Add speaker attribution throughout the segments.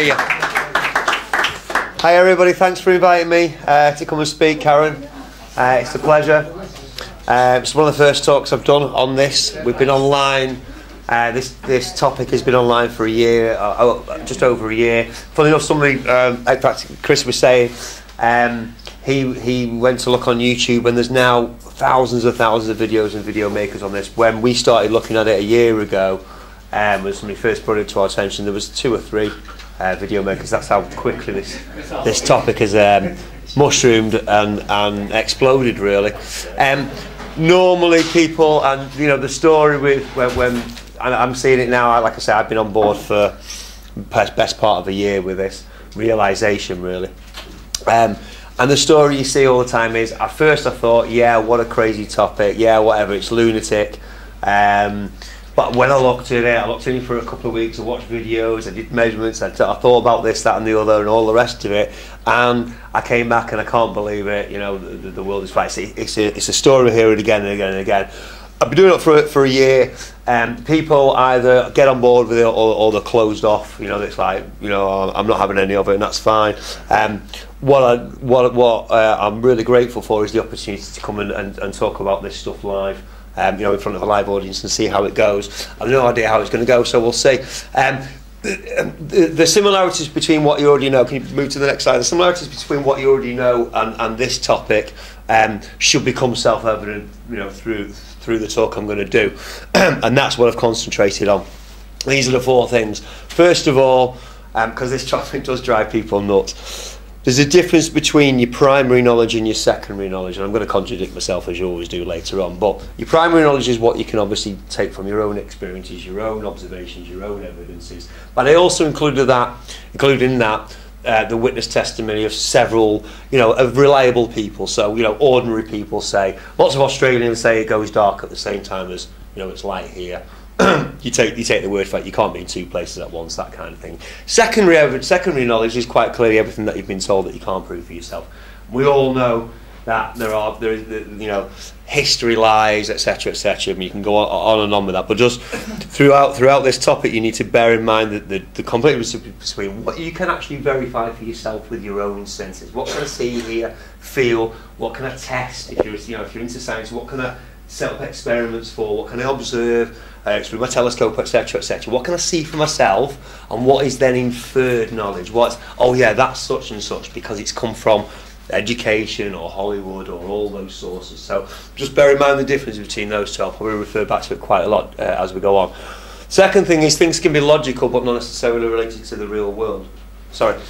Speaker 1: You. Hi, everybody. Thanks for inviting me uh, to come and speak, Karen. Uh, it's a pleasure. Uh, it's one of the first talks I've done on this. We've been online. Uh, this this topic has been online for a year, uh, oh, just over a year. Funny enough, somebody, um, in fact, Chris was saying um, he he went to look on YouTube, and there's now thousands and thousands of videos and video makers on this. When we started looking at it a year ago, um, when somebody first brought it to our attention, there was two or three uh, video makers. That's how quickly this this topic has um, mushroomed and and exploded. Really, um, normally people and you know the story with when, when I'm seeing it now. Like I said, I've been on board for best, best part of a year with this realization, really. Um, and the story you see all the time is at first I thought, yeah, what a crazy topic, yeah, whatever, it's lunatic. Um, but when I looked at it, I looked at it for a couple of weeks, I watched videos, I did measurements, I, thought about this, that, and the other, and all the rest of it. And I came back and I can't believe it. You know, the, the world is right. It's, a, it's a story here and again and again and again. I've been doing it for for a year. Um, people either get on board with it or, or they're closed off. You know, it's like you know I'm not having any of it, and that's fine. Um, what I what what uh, I'm really grateful for is the opportunity to come and, and, and talk about this stuff live. um, you know, in front of a live audience and see how it goes. I've no idea how it's going to go, so we'll see. Um, the, the, the similarities between what you already know, can you move to the next slide? The similarities between what you already know and, and this topic um, should become self-evident, you know, through through the talk I'm going to do, and that's what I've concentrated on. These are the four things. First of all, because um, this topic does drive people nuts. There's a difference between your primary knowledge and your secondary knowledge, and I'm going to contradict myself as you always do later on. But your primary knowledge is what you can obviously take from your own experiences, your own observations, your own evidences. But I also included that, including that, uh, the witness testimony of several, you know, of reliable people. So, you know, ordinary people say, lots of Australians say it goes dark at the same time as, you know, it's light here. you take you take the word for it. You can't be in two places at once. That kind of thing. Secondary secondary knowledge is quite clearly everything that you've been told that you can't prove for yourself. We all know that there are there is you know history lies etc etc and you can go on, on and on with that but just throughout throughout this topic you need to bear in mind that the, the complete between what you can actually verify for yourself with your own senses what can I see here feel what can I test if you're you know if you're into science what can I set up experiments for what can I observe uh, through my telescope etc etc what can I see for myself and what is then inferred knowledge what's oh yeah that's such and such because it's come from education or Hollywood or all those sources. So just bear in mind the difference between those two. I'll probably refer back to it quite a lot uh, as we go on. Second thing is things can be logical but not necessarily related to the real world. Sorry.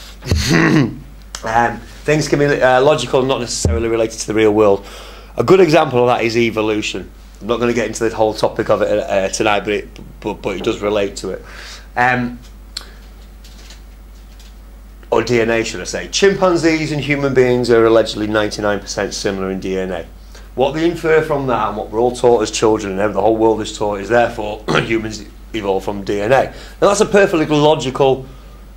Speaker 1: um, things can be uh, logical not necessarily related to the real world. A good example of that is evolution. I'm not going to get into the whole topic of it uh, tonight, but it, but, but it does relate to it. Um, or DNA should I say, chimpanzees and human beings are allegedly 99% similar in DNA. What they infer from that and what we're all taught as children and the whole world is taught is therefore humans evolved from DNA. Now that's a perfectly logical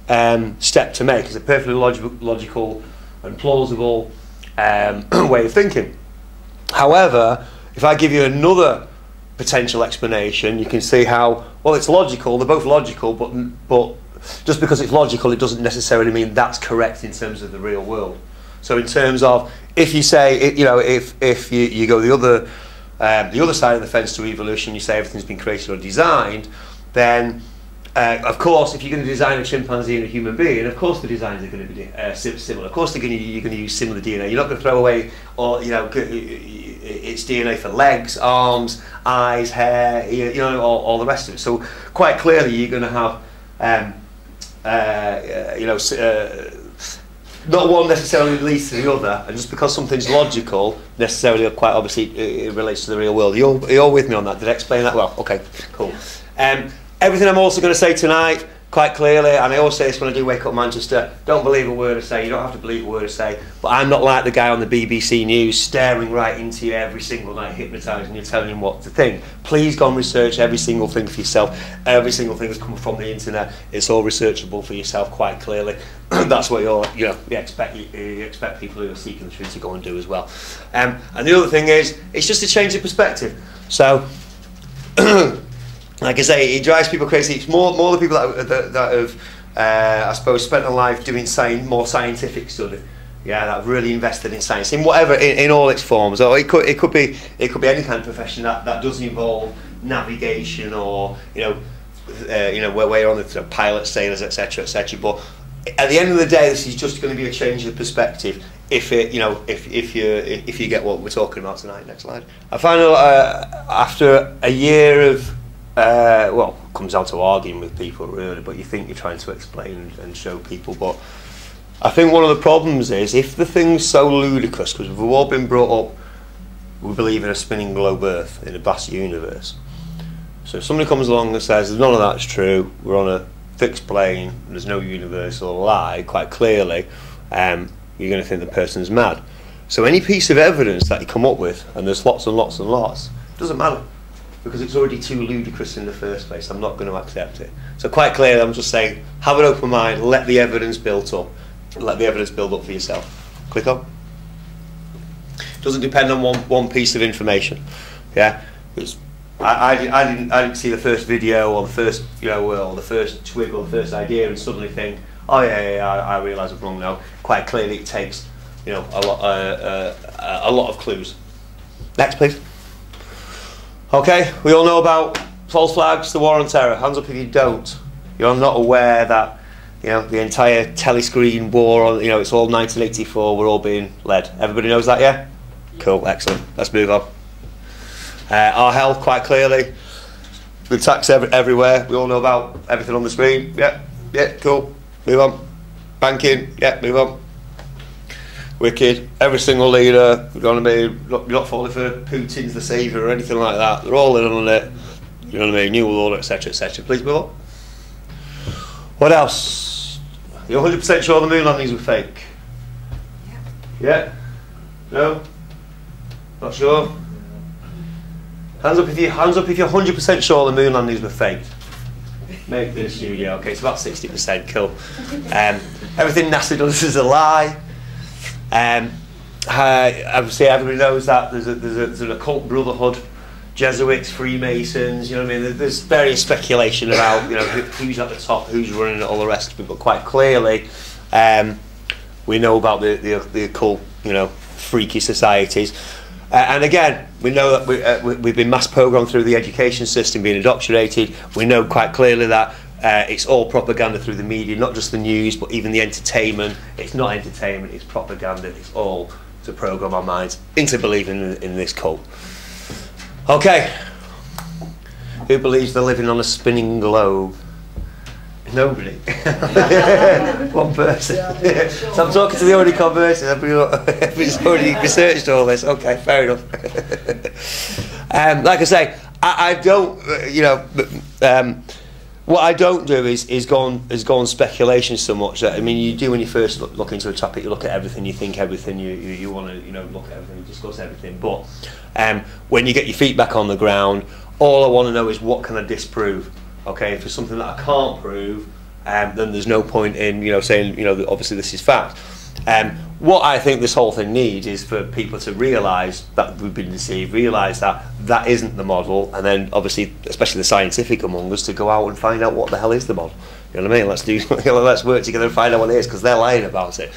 Speaker 1: um, step to make. It's a perfectly log logical and plausible um, way of thinking. However, if I give you another potential explanation, you can see how, well, it's logical, they're both logical, but, but just because it's logical, it doesn't necessarily mean that's correct in terms of the real world. So in terms of if you say, you know, if if you, you go the other um, the other side of the fence to evolution, you say everything's been created or designed, then uh, of course, if you're going to design a chimpanzee and a human being, of course the designs are going to be uh, similar. Of course, to, you're going to use similar DNA. You're not going to throw away, or you know, it's DNA for legs, arms, eyes, hair, you know, all, all the rest of it. So quite clearly, you're going to have um, uh, uh, you know, uh, not one necessarily leads to the other, and just because something's logical, necessarily, quite obviously, it, it relates to the real world. You're, you're with me on that. Did I explain that well? Okay, cool. Um, everything I'm also going to say tonight quite clearly, and I always say this when I do Wake Up Manchester, don't believe a word I say, you don't have to believe a word I say, but I'm not like the guy on the BBC News staring right into you every single night, hypnotising you, telling you what to think. Please go and research every single thing for yourself. Every single thing that's come from the internet, it's all researchable for yourself quite clearly. That's what you're, you know, you expect, you, you expect people who are seeking the truth to go and do as well. Um, and the other thing is, it's just a change of perspective. So, like I say, it drives people crazy. It's more more the people that, that, that have uh, I suppose, spent a life doing science, more scientific study. Yeah, that have really invested in science in whatever in, in all its forms. Or it could it could be it could be any kind of profession that, that does involve navigation or you know uh, you know where we're on the pilot sailors etc etc. But at the end of the day, this is just going to be a change of perspective. If it, you know, if if you if you get what we're talking about tonight. Next slide. I find uh, after a year of uh, well, comes down to arguing with people really, but you think you're trying to explain and show people, but I think one of the problems is if the thing's so ludicrous, because we've all been brought up, we believe in a spinning globe Earth in a vast universe. So if somebody comes along and says none of that's true, we're on a fixed plane, there's no universal lie, quite clearly, um, you're going to think the person's mad. So any piece of evidence that you come up with, and there's lots and lots and lots, doesn't matter because it's already too ludicrous in the first place. I'm not going to accept it. So quite clearly, I'm just saying, have an open mind, let the evidence build up let the evidence build up for yourself. Click on. Doesn't depend on one, one piece of information. Yeah, it's, I, I, I, didn't I didn't see the first video or the first you know or the first twig or the first idea and suddenly think, oh yeah, yeah, yeah I, I realise I'm wrong now. Quite clearly, it takes you know a lot uh, uh, a lot of clues. Next, please. Okay, we all know about false flags, the war on terror. Hands up if you don't. You're not aware that you know, the entire telescreen war, you know, it's all 1984, we're all being led. Everybody knows that, yeah? Cool, excellent. Let's move on. Uh, our health, quite clearly. The attacks ev- everywhere. We all know about everything on the screen. Yeah, yeah, cool. Move on. Banking, yeah, move on. Wicked. Every single leader, we're going to be not, not falling for Putin's the saviour or anything like that. They're all in on it. You know what I mean? New World Order, etc., etc. Please move on. What else? You're 100% sure the moon landings were fake? Yeah? No? Not sure? Hands up if you hands up if you're 100% sure the moon landings were fake. Make this studio. Okay, it's about 60%. Cool. Um, everything NASA does is a lie. Um, obviously, everybody knows that there's a, there's, a, there's an occult brotherhood Jesuits, Freemasons, you know what I mean? There's various speculation about, you know, who's at the top, who's running it, all the rest of it, but quite clearly, um, we know about the, the, the occult, you know, freaky societies. Uh, and again, we know that we, uh, we, have been mass programmed through the education system, being indoctrinated. We know quite clearly that uh, it's all propaganda through the media, not just the news, but even the entertainment. It's not entertainment, it's propaganda. It's all to program our minds into believing in, in this cult. Okay. Who believes they're living on a spinning globe? Nobody. One person. so I'm talking to the already converted. Everybody's already researched all this. Okay, fair enough. um, like I say, I, I don't, uh, you know, um, what I don't do is, is go on is go on speculation so much that I mean you do when you first look, look into a topic you look at everything you think everything you, you, you want to you know look at everything discuss everything. But um, when you get your feet back on the ground all I want to know is what can I disprove okay? If there's something that I can't prove um, then there's no point in you know saying you know obviously this is fact um, what I think this whole thing needs is for people to realise that we've been deceived, realise that that isn't the model, and then obviously, especially the scientific among us, to go out and find out what the hell is the model. You know what I mean? Let's do, let's work together and find out what it is because they're lying about it.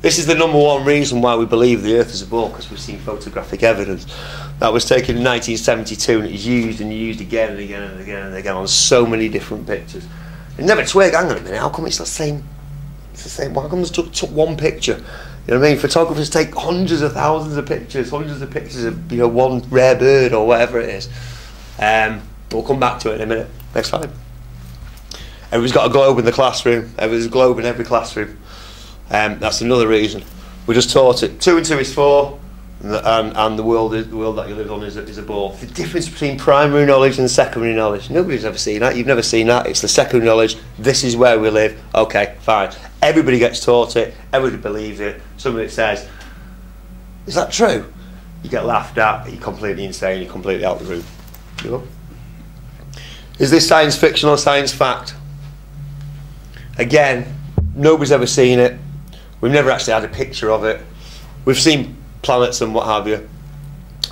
Speaker 1: This is the number one reason why we believe the Earth is a ball because we've seen photographic evidence. That was taken in 1972 and it was used and used again and again and again and again on so many different pictures. Never twig. Hang on a minute. How come it's the same it's the same. Why comes took, took one picture? You know what I mean? Photographers take hundreds of thousands of pictures, hundreds of pictures of you know one rare bird or whatever it is. Um, we'll come back to it in a minute. Next slide. Everybody's got a globe in the classroom. Everybody's a globe in every classroom. Um, that's another reason. We just taught it. Two and two is four and, and the world is, the world that you live on is a, is a ball. The difference between primary knowledge and secondary knowledge. Nobody's ever seen that. You've never seen that. It's the secondary knowledge. This is where we live. Okay, fine. Everybody gets taught it. Everybody believes it. Somebody says, "Is that true?" You get laughed at. You're completely insane. You're completely out of the room. You know? Is this science fiction or science fact? Again, nobody's ever seen it. We've never actually had a picture of it. We've seen planets and what have you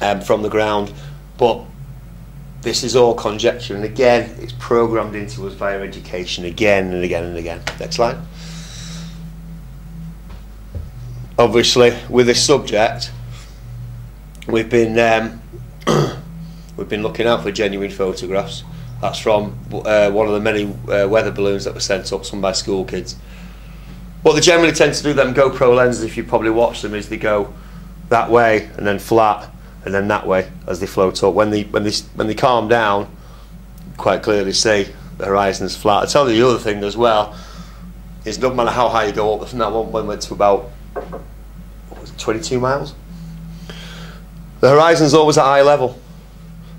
Speaker 1: um, from the ground. But this is all conjecture, and again, it's programmed into us via education again and again and again. Next slide. Obviously, with this subject, we've been um, we've been looking out for genuine photographs. That's from uh, one of the many uh, weather balloons that were sent up, some by school kids. What they generally tend to do, them GoPro lenses, if you probably watch them, is they go that way and then flat and then that way as they float up. When they when they when they calm down, quite clearly see the horizon is flat. I tell you the other thing as well is no matter how high you go up, from that one went to about 22 miles. The horizon's always at eye level.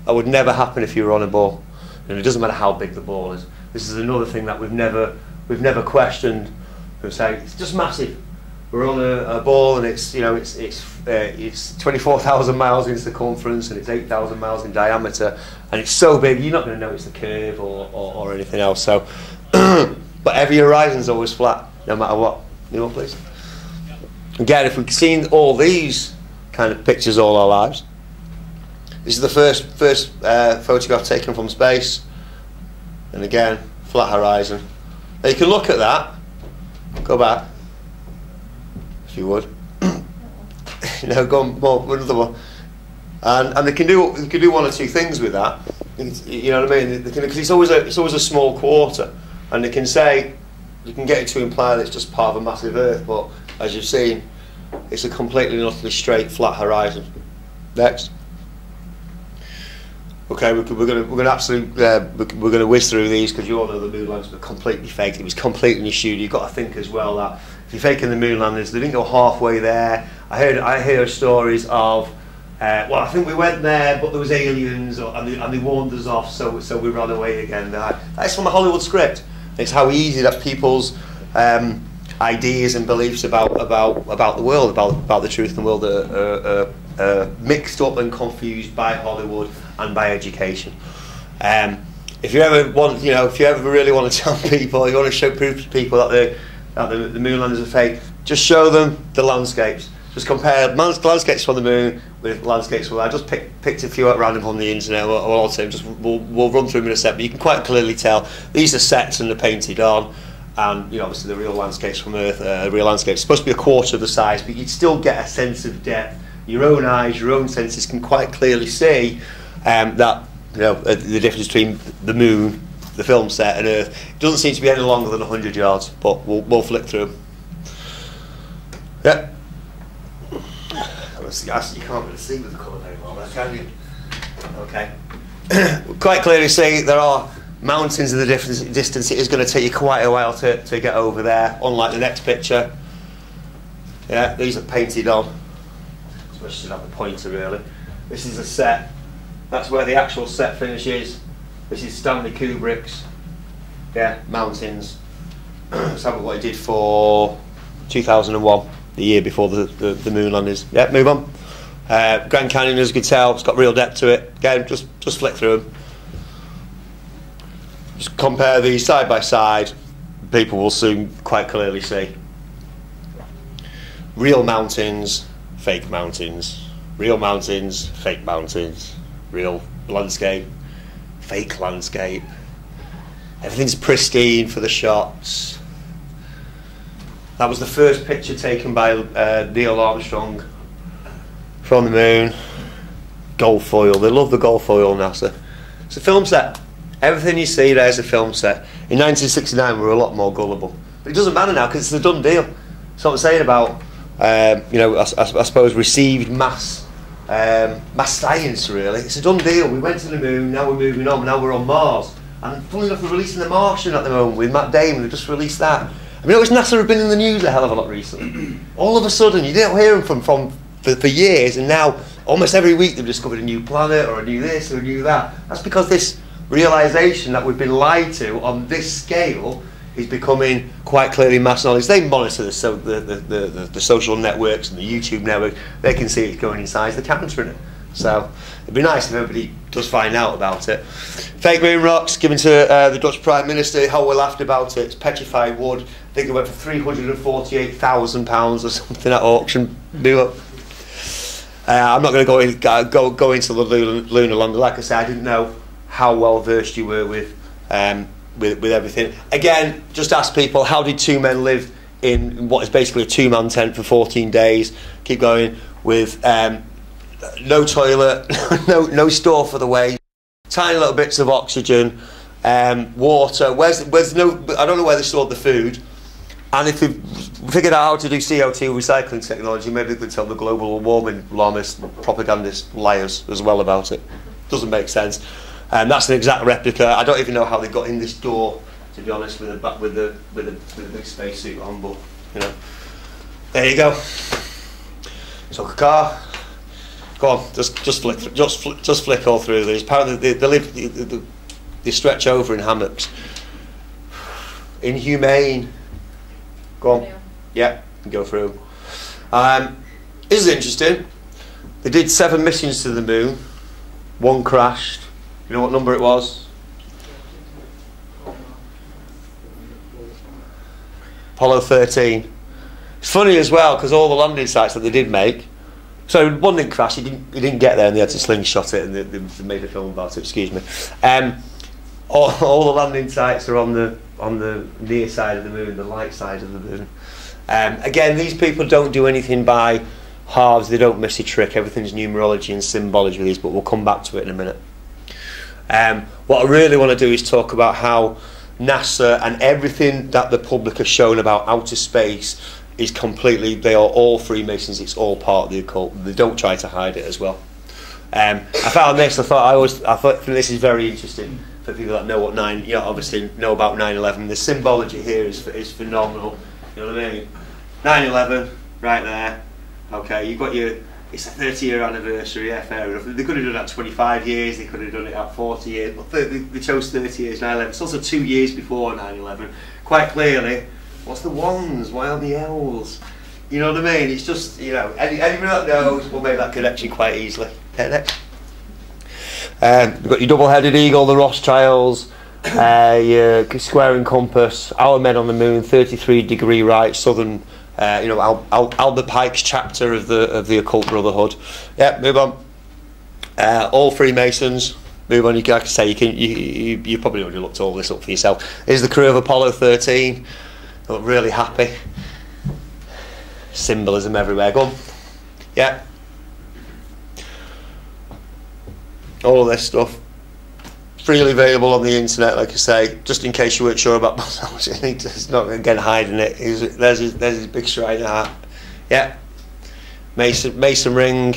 Speaker 1: That would never happen if you were on a ball, and it doesn't matter how big the ball is. This is another thing that we've never we've never questioned. We say it's just massive we're on a, a, ball and it's you know it's it's uh, it's 24,000 miles in circumference and it's 8,000 miles in diameter and it's so big you're not going to notice the curve or, or, or anything else so but every horizon's always flat no matter what you know please again if we've seen all these kind of pictures all our lives this is the first first uh, photograph taken from space and again flat horizon now you can look at that go back if you would. you know, go more another one, and and they can do they can do one or two things with that. You know what I mean? Because it's always a it's always a small quarter, and they can say you can get it to imply that it's just part of a massive Earth, but as you've seen, it's a completely and utterly straight, flat horizon. Next. Okay, we're, we're going to absolutely uh, we're going to whiz through these because you all know the moon landings were completely faked. It was completely issued. You've got to think as well that if you're faking the moon landings, they didn't go halfway there. I heard I hear stories of, uh, well, I think we went there, but there was aliens, or, and, they, and they warned us off, so so we ran away again. That's from a Hollywood script. It's how easy that people's um, ideas and beliefs about about about the world, about about the truth in the world, are, are, are mixed up and confused by Hollywood and by education. Um, if you ever want, you know, if you ever really want to tell people, you want to show proof to people that they that the, the moon landers are fake. Just show them the landscapes. Just compare landscapes from the moon with landscapes from. I just pick, picked a few at random on the internet or, or also just we'll, we'll run through them in a set. But you can quite clearly tell these are sets and they're painted on, and you know obviously the real landscapes from Earth, uh, real landscapes. Supposed to be a quarter of the size, but you'd still get a sense of depth. Your own eyes, your own senses can quite clearly see um, that you know uh, the difference between the moon the film set and Earth. It doesn't seem to be any longer than 100 yards, but we'll, we'll flick through. Yeah. You can't really see with the colour very well, can you? Okay. quite clearly see there are mountains in the distance. It is going to take you quite a while to, to get over there, unlike the next picture. Yeah, these are painted on. Especially at the pointer, really. This is a set. That's where the actual set finishes. This is Stanley Kubrick's yeah, Mountains. Let's have what he did for 2001, the year before the, the, the moon landings. Yeah, move on. Uh, Grand Canyon, as you can tell, it's got real depth to it. Again, just, just flick through them. Compare these side by side. People will soon quite clearly see. Real mountains, fake mountains. Real mountains, fake mountains. Real landscape, fake landscape. Everything's pristine for the shots. That was the first picture taken by uh, Neil Armstrong from the moon. Gold foil. They love the gold foil, NASA. It's a film set. Everything you see there is a film set. In 1969, we were a lot more gullible. But it doesn't matter now because it's a done deal. So what I'm saying about, um, you know, I, I, I suppose received mass um, mass science, really. It's a done deal. We went to the moon, now we're moving on, now we're on Mars. And funny enough, we're releasing The Martian at the moment with Matt Damon, we just released that. I mean, noticed NASA have been in the news a hell of a lot recently. All of a sudden, you didn't hear them from, from for, for years, and now almost every week they've discovered a new planet or a new this or a new that. That's because this realization that we've been lied to on this scale is becoming quite clearly mass knowledge. They monitor the, so, the, the, the, the, social networks and the YouTube network. They can see it going inside the counter in it. So it'd be nice if everybody does find out about it. Fake moon rocks given to uh, the Dutch Prime Minister. How we laughed about it. It's petrified wood. I think it went for three hundred and forty-eight thousand pounds or something at auction. Uh, I'm not going to go in, go go into the lunar, lunar. Like I said, I didn't know how well versed you were with, um, with with everything. Again, just ask people how did two men live in what is basically a two-man tent for 14 days. Keep going with um, no toilet, no no store for the waste, tiny little bits of oxygen, um, water. Where's where's no? I don't know where they stored the food. And if we figured out how to do CO2 recycling technology, maybe we could tell the global warming alarmist propagandist liars as well about it. Doesn't make sense. And um, that's an exact replica. I don't even know how they got in this door, to be honest, with a with the with the, with the big spacesuit on. But you know, there you go. So car. Go on, just just flick, just flick, just flick all through these. Apparently, they, they live, they, they stretch over in hammocks. Inhumane. Go on. Yeah, go through. Um, this is interesting. They did seven missions to the moon. One crashed. You know what number it was? Apollo 13. It's funny as well because all the landing sites that they did make. So one didn't crash. He didn't. He didn't get there, and they had to slingshot it, and they, they made a film about it. Excuse me. Um, all, all the landing sites are on the on the near side of the moon, the light side of the moon. Um, again, these people don't do anything by halves. They don't miss a trick. Everything's numerology and symbology with these, but we'll come back to it in a minute. Um, what I really want to do is talk about how NASA and everything that the public has shown about outer space is completely, they are all Freemasons, it's all part of the occult. They don't try to hide it as well. Um, I found this, I thought I always, I thought this is very interesting for people that know what nine, you know, obviously know about 9/11. The symbology here is is phenomenal. You know what I mean? 9/11, right there. Okay, you've got your. It's a 30 year anniversary. Yeah, fair enough. They could have done it at 25 years. They could have done it at 40 years. But they, they chose 30 years. 9/11. It's also two years before 9/11. Quite clearly, what's the ones? Why are the L's? You know what I mean? It's just you know any, anyone that knows will make that connection quite easily. Yeah, next. Um, you've got your double-headed eagle, the Rothschilds, uh, your square and compass, our men on the moon, 33 degree right, southern, uh, you know, Al- Al- Albert Pike's chapter of the of the occult brotherhood. Yeah, move on. Uh, all Freemasons. Move on. You can, like I say, you can. You, you, you probably already looked all this up for yourself. Is the crew of Apollo 13. Look really happy. Symbolism everywhere. Go on. Yeah. all of this stuff freely available on the internet, like I say, just in case you weren't sure about myself. It's not again hiding it. He's, there's his, there's his big shrine hat. Yeah, Mason Mason ring.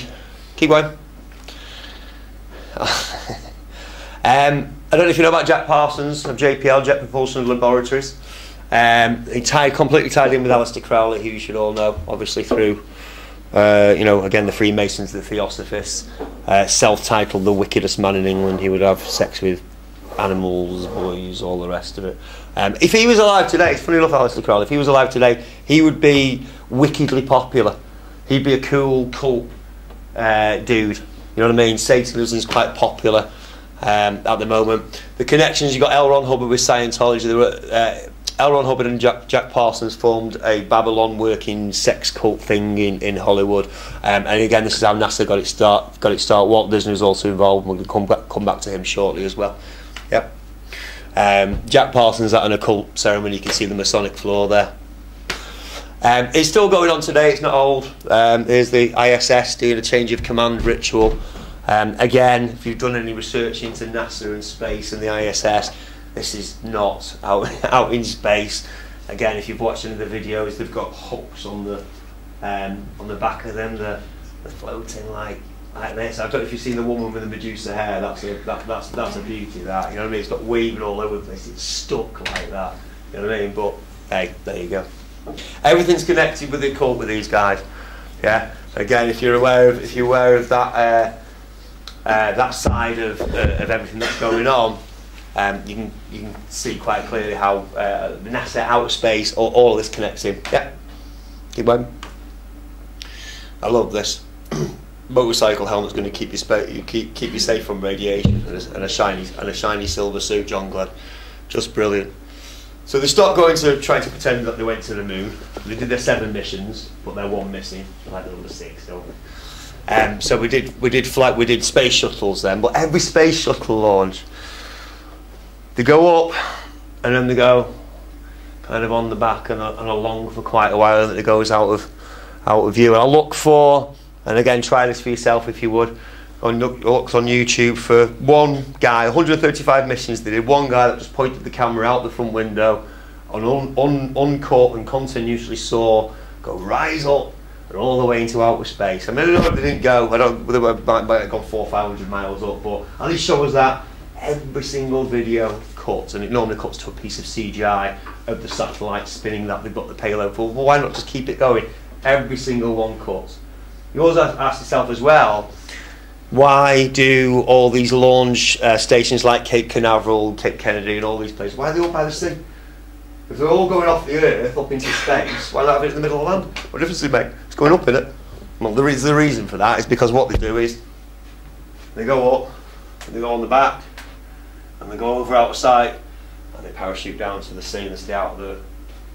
Speaker 1: Keep going. um, I don't know if you know about Jack Parsons of JPL, Jet Propulsion Laboratories. Um, he tied completely tied in with Aleister Crowley, who you should all know, obviously through uh, you know, again, the Freemasons, the Theosophists, uh, self-titled the wickedest man in England. He would have sex with animals, boys, all the rest of it. Um, if he was alive today, it's funny enough, Aleister Crowley, if he was alive today, he would be wickedly popular. He'd be a cool cult uh, dude. You know what I mean? Satanism is quite popular um, at the moment. The connections, you've got L. Ron Hubbard with Scientology. There were, uh, L. Ron Hubbard and Jack, Jack, Parsons formed a Babalon Working sex cult thing in, in Hollywood. Um, and again, this is how NASA got its start. Got its start. Walt Disney was also involved. We'll come back, come back to him shortly as well. Yep. Um, Jack Parsons at an occult ceremony. You can see the Masonic floor there. Um, it's still going on today. It's not old. Um, there's the ISS doing a change of command ritual. Um, again, if you've done any research into NASA and space and the ISS, this is not out, out in space. Again, if you've watched any of the videos, they've got hooks on the um, on the back of them. They're, floating like like this. I don't know if you've seen the woman with the Medusa hair. That's a that, that's that's a beauty. That you know what I mean. It's got weaving all over the place. It's stuck like that. You know what I mean. But hey, there you go. Everything's connected with the cult with these guys. Yeah. Again, if you're aware of if you're aware of that uh, uh, that side of uh, of everything that's going on, um, you can you can see quite clearly how uh, NASA, outer space, all, all of this connects in. Yeah, keep going. I love this. Motorcycle helmet's going to keep you spa- you keep keep you safe from radiation, and a, and a shiny and a shiny silver suit, John Glenn, just brilliant. So they stopped going to trying to pretend that they went to the moon. They did their seven missions, but they're one missing, like number six, don't we? Um, so we did we did flight we did space shuttles then, but every space shuttle launch they go up and then they go kind of on the back and, and along for quite a while and then it goes out of out of view. And I'll look for, and again, try this for yourself if you would. On looks on YouTube for one guy, 135 missions. They did one guy that just pointed the camera out the front window, and un, un, uncut and continuously saw go rise up and all the way into outer space. I mean, I don't know if they didn't go. I don't. They might, might have gone four, five hundred miles up, but at least show us that every single video cuts, and it normally cuts to a piece of CGI of the satellite spinning that they've got the payload for. Well, why not just keep it going? Every single one cuts. You also ask yourself as well, why do all these launch uh, stations like Cape Canaveral, Cape Kennedy, and all these places, why are they all by the sea? If they're all going off the Earth up into space, why not have it in the middle of the land? What difference does it make? It's going up in it. Well, there is the reason for that is because what they do is they go up, and they go on the back, and they go over out of sight, and they parachute down to the sea and they stay out of the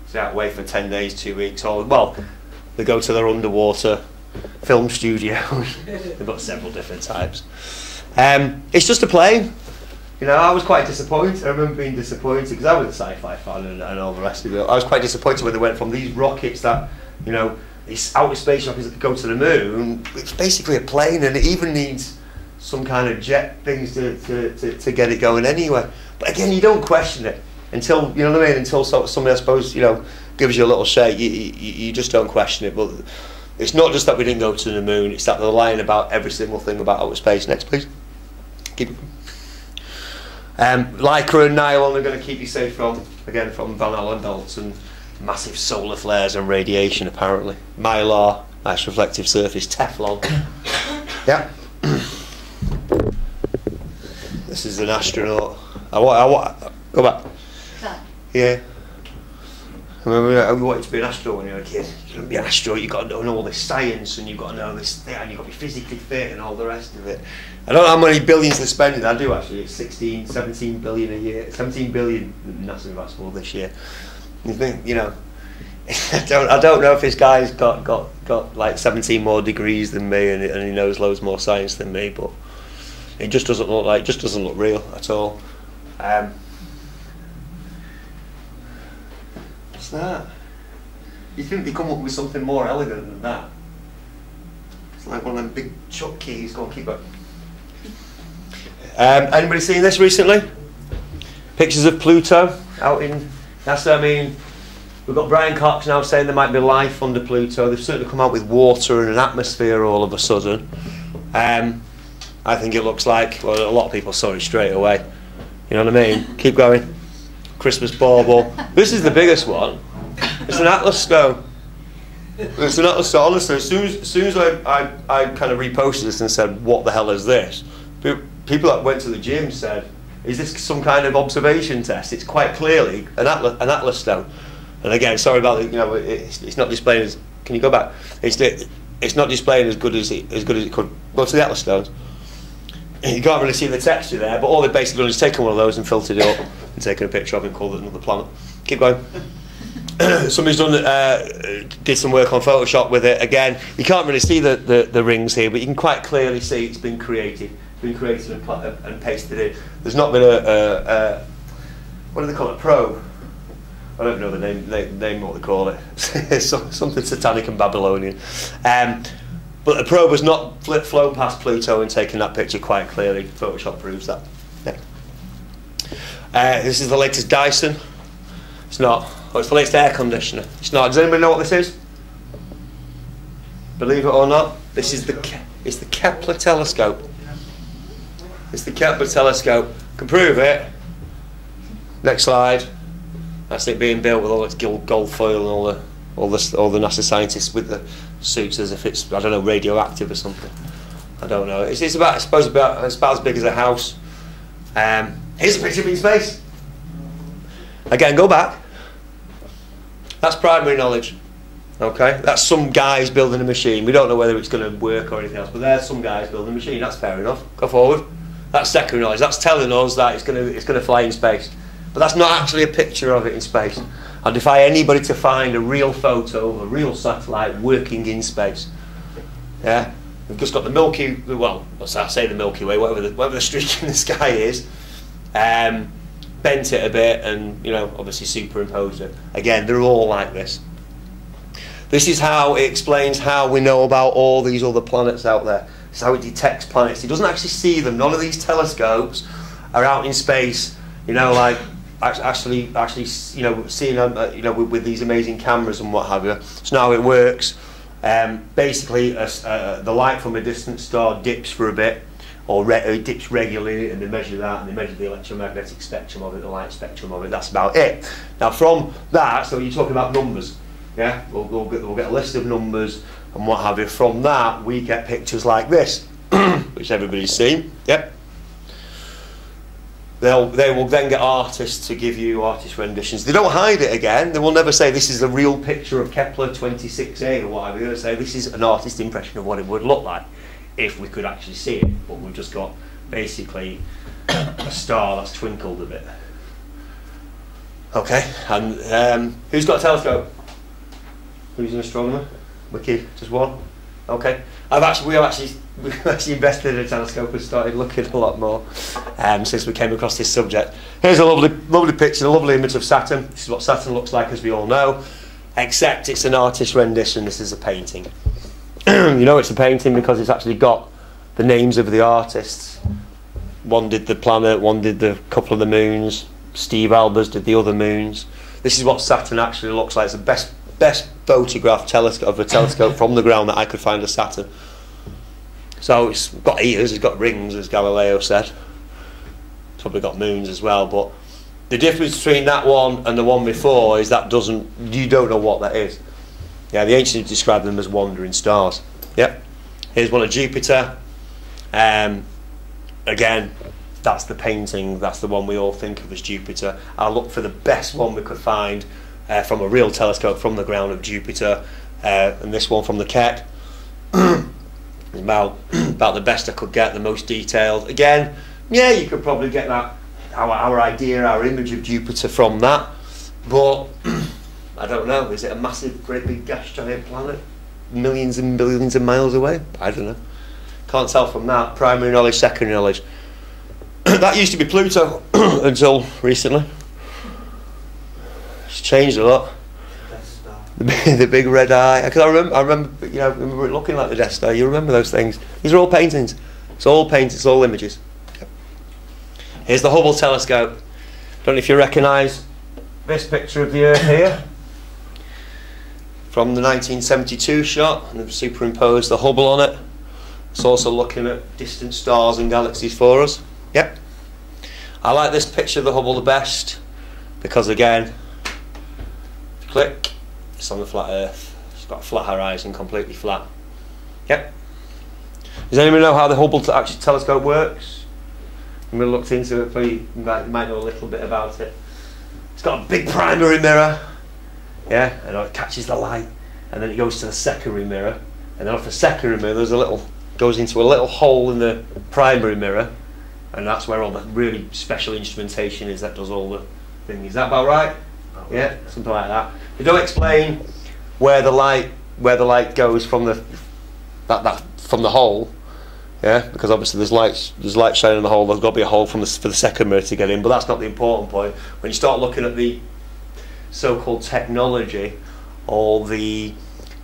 Speaker 1: stay out away for ten days, two weeks, or well, they go to their underwater film studio. They've got several different types. Um, it's just a plane. You know, I was quite disappointed. I remember being disappointed because I was a sci-fi fan and, and, all the rest of it. I was quite disappointed when they went from these rockets that, you know, these outer space rockets that go to the moon. It's basically a plane, and it even needs some kind of jet things to, to, to, to get it going anyway. But again, you don't question it until you know what I mean. Until somebody, I suppose, you know, gives you a little shake. You, you, you just don't question it. But it's not just that we didn't go to the moon, it's that they're lying about every single thing about outer space. Next, please. Keep. Um, Lycra and nylon are going to keep you safe from, again, from Van Allen belts and massive solar flares and radiation, apparently. Mylar, nice reflective surface. Teflon. yeah. This is an astronaut. I want, I want, go back. Yeah. I remember uh, we wanted to be an astronaut when you were a kid. You be an astronaut, you've got to know all this science and you've got to know this thing and you've got to be physically fit and all the rest of it. I don't know how many billions they're spending. I do actually. It's 16, 17 billion a year. 17 billion NASA for this year. You think, you know, I don't, I don't know if this guy's got, got, got like 17 more degrees than me and, and he knows loads more science than me, but it just doesn't look like, just doesn't look real at all. Um, that? You think they come up with something more elegant than that? It's like one of them big chuck keys. Go on, keep it. Um, anybody seen this recently? Pictures of Pluto out in NASA. I mean, we've got Brian Cox now saying there might be life under Pluto. They've certainly come out with water and an atmosphere all of a sudden. Um, I think it looks like, well, a lot of people saw it straight away. You know what I mean? Keep going. Christmas bauble. This is the biggest one. It's an Atlas stone. It's an Atlas stone. Honestly, as soon as, as, soon as I, I, I kind of reposted this and said, what the hell is this? People that went to the gym said, is this some kind of observation test? It's quite clearly an Atlas, an Atlas stone. And again, sorry about it, you know, it's, it's not displaying as, can you go back? It's, it's not displaying as good as it, as good as it could. Go to the Atlas stones. You can't really see the texture there, but all they've basically done is taken one of those and filtered it up and taken a picture of it and called it another planet. Keep going. Somebody's done uh, did some work on Photoshop with it. Again, you can't really see the, the, the rings here, but you can quite clearly see it's been created, been created and, and pasted in. There's not been a, a, a what do they call it, probe. I don't know the name, name, name what they call it. something satanic and Babylonian. Um, but the probe has not flown past Pluto and taken that picture quite clearly. Photoshop proves that. Yeah. Uh, this is the latest Dyson. It's not. Oh, it's the latest air conditioner. It's not. Does anybody know what this is? Believe it or not, this is the Ke it's the Kepler telescope. It's the Kepler telescope. Can prove it. Next slide. That's it being built with all its gold foil and all the all the all the NASA scientists with the suits as if it's I don't know radioactive or something. I don't know. It's, it's about I suppose about it's about as big as a house. Um, here's a picture of in space. Again, go back. That's primary knowledge. Okay, that's some guys building a machine. We don't know whether it's going to work or anything else, but there's some guys building a machine. That's fair enough. Go forward. That's secondary knowledge. That's telling us that it's going to it's going to fly in space, but that's not actually a picture of it in space. I defy anybody to find a real photo of a real satellite working in space. Yeah, we've just got the Milky. Well, let's say the Milky Way, whatever the, whatever the streak in the sky is. Um, bent it a bit, and you know, obviously superimposed it. Again, they're all like this. This is how it explains how we know about all these other planets out there. It's how it detects planets. It doesn't actually see them. None of these telescopes are out in space, you know, like actually, actually, you know, seeing them, uh, you know, with, with, these amazing cameras and what have you. So now it works. Um, basically, a, uh, the light from a distant star dips for a bit, or re it dips regularly, and they measure that, and they measure the electromagnetic spectrum of it, the light spectrum of it. That's about it. Now, from that, so you're talking about numbers. Yeah, we'll, we'll, get, we'll get a list of numbers and what have you. From that, we get pictures like this, which everybody's seen. Yep. They'll, they will then get artists to give you artist renditions. They don't hide it again. They will never say this is a real picture of Kepler 26a or whatever. They'll say this is an artist impression of what it would look like if we could actually see it. But we've just got basically a star that's twinkled a bit. Okay, and um, who's got a telescope? Who's an astronomer? Wiki, just one. Okay, I've actually we have actually we've actually invested in a telescope and started looking a lot more um, since we came across this subject. Here's a lovely lovely picture, a lovely image of Saturn. This is what Saturn looks like, as we all know, except it's an artist rendition. This is a painting. you know it's a painting because it's actually got the names of the artists. One did the planet, one did the couple of the moons. Steve Albers did the other moons. This is what Saturn actually looks like. It's the best best photograph telescope of a telescope from the ground that I could find of Saturn. So it's got ears, it's got rings, as Galileo said. It's probably got moons as well, but the difference between that one and the one before is that doesn't you don't know what that is. Yeah, the ancients described them as wandering stars. Yep. Here's one of Jupiter. Um, again, that's the painting. That's the one we all think of as Jupiter. I'll look for the best one we could find uh, from a real telescope from the ground of Jupiter, uh, and this one from the Keck. about about the best I could get, the most detailed. Again, yeah, you could probably get that our, our idea, our image of Jupiter from that, but I don't know. Is it a massive, great big gas giant planet, millions and billions of miles away? I don't know. Can't tell from that. Primary knowledge, secondary knowledge. that used to be Pluto until recently. It's changed a lot. The, the big red eye. Because I remember, I remember, you know, I remember it looking like the Death Star. You remember those things? These are all paintings. It's all paintings. It's all images. Yep. Here's the Hubble telescope. Don't know if you recognise this picture of the Earth here from the 1972 shot, and they've superimposed the Hubble on it. It's also looking at distant stars and galaxies for us. Yep. I like this picture of the Hubble the best because again Click. It's on the flat Earth. It's got a flat horizon, completely flat. Yep. Does anyone know how the Hubble actually telescope works? We looked into it, but you might, you might know a little bit about it. It's got a big primary mirror, yeah, and it catches the light, and then it goes to the secondary mirror, and then off the secondary mirror, there's a little goes into a little hole in the primary mirror, and that's where all the really special instrumentation is that does all the thing. Is that about right? yeah, something like that. They don't explain where the light where the light goes from the that, that from the hole. Yeah, because obviously there's lights there's light shining in the hole. There's got to be a hole from the, for the second mirror to get in. But that's not the important point. When you start looking at the so-called technology, all the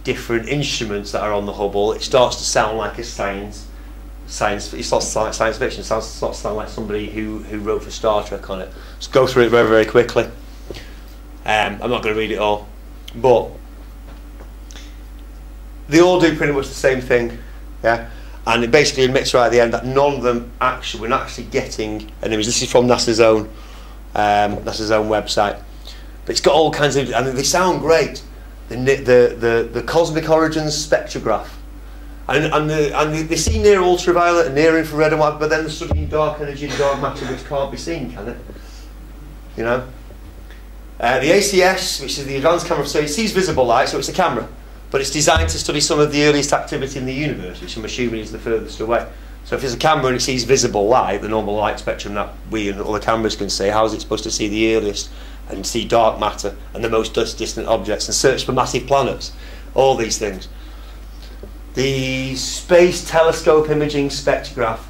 Speaker 1: different instruments that are on the Hubble, it starts to sound like a science science. It starts to sound like science fiction. It starts, to sound like somebody who who wrote for Star Trek on it. Let's go through it very very quickly. Um, I'm not going to read it all, but they all do pretty much the same thing, yeah. And it basically admits right at the end that none of them actually we're not actually getting an image. This is from NASA's own um, NASA's own website, but it's got all kinds of. I mean, they sound great. The the the, the cosmic origins spectrograph. And, and, the, and the, they see near ultraviolet and near infrared and what, but then they're studying dark energy and dark matter which can't be seen, can it? You know? Uh, the ACS, which is the Advanced Camera, so it sees visible light, so it's a camera, but it's designed to study some of the earliest activity in the universe, which I'm assuming is the furthest away. So if it's a camera and it sees visible light, the normal light spectrum that we and other cameras can see, how is it supposed to see the earliest and see dark matter and the most distant objects and search for massive planets? All these things. The Space Telescope Imaging Spectrograph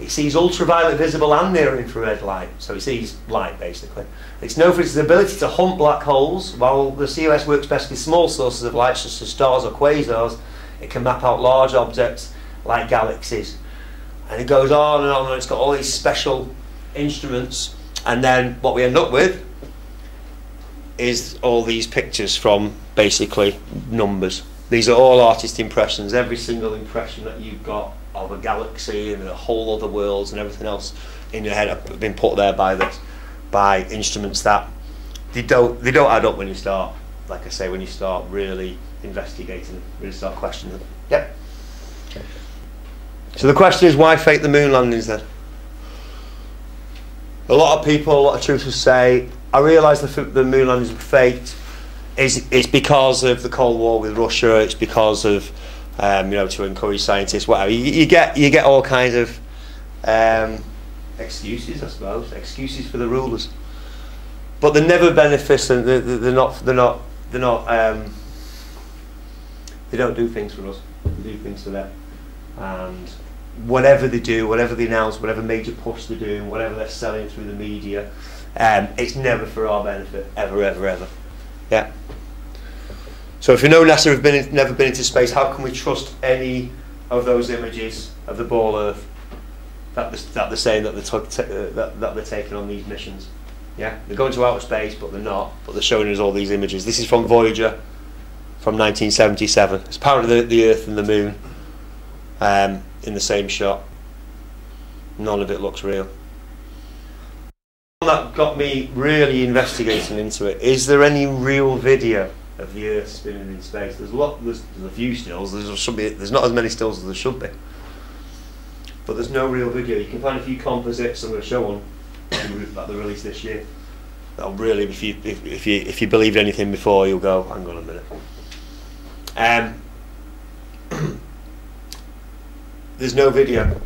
Speaker 1: It sees ultraviolet visible and near infrared light, so it sees light basically. It's known for its ability to hunt black holes, while the COS works best with small sources of light such as stars or quasars. It can map out large objects like galaxies. And it goes on and on, and it's got all these special instruments. And then what we end up with is all these pictures from basically numbers. These are all artist impressions. Every single impression that you've got of a galaxy and a whole other worlds and everything else in your head have been put there by this, by instruments that they don't they don't add up when you start. Like I say, when you start really investigating, really start questioning them. Yep. So the question is, why fake the moon landings then? A lot of people, a lot of truthers say, I realise the, the moon landings were faked. It's, it's because of the Cold War with Russia. It's because of um, you know to encourage scientists. Whatever you, you get, you get all kinds of um, excuses, I suppose, excuses for the rulers. But they're never beneficent. They're, they're not. They're not. They're not. Um, they don't do things for us. They do things for them. And whatever they do, whatever they announce, whatever major push they're doing, whatever they're selling through the media, um, it's never for our benefit, ever, ever, ever. Yeah. So if you know NASA have been in, never been into space, how can we trust any of those images of the ball Earth that they're, that they're saying that they're, uh, that, that they're taking on these missions? Yeah, they're going to outer space, but they're not. But they're showing us all these images. This is from Voyager from 1977. It's part of the, the Earth and the Moon um, in the same shot. None of it looks real. That got me really investigating into it. Is there any real video of the Earth spinning in space? There's a lot. There's, there's a few stills. There's should be. There's not as many stills as there should be. But there's no real video. You can find a few composites. I'm going to show one that they released this year. That'll really, if you if, if you if you believed anything before, you'll go. Hang on a minute. Um, there's no video.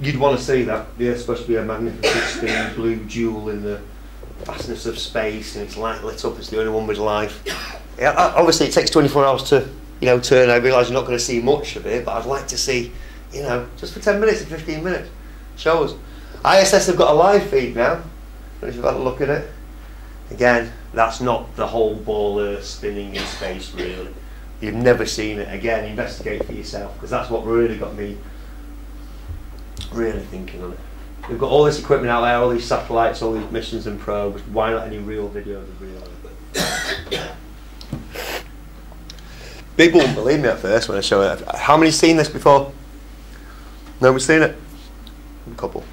Speaker 1: You'd want to see that. The Earth's supposed to be a magnificent spinning blue jewel in the vastness of space, and it's light lit up. It's the only one with life. Yeah, obviously, it takes 24 hours to, you know, turn. I realise you're not going to see much of it, but I'd like to see, you know, just for 10 minutes or 15 minutes. Show us. ISS have got a live feed now. If you've had a look at it, again, that's not the whole ball Earth spinning in space, really. You've never seen it. Again, investigate for yourself because that's what really got me really thinking on it. We've got all this equipment out there, all these satellites, all these missions and probes. Why not any real video of the real? People wouldn't believe me at first when I show it. How many seen this before? Nobody's seen it. A couple.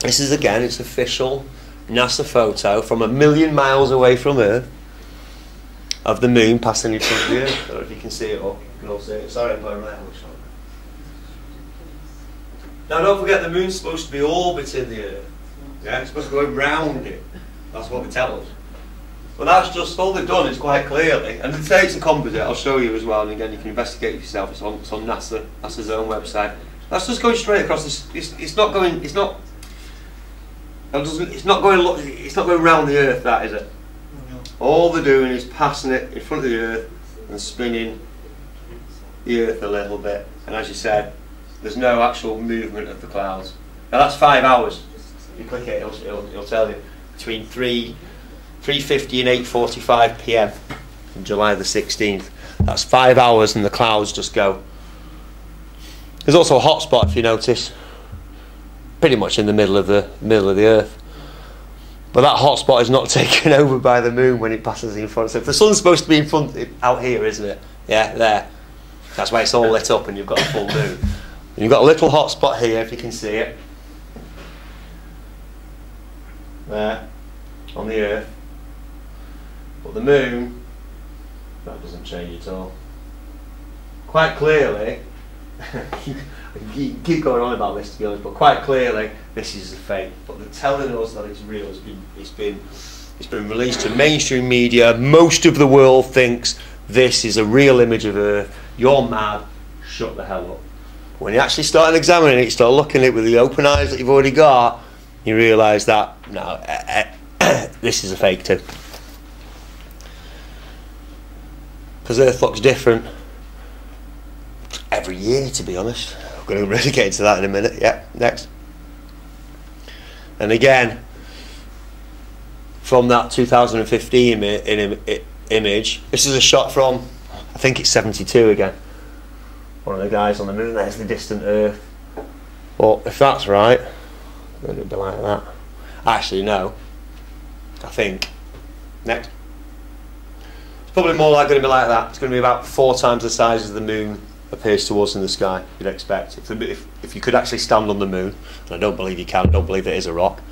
Speaker 1: This is again, it's official NASA photo from a million miles away from Earth of the moon passing in front of the Earth. I don't know if you can see it or you can all see it. Sorry, I'm going right. Now, don't forget the moon's supposed to be orbiting the Earth. Yeah, it's supposed to go around it. That's what they tell us. But that's just all they've done is quite clearly, and they say it's a composite. I'll show you as well, and again you can investigate yourself. It's on, it's on NASA, NASA's own website. That's just going straight across. This, it's, it's not going. It's not it's not going. It's not going around the Earth. That is it. All they're doing is passing it in front of the Earth and spinning the Earth a little bit. And as you said, there's no actual movement of the clouds. Now that's five hours. You click it, it'll, it'll, it'll tell you between three, three fifty and eight forty-five p.m. on July the sixteenth. That's five hours, and the clouds just go. There's also a hot spot if you notice pretty much in the middle of the middle of the Earth. But that hot spot is not taken over by the moon when it passes in front. So if the sun's supposed to be in front out here, isn't it? Yeah, there. That's why it's all lit up and you've got a full moon. You've got a little hot spot here, if you can see it. There, on the Earth. But the moon, that doesn't change at all. Quite clearly, keep going on about this to be honest, but quite clearly this is a fake. But they're telling us that it's real. It's been, it's been, it's been released to mainstream media. Most of the world thinks this is a real image of Earth. You're mad. Shut the hell up. When you actually start examining it, you start looking at it with the open eyes that you've already got, you realise that no, uh, uh, this is a fake too. Because Earth looks different every year, to be honest I'm going to really get into that in a minute. Yeah, next. And again, from that 2015 imi image, this is a shot from, I think it's 72 again. One of the guys on the moon, there's the distant Earth. Well, if that's right, it'd be like that. Actually, no. I think. Next. It's probably more like going to be like that. It's going to be about four times the size as the moon appears to us in the sky. You'd expect if, if, if you could actually stand on the moon, and I don't believe you can. I don't believe it is a rock.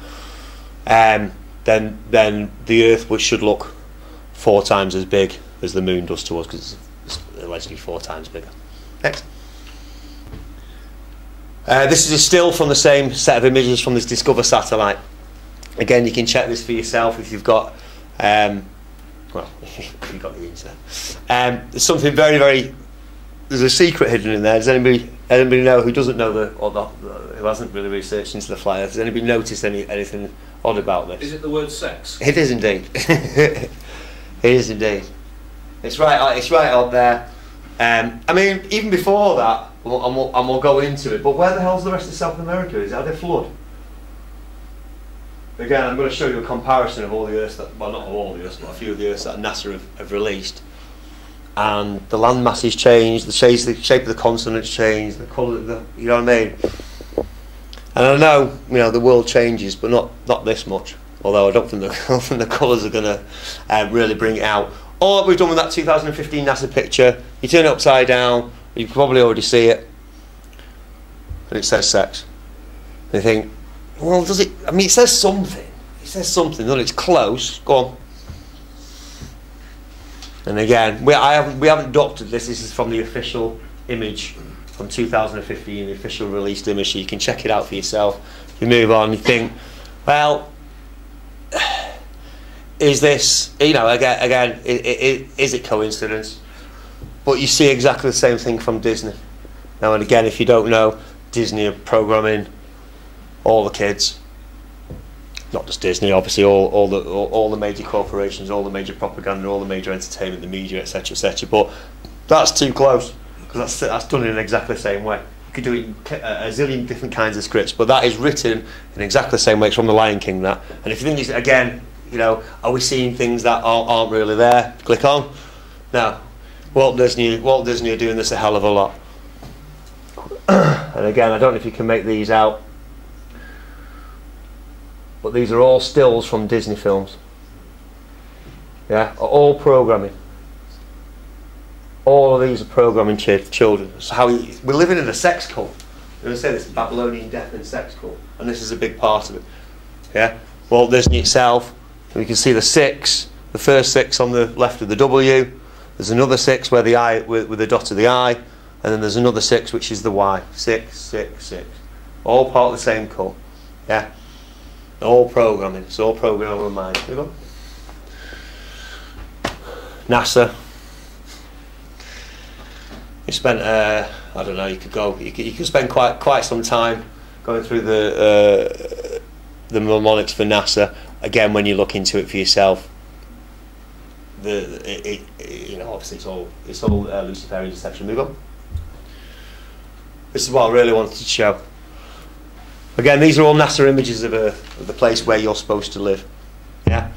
Speaker 1: Um, then then the Earth should look four times as big as the moon does to us because it's allegedly four times bigger. Next. Uh, this is a still from the same set of images from this DSCOVR satellite. Again, you can check this for yourself if you've got, um, well, if you've got the internet. Um, there's something very, very, there's a secret hidden in there. Does anybody, anybody know who doesn't know the, or the, who hasn't really researched into the flyer? Has anybody noticed any anything odd about this?
Speaker 2: Is it the word sex?
Speaker 1: It is indeed. it is indeed. It's right. It's right out there. Um, I mean, even before that, and we'll, and we'll go into it. But where the hell's the rest of South America? Is that a flood? Again, I'm going to show you a comparison of all the Earths that, well, not all the Earths, but a few of the Earths that NASA have, have released. And the land masses the shape, the shape of the continents changed, the colour, the, you know what I mean? And I know, you know, the world changes, but not, not this much. Although I don't think the, the colours are going to uh, really bring it out. All we've done with that 2015 NASA picture, you turn it upside down, you probably already see it, and it says sex. You think, well, does it? I mean, it says something. It says something. That it's close. Go on. And again, we I haven't we haven't doctored this. This is from the official image from 2015, the official released image. So you can check it out for yourself. You move on. You think, well, is this? You know, again, again, it, it, is it coincidence? But you see exactly the same thing from Disney. Now and again, if you don't know, Disney are programming all the kids, not just Disney, obviously all, all the all, all, the major corporations, all the major propaganda, all the major entertainment, the media, etc., etc. But that's too close because that's that's done in exactly the same way. You could do it in a zillion different kinds of scripts, but that is written in exactly the same way. It's from The Lion King. That, and if you think again, you know, are we seeing things that aren't, aren't really there? Click on. No, Walt Disney, Walt Disney are doing this a hell of a lot. and again, I don't know if you can make these out but these are all stills from Disney films. Yeah, all programming. All of these are programming ch children. So how we, we're living in a sex cult. I'm going to say this Babylonian death and sex cult, and this is a big part of it. Yeah, Walt Disney itself. We can see the six, the first six on the left of the W. There's another six where the I with, with the dot of the I, and then there's another six which is the Y. Six, six, six. All part of the same cult. Yeah. All programming. It's all programming mind. Here we go. NASA. You spent, uh, I don't know. You could go. You could, you could spend quite quite some time going through the uh, the mnemonics for NASA. Again, when you look into it for yourself, the it, it, you know obviously it's all it's all uh, Luciferian deception. Move on. This is what I really wanted to show. Again, these are all NASA images of, of the place where you're supposed to live. Yeah.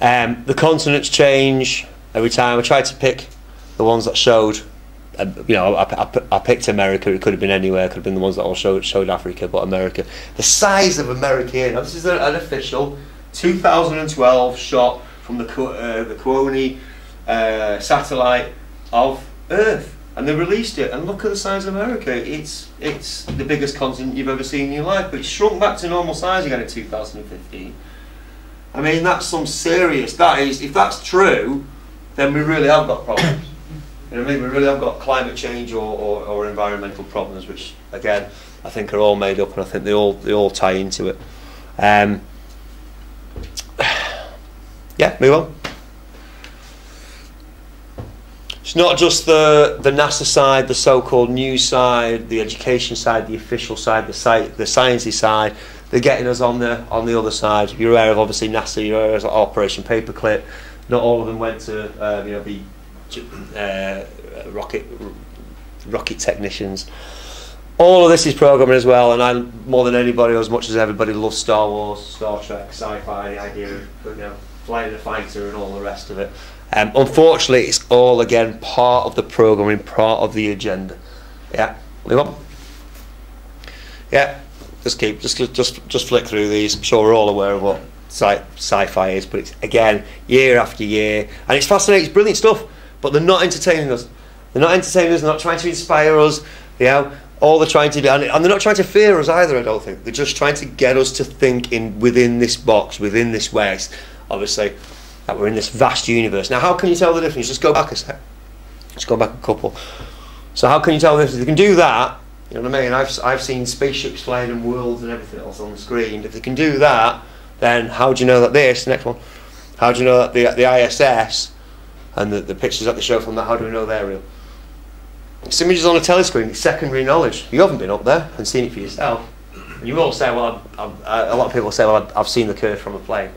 Speaker 1: Um, the continents change every time. I tried to pick the ones that showed. You know, I, I, I, picked America. It could have been anywhere. It could have been the ones that all showed, showed Africa, but America. The size of America. This is an official 2012 shot from the uh, the Suomi uh, satellite of Earth and they released it. And look at the size of America. It's it's the biggest continent you've ever seen in your life, but it's shrunk back to normal size again in 2015. I mean, that's some serious. That is, if that's true, then we really have got problems. You know what I mean? We really haven't got climate change or, or, or environmental problems, which again I think are all made up, and I think they all they all tie into it. Um, yeah, move on. It's not just the, the NASA side, the so-called news side, the education side, the official side, the site, the sciencey side. They're getting us on the on the other side. You're aware of obviously NASA. You're aware of Operation Paperclip. Not all of them went to um, you know be uh, rocket rocket technicians. all of this is programming as well, and I more than anybody, as much as everybody, loves Star Wars, Star Trek, sci-fi, the idea of you know flying a fighter and all the rest of it. Um, unfortunately, it's all again part of the programming, part of the agenda. Yeah, move on. Yeah, just keep just just just flick through these. I'm sure we're all aware of what sci- sci-fi is, but it's again year after year, and it's fascinating. It's brilliant stuff, but they're not entertaining us. They're not entertaining us. They're not trying to inspire us. You know, all they're trying to do, and, they're not trying to fear us either. I don't think they're just trying to get us to think in within this box, within this way. Obviously, that we're in this vast universe. Now, how can you tell the difference? Just go back a step. Just go back a couple. So, how can you tell the difference? If you can do that, you know what I mean? I've, I've seen spaceships flying and worlds and everything else on the screen. If they can do that, then how do you know that this, next one, how do you know that the, the ISS and the, the pictures that they show from that, how do we know they're real? It's images on a telescreen, it's secondary knowledge. You haven't been up there and seen it for yourself. You all say, well, I've, I've, a lot of people say, well, I've, seen the curve from a plane.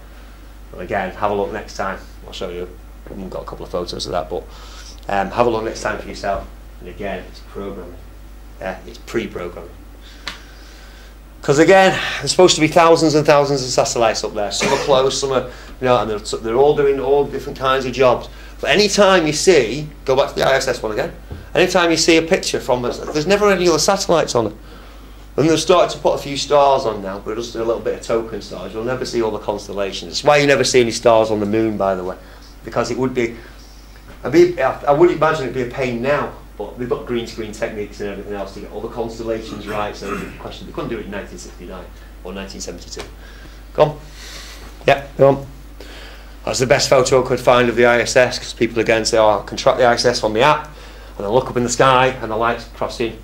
Speaker 1: Well, again, have a look next time. I'll show you. I've got a couple of photos of that, but um, have a look next time for yourself. And again, it's programming. Yeah, it's pre-programming. Because again, there's supposed to be thousands and thousands of satellites up there. Some are close, some are, you know, and they're, they're all doing all different kinds of jobs. But any time you see, go back to the ISS one again. Anytime you see a picture from us, there's never any other satellites on it. And they've started to put a few stars on now, but just a little bit of token stars. You'll never see all the constellations. It's why you never see any stars on the moon, by the way, because it would be. I'd be I would imagine it'd be a pain now, but they've got green screen techniques and everything else to get all the constellations right. So the question they couldn't do it in 1969 or 1972. Go on. Yeah, go on. That's the best photo I could find of the ISS because people again say, "Oh, I can track the ISS on the app," and I look up in the sky and the lights crossing And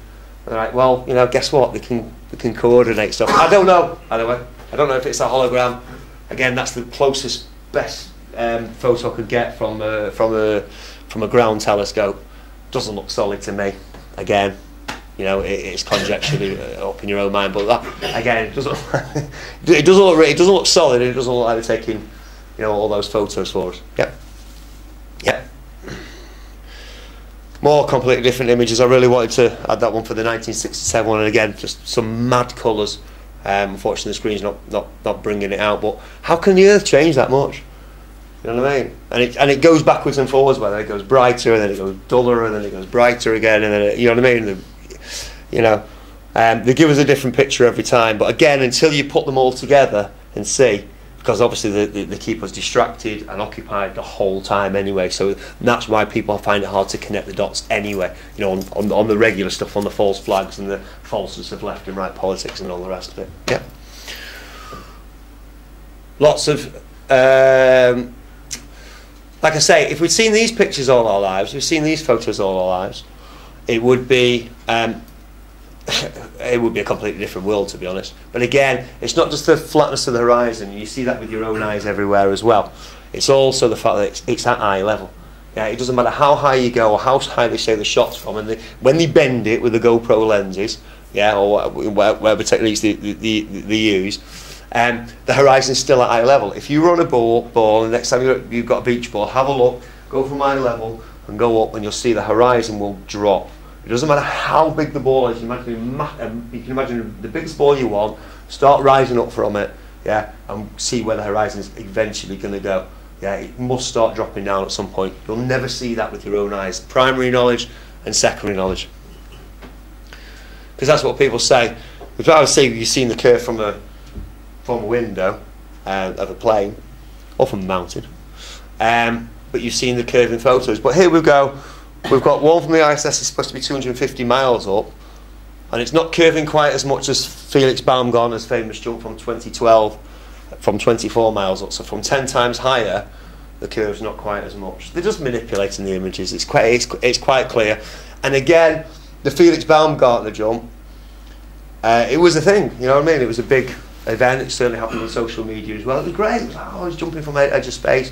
Speaker 1: they're like, well, you know, guess what? They can they can coordinate stuff. I don't know. By the way, I don't know if it's a hologram. Again, that's the closest, best um, photo I could get from a, from a from a ground telescope. Doesn't look solid to me. Again, you know, it, it's conjecturally uh, up in your own mind. But that, again, it doesn't it doesn't look it doesn't look solid. It doesn't look like they're taking, you know, all those photos for us. Yep. Yep more completely different images. I really wanted to add that one for the 1967 one, and again, just some mad colours. Um, unfortunately, the screen's not, not, not bringing it out. But how can the Earth change that much? You know what I mean? And it, and it goes backwards and forwards, whether it goes brighter, and then it goes duller, and then it goes brighter again, and then it, you know what I mean? The, you know, um, they give us a different picture every time. But again, until you put them all together and see, because obviously they, they, they, keep us distracted and occupied the whole time anyway. So that's why people find it hard to connect the dots anyway. You know, on, on, on the regular stuff, on the false flags and the falseness of left and right politics and all the rest of it. Yeah. Lots of, um, like I say, if we'd seen these pictures all our lives, we've seen these photos all our lives, it would be um, it would be a completely different world, to be honest. But again, it's not just the flatness of the horizon. You see that with your own eyes everywhere as well. It's also the fact that it's, it's at eye level. Yeah, it doesn't matter how high you go or how high they say the shot's from, and they, when they bend it with the GoPro lenses, yeah, or whatever techniques they, they, they use, um, the horizon's still at eye level. If you run a ball, ball, and next time you've got a beach ball, have a look, go from eye level and go up, and you'll see the horizon will drop it doesn't matter how big the ball is. You, imagine, um, you can imagine the biggest ball you want. Start rising up from it, yeah, and see where the horizon is eventually going to go. Yeah, it must start dropping down at some point. You'll never see that with your own eyes. Primary knowledge and secondary knowledge, because that's what people say. If I would say you've seen the curve from a from a window uh, of a plane, or from a mountain, um, but you've seen the curve in photos. But here we go We've got one from the ISS is supposed to be 250 miles up, and it's not curving quite as much as Felix Baumgartner's famous jump from 2012 from 24 miles up. So from 10 times higher, the curve's not quite as much. They're just manipulating the images. It's quite, it's, it's quite clear. And again, the Felix Baumgartner jump, uh, it was a thing. You know what I mean? It was a big event. It certainly happened on social media as well. It was great. It was oh, he's jumping from edge of space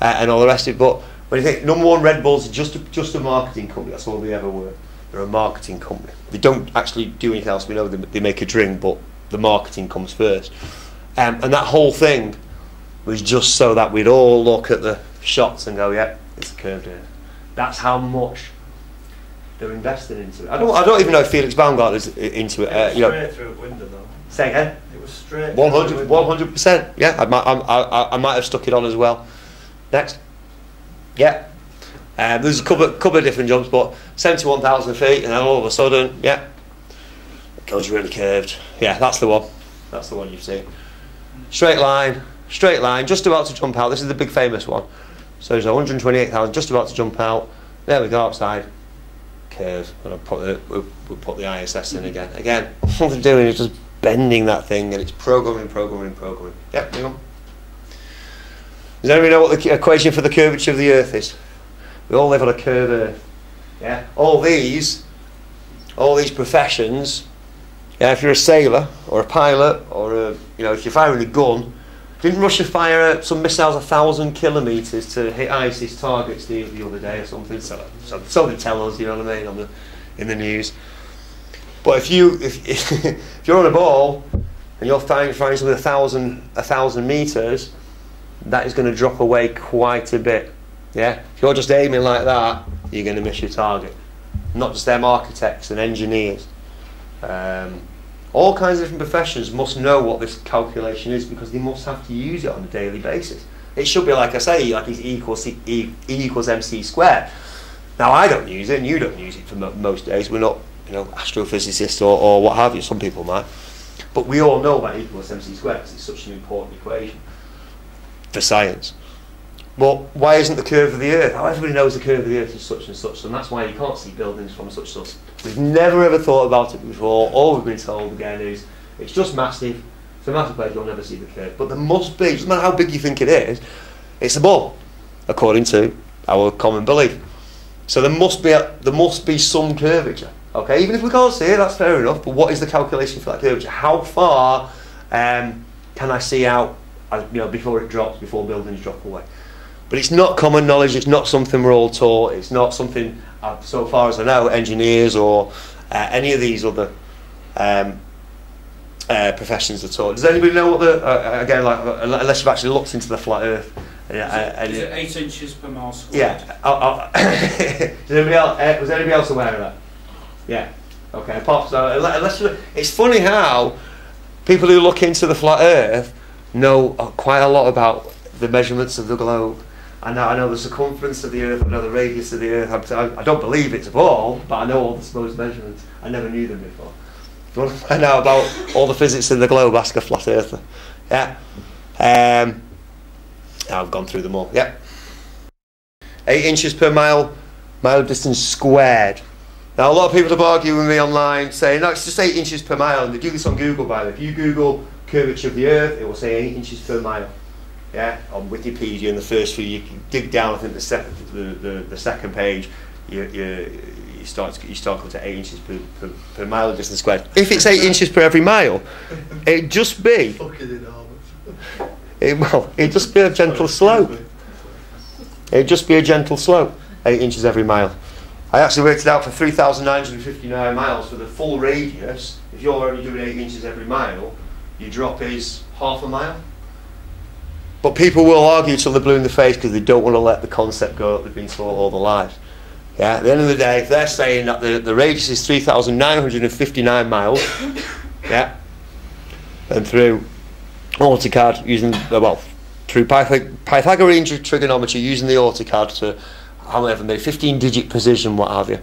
Speaker 1: uh, and all the rest of it. But when you think number one, Red Bull's just a, just a marketing company. That's all they ever were. They're a marketing company. They don't actually do anything else. We know they, they make a drink, but the marketing comes first. Um, and that whole thing was just so that we'd all look at the shots and go, "Yeah, it's a curved here." That's how much they're investing into it. I don't, I don't even know if Felix Baumgartner's into it. Uh, you know,
Speaker 2: straight through window though.
Speaker 1: say again.
Speaker 2: It was straight.
Speaker 1: 100 100%. Yeah, I might, I, I, I might have stuck it on as well. Next. Yeah. Um, there's a couple, couple of different jumps, but 71,000 feet, and then all of a sudden, yeah, it goes really curved. Yeah, that's the one. That's the one you see. Straight line, straight line, just about to jump out. This is the big famous one. So there's 128,000, just about to jump out. There we go, outside. Curve. And I'll put the, we'll, we'll put the ISS in again. Again, all they're doing is just bending that thing, and it's programming, programming, programming. Yep, hang on. Does anybody know what the equation for the curvature of the Earth is? We all live on a curved Earth. Yeah. All these, all these professions. Yeah. If you're a sailor or a pilot or a, you know, if you're firing a gun, didn't Russia fire uh, some missiles a thousand kilometres to hit ISIS targets the, the other day or something? So, so, so they tell us, you know what I mean, on the in the news. But if you if, if you're on a ball and you're firing, firing something a thousand a thousand meters, that is going to drop away quite a bit. Yeah, if you're just aiming like that, you're going to miss your target. Not just them architects and engineers. Um, all kinds of different professions must know what this calculation is because they must have to use it on a daily basis. It should be like I say, like E equals C, e, e equals mc squared. Now I don't use it, and you don't use it for mo- most days. We're not, you know, astrophysicists or, or what have you. Some people might, but we all know that E equals mc squared because it's such an important equation for science. But why isn't the curve of the Earth? Oh, everybody knows the curve of the Earth is such and such, and that's why you can't see buildings from such and such. We've never ever thought about it before. All we've been told again is it's just massive. It's a massive place. You'll never see the curve. But there must be. Doesn't matter how big you think it is. It's a ball, according to our common belief. So there must be a, there must be some curvature. Okay, even if we can't see it, that's fair enough. But what is the calculation for that curvature? How far um, can I see out? Uh, You know, before it drops, before buildings drop away. But it's not common knowledge. It's not something we're all taught. It's not something, uh, so far as I know, engineers or uh, any of these other um, uh, professions are taught. Does anybody know what the uh, again, like uh, unless you've actually looked into the flat Earth? Uh, uh, and-
Speaker 3: Is it eight inches per mile squared?
Speaker 1: yeah. I'll, anybody else, uh, was anybody else aware of that? Yeah. Okay. Apart from that, unle- unless it's funny how people who look into the flat Earth know uh, quite a lot about the measurements of the globe. I know, I know the circumference of the Earth. I know the radius of the Earth. I, I don't believe it's a ball, but I know all the supposed measurements. I never knew them before. If you want to find out about all the physics in the globe, ask a flat earther. Yeah. Um, I've gone through them all. Yeah. Eight inches per mile, mile distance squared. Now, a lot of people have argued with me online saying, no, it's just eight inches per mile. And they do this on Google, by the way. If you Google curvature of the Earth, it will say eight inches per mile. Yeah, on Wikipedia, in the first few, you can dig down. I think the second, the, the, the second page, you, you, you start to, you start going to eight inches per, per, per mile distance squared. If it's eight inches per every mile, it'd just be,
Speaker 2: Fucking enormous.
Speaker 1: it, well, it'd just be a gentle slope. It'd just be a gentle slope, eight inches every mile. I actually worked it out for 3,959 miles for the full radius. If you're only doing eight inches every mile, your drop is half a mile. But people will argue till they're blue in the face because they don't want to let the concept go that they've been taught all their lives. Yeah, at the end of the day, they're saying that the, the radius is 3,959 miles, yeah, and through AutoCAD using, well, through Pythag- Pythagorean trigonometry using the AutoCAD to however many, 15 digit precision, what have you.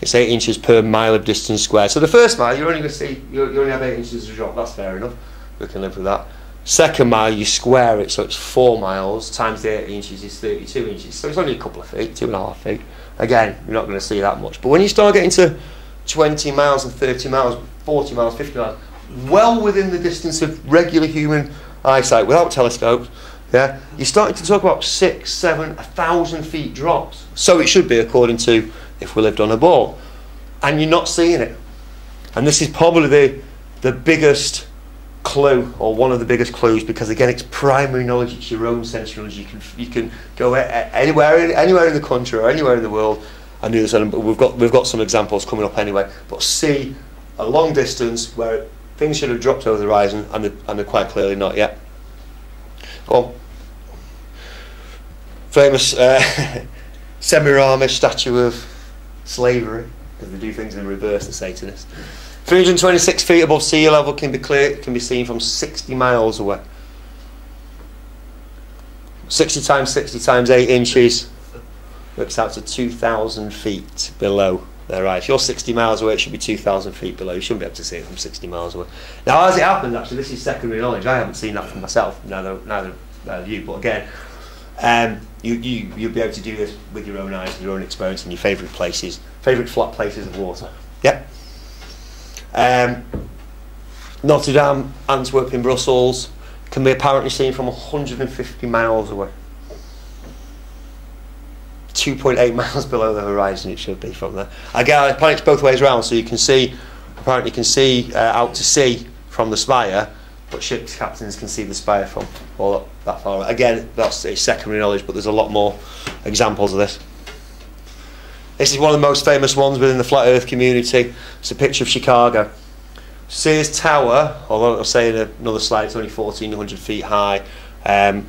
Speaker 1: It's 8 inches per mile of distance squared. So the first mile, you're only going to see, you only have 8 inches of drop, that's fair enough. We can live with that. Second mile, you square it, so it's 4 miles times the 8 inches is 32 inches. So it's only a couple of feet, two and a half feet. Again, you're not going to see that much. But when you start getting to 20 miles and 30 miles, 40 miles, 50 miles, well within the distance of regular human eyesight without telescopes, yeah, you're starting to talk about six, seven, a thousand feet drops. So it should be according to if we lived on a ball. And you're not seeing it. And this is probably the, the biggest clue, or one of the biggest clues, because again, it's primary knowledge, it's your own sensory knowledge. You can, you can go anywhere, in, anywhere in the country or anywhere in the world and do this. And we've got, we've got some examples coming up anyway. But see a long distance where things should have dropped over the horizon and they're, and they're quite clearly not yet. Well, famous uh, Semiramis statue of slavery, because they do things in reverse, the Satanists. 326 feet above sea level can be clear, can be seen from 60 miles away. 60 times 60 times 8 inches works out to 2,000 feet below their eyes. If you're 60 miles away, it should be 2,000 feet below. You shouldn't be able to see it from 60 miles away. Now, as it happens, actually, this is secondary knowledge. I haven't seen that for myself, neither, neither uh, you, but again, um, you, you, you'll be able to do this with your own eyes, your own experience, in your favourite places, favourite flat places of water. Yep. Um, Notre Dame, Antwerp in Brussels, can be apparently seen from 150 miles away. 2.8 miles below the horizon it should be from there. Again, apparently it's both ways around, so you can see, apparently you can see uh, out to sea from the spire, but ships captains can see the spire from all that far. Again, that's a secondary knowledge, but there's a lot more examples of this. This is one of the most famous ones within the flat Earth community. It's a picture of Chicago. Sears Tower, although I'll say in another slide, it's only 1,400 feet high. Um,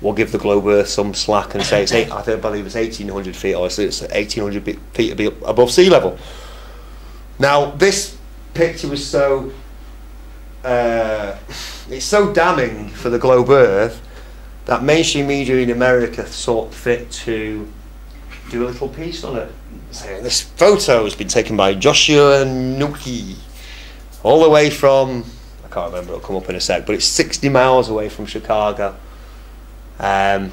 Speaker 1: we'll give the globe Earth some slack and say it's eight, I think I believe it's 1,800 feet, or it's 1,800 feet above sea level. Now, this picture was so uh, it's so damning for the globe Earth that mainstream media in America thought fit to do a little piece on it. This photo has been taken by Joshua Nowicki all the way from I can't remember. It'll come up in a sec, but it's 60 miles away from Chicago. Um,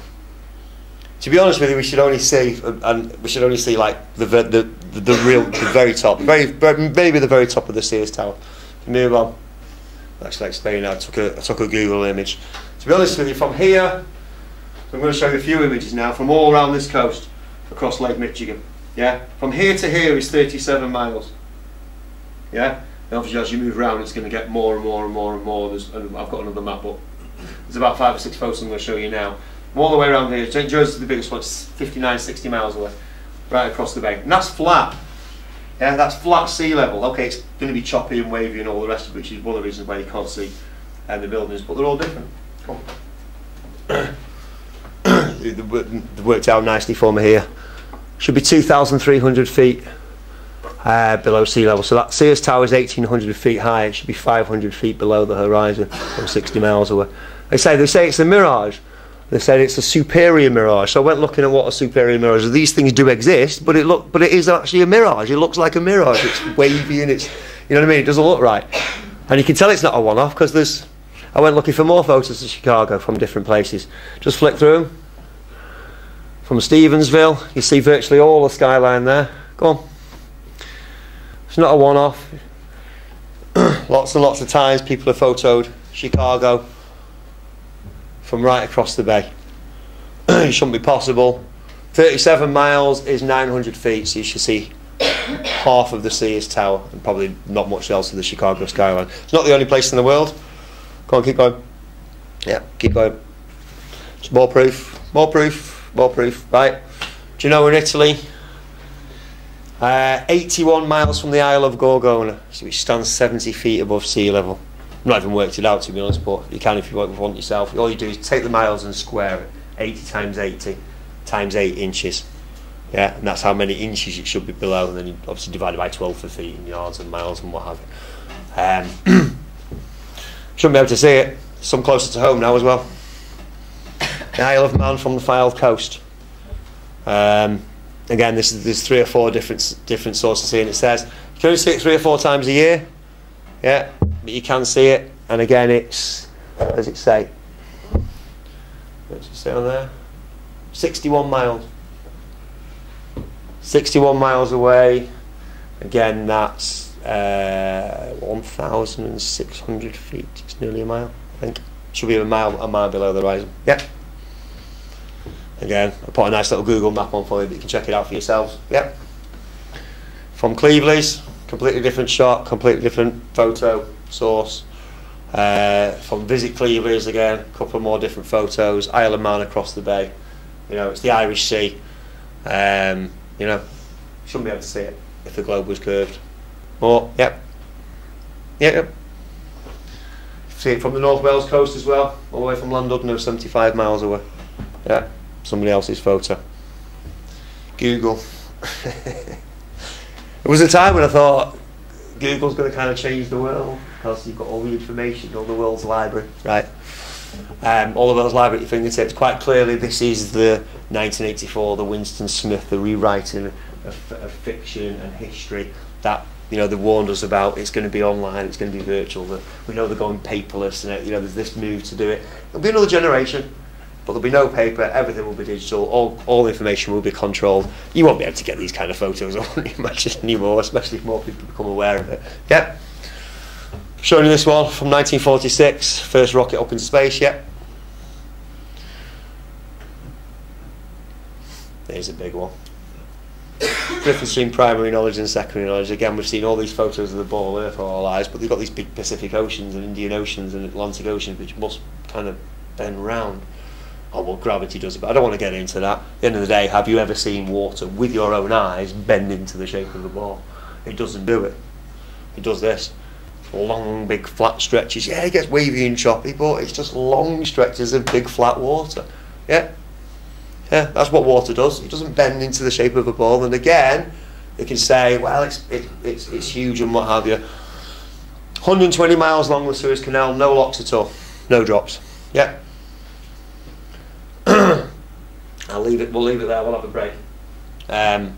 Speaker 1: to be honest with you, we should only see, and we should only see like the the the, the real, the very top, very, maybe the very top of the Sears Tower. Move on. Actually, explain. I took a I took a Google image. To be honest with you, from here, I'm going to show you a few images now from all around this coast across Lake Michigan. Yeah, from here to here is 37 miles. Yeah, and obviously as you move around, it's going to get more and more and more and more. There's, and I've got another map up. There's about five or six photos I'm going to show you now. All the way around here. St. Joe's is the biggest one. It's 59, 60 miles away, right across the bay. And that's flat. Yeah, that's flat sea level. Okay, it's going to be choppy and wavy and all the rest of it, which is one of the reasons why you can't see uh, the buildings, but they're all different. They worked out nicely for me here. Should be 2,300 feet uh, below sea level. So that Sears Tower is 1,800 feet high. It should be 500 feet below the horizon from 60 miles away. They say they say it's a mirage. They said it's a superior mirage. So I went looking at what a superior mirage is. These things do exist, but it look, but it is actually a mirage. It looks like a mirage. It's wavy and it's, you know what I mean. It doesn't look right, and you can tell it's not a one-off because there's. I went looking for more photos of Chicago from different places. Just flick through them. From Stevensville, you see virtually all the skyline there. Go on. It's not a one-off. lots and lots of times people have photoed Chicago from right across the bay. it shouldn't be possible. 37 miles is 900 feet, so you should see half of the Sears Tower and probably not much else of the Chicago skyline. It's not the only place in the world. Go on, keep going. Yeah, keep going. It's more proof, more proof, more proof. Right. Do you know we're in Italy? Uh, 81 miles from the Isle of Gorgona, which stands 70 feet above sea level. I've not even worked it out to be honest, but you can if you want yourself. All you do is take the miles and square it. 80 times 80 times 8 inches. Yeah, and that's how many inches it should be below, and then you obviously divide it by 12 for feet and yards and miles and what have you. Um, shouldn't be able to see it. Some closer to home now as well. The Isle of Man from the Fylde coast. Um, again, this is, there's three or four different different sources here, and it says you can only see it three or four times a year. Yeah, but you can see it, and again, it's does it say? Does it say on there? 61 miles. 61 miles away. Again, that's uh, 1,600 feet. It's nearly a mile, I think. Should be a mile, a mile below the horizon. Yeah. Again, I put a nice little Google map on for you, but you can check it out for yourselves. Yeah. From Cleveleys, completely different shot, completely different photo source. Uh, from Visit Cleveleys again, a couple more different photos. Isle of Man across the bay. You know, it's the Irish Sea. Um, you know, shouldn't be able to see it if the globe was curved. More, yep. Yep, yep. See it from the North Wales coast as well, all the way from London, Llandudno, 75 miles away. Yeah, somebody else's photo. Google. It was a time when I thought Google's going to kind of change the world because you've got all the information, all the world's library, right? Um, all of those library at your fingertips. Quite clearly, this is the 1984, the Winston Smith, the rewriting of, of fiction and history that you know they warned us about. It's going to be online. It's going to be virtual. The, we know they're going paperless, and you know there's this move to do it. It'll be another generation, but there'll be no paper. Everything will be digital. All all information will be controlled. You won't be able to get these kind of photos on imagine anymore, especially if more people become aware of it. Yep. Showing you this one from 1946, first rocket up in space. Yep. There's a big one. difference between primary knowledge and secondary knowledge. Again, we've seen all these photos of the ball Earth all our eyes, but they've got these big Pacific Oceans and Indian Oceans and Atlantic Oceans, which must kind of bend round. Oh, well, gravity does it, but I don't want to get into that. At the end of the day, have you ever seen water with your own eyes bend into the shape of the ball? It doesn't do it. It does this. Long, big, flat stretches. Yeah, it gets wavy and choppy, but it's just long stretches of big, flat water. Yeah, yeah, that's what water does. It doesn't bend into the shape of a ball. And again, you can say, well, it's, it, it's, it's huge and what have you. 120 miles long the Suez Canal, no locks at all, no drops. Yeah. I'll leave it. We'll leave it there. We'll have a break. Um,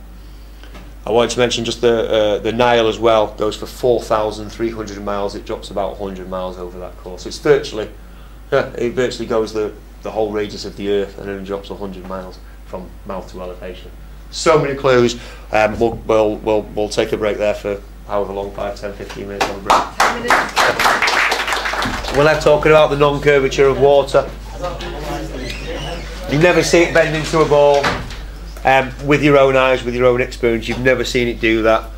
Speaker 1: I wanted to mention just the uh, the Nile as well goes for 4,300 miles. It drops about 100 miles over that course. It's virtually, yeah, it virtually goes the the whole radius of the Earth and then drops 100 miles from mouth to elevation. So many clues. Um, we'll, we'll, we'll, we'll take a break there for however long, 5, 10, 15 minutes on a break. We're now talking about the non-curvature of water. You never see it bend into a ball um, with your own eyes, with your own experience. You've never seen it do that.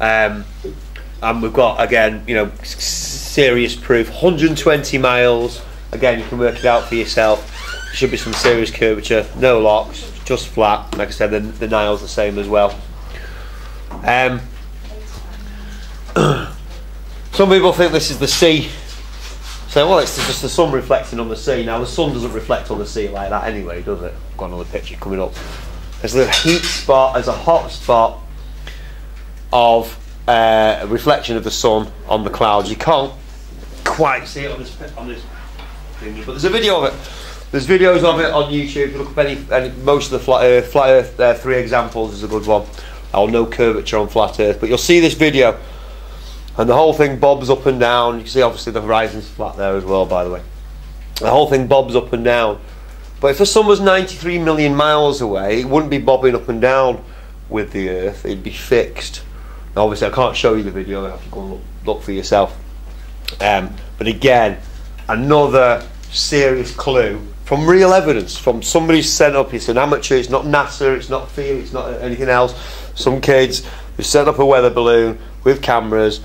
Speaker 1: Um, and we've got, again, you know, serious proof. 120 miles Again, you can work it out for yourself. There should be some serious curvature, no locks, just flat. Like I said, the, the Nile's the same as well. Um, some people think this is the sea. So, well, it's just the sun reflecting on the sea. Now, the sun doesn't reflect on the sea like that anyway, does it? I've got another picture coming up. There's a little heat spot, there's a hot spot of uh, reflection of the sun on the clouds. You can't quite see it on this, on this but there's a video of it. There's videos of it on YouTube. Look up any, any most of the flat Earth, flat Earth, uh, three examples is a good one. I'll no curvature on flat Earth, but you'll see this video, and the whole thing bobs up and down. You can see obviously the horizon's flat there as well, by the way. The whole thing bobs up and down. But if the sun was 93 million miles away, it wouldn't be bobbing up and down with the Earth. It'd be fixed. Now, obviously, I can't show you the video. You have to go and look, look for yourself. Um, but again, another serious clue from real evidence, from somebody set up, it's an amateur, it's not NASA, it's not field, it's not anything else. Some kids who set up a weather balloon with cameras,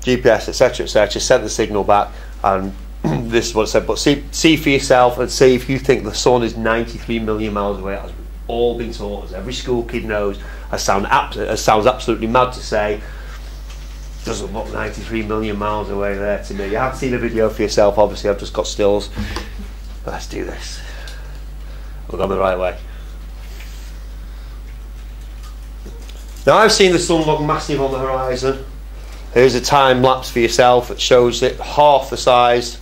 Speaker 1: GPS, etc., etc., sent the signal back, and this is what it said. But see, see for yourself and see if you think the sun is 93 million miles away, as we've all been taught, as every school kid knows. That, sound, sounds absolutely mad to say, doesn't look 93 million miles away there to me. You haven't seen a video for yourself, obviously, I've just got stills. Let's do this. We've gone the right way. Now, I've seen the sun look massive on the horizon. Here's a time lapse for yourself that shows it half the size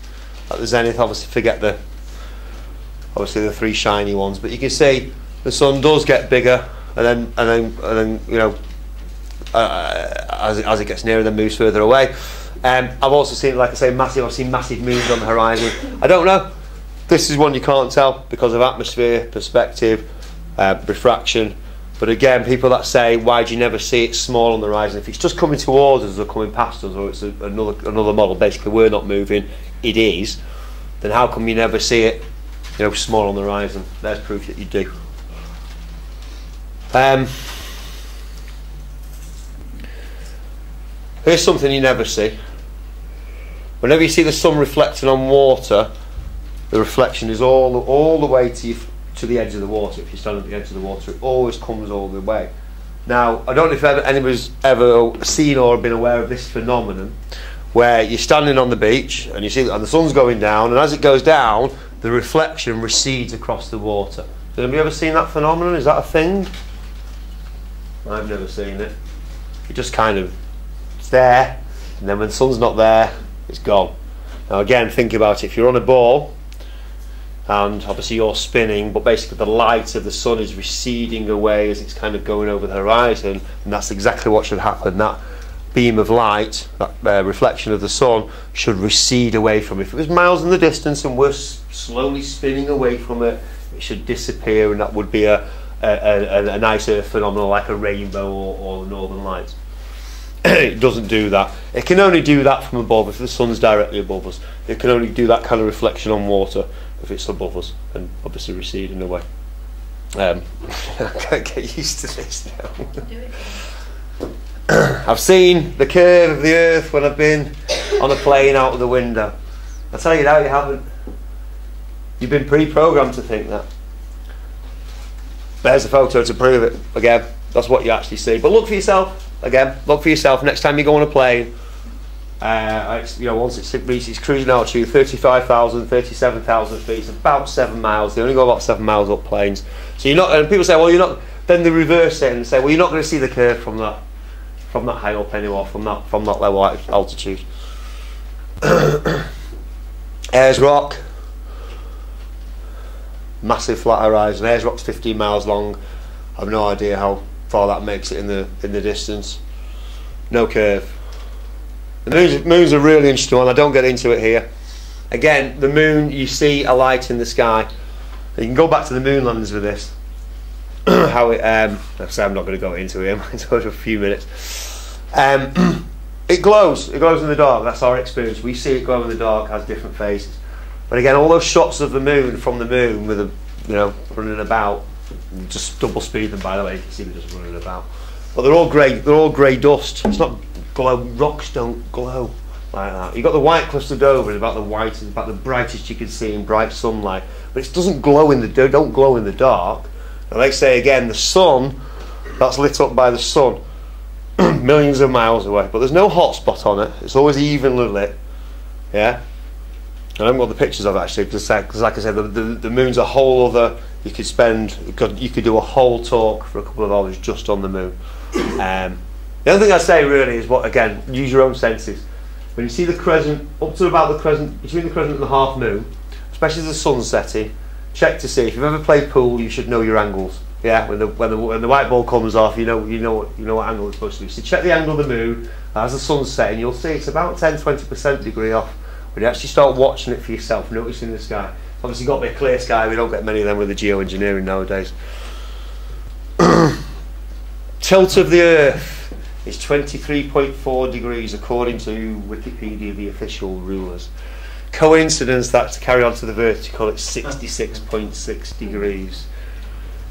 Speaker 1: at the zenith. Obviously, forget the obviously the three shiny ones, but you can see the sun does get bigger, and then and then and then you know uh, as, it, as it gets nearer, then moves further away. Um, I've also seen, like I say, massive. I've seen massive moons on the horizon. I don't know. This is one you can't tell because of atmosphere, perspective, uh, refraction. But again, people that say, "Why do you never see it small on the horizon?" If it's just coming towards us or coming past us, or it's a, another another model, basically we're not moving, it is. Then how come you never see it, you know, small on the horizon? There's proof that you do. Um, Here's something you never see. Whenever you see the sun reflecting on water, the reflection is all all the way to you, to the edge of the water. If you stand at the edge of the water, it always comes all the way. Now, I don't know if ever, anybody's ever seen or been aware of this phenomenon, where you're standing on the beach and you see and the sun's going down, and as it goes down, the reflection recedes across the water. Have you ever seen that phenomenon? Is that a thing? I've never seen it. It just kind of there, and then when the sun's not there, it's gone. Now again, think about it. If you're on a ball, and obviously you're spinning, but basically the light of the sun is receding away as it's kind of going over the horizon, and that's exactly what should happen. That beam of light, that uh, reflection of the sun, should recede away from it. If it was miles in the distance and we're slowly spinning away from it, it should disappear, and that would be a, a, a, a nice earth phenomenon like a rainbow or, or the northern lights. It doesn't do that. It can only do that from above if the sun's directly above us. It can only do that kind of reflection on water if it's above us and obviously receding away. Um, I can't get used to this now. I've seen the curve of the earth when I've been on a plane out of the window. I tell you now, you haven't. You've been pre-programmed to think that. There's a photo to prove it. Again, that's what you actually see. But look for yourself. Again, look for yourself. Next time you go on a plane, uh, you know, once it reaches cruising altitude, 35,000, 37,000 feet, it's about seven miles. They only go about seven miles up planes. So you're not, and people say, well, you're not, then they reverse it and say, well, you're not going to see the curve from that, from that high up anymore, from that, from that level altitude. Ayers Rock, massive flat horizon. Ayers Rock's 15 miles long. I've no idea how far that makes it in the in the distance. No curve. The moon's, moon's a really interesting one. I don't get into it here. Again, the moon, you see a light in the sky. You can go back to the moon landings with this. How it, um, I'm not going to go into it. It's for a few minutes. Um, it glows. It glows in the dark. That's our experience. We see it glow in the dark. Has different phases. But again, all those shots of the moon from the moon with a, you know, running about, just double speed them. By the way, you can see them just running about. But they're all grey. They're all grey dust. It's not glow. Rocks don't glow like that. You've got the white cliffs of it's about the whitest, about the brightest you can see in bright sunlight, but it doesn't glow in the don't glow in the dark. And I say again, the sun that's lit up by the sun millions of miles away, but there's no hot spot on it. It's always evenly lit. Yeah. I haven't got the pictures of actually because, like I said, the, the, the moon's a whole other. You could spend, you could, you could do a whole talk for a couple of hours just on the moon. Um, the other thing I say really is what again, use your own senses. When you see the crescent up to about the crescent, between the crescent and the half moon, especially the sun's setting, check to see if you've ever played pool. You should know your angles. Yeah, when the when the when the white ball comes off, you know you know what you know what angle it's supposed to be. So check the angle of the moon as the sun's setting. You'll see it's about 10 20 percent degree off. When you actually start watching it for yourself, noticing the sky. Obviously, got to be a clear sky. We don't get many of them with the geoengineering nowadays. Tilt of the Earth is 23.4 degrees according to Wikipedia, the official rulers. Coincidence that to carry on to the vertical, it's 66.6 degrees.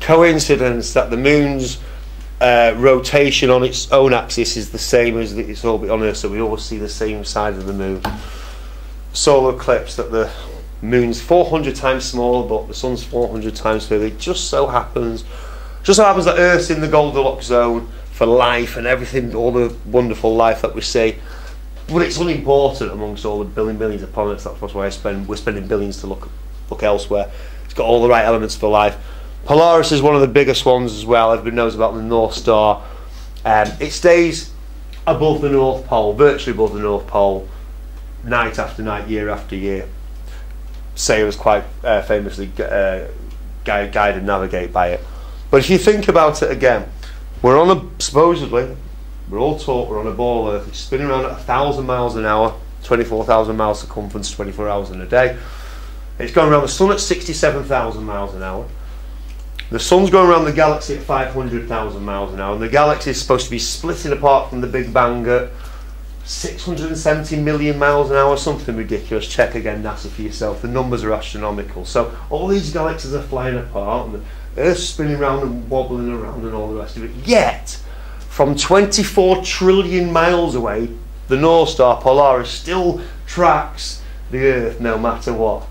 Speaker 1: Coincidence that the moon's uh, rotation on its own axis is the same as its orbit on Earth, so we always see the same side of the moon. Solar eclipse that the moon's 400 times smaller, but the sun's 400 times bigger It just so happens, just so happens that Earth's in the Goldilocks zone for life and everything, all the wonderful life that we see. But it's unimportant amongst all the billion billions of planets. That's why I spend, we're spending billions to look look elsewhere. It's got all the right elements for life. Polaris is one of the biggest ones as well. Everybody knows about the North Star. Um, it stays above the North Pole, virtually above the North Pole, night after night, year after year. Sailors quite uh, famously uh, guide, and navigate by it. But if you think about it again, we're on a supposedly, we're all taught we're on a ball Earth. It's spinning around at a thousand miles an hour, twenty-four thousand miles circumference, twenty-four hours in a day. It's going around the sun at sixty-seven thousand miles an hour. The sun's going around the galaxy at 500,000 miles an hour, and the galaxy is supposed to be splitting apart from the Big Bang at 670 million miles an hour, something ridiculous. Check again, NASA, for yourself. The numbers are astronomical. So all these galaxies are flying apart, and the Earth's spinning around and wobbling around, and all the rest of it. Yet, from 24 trillion miles away, the North Star Polaris still tracks the Earth no matter what.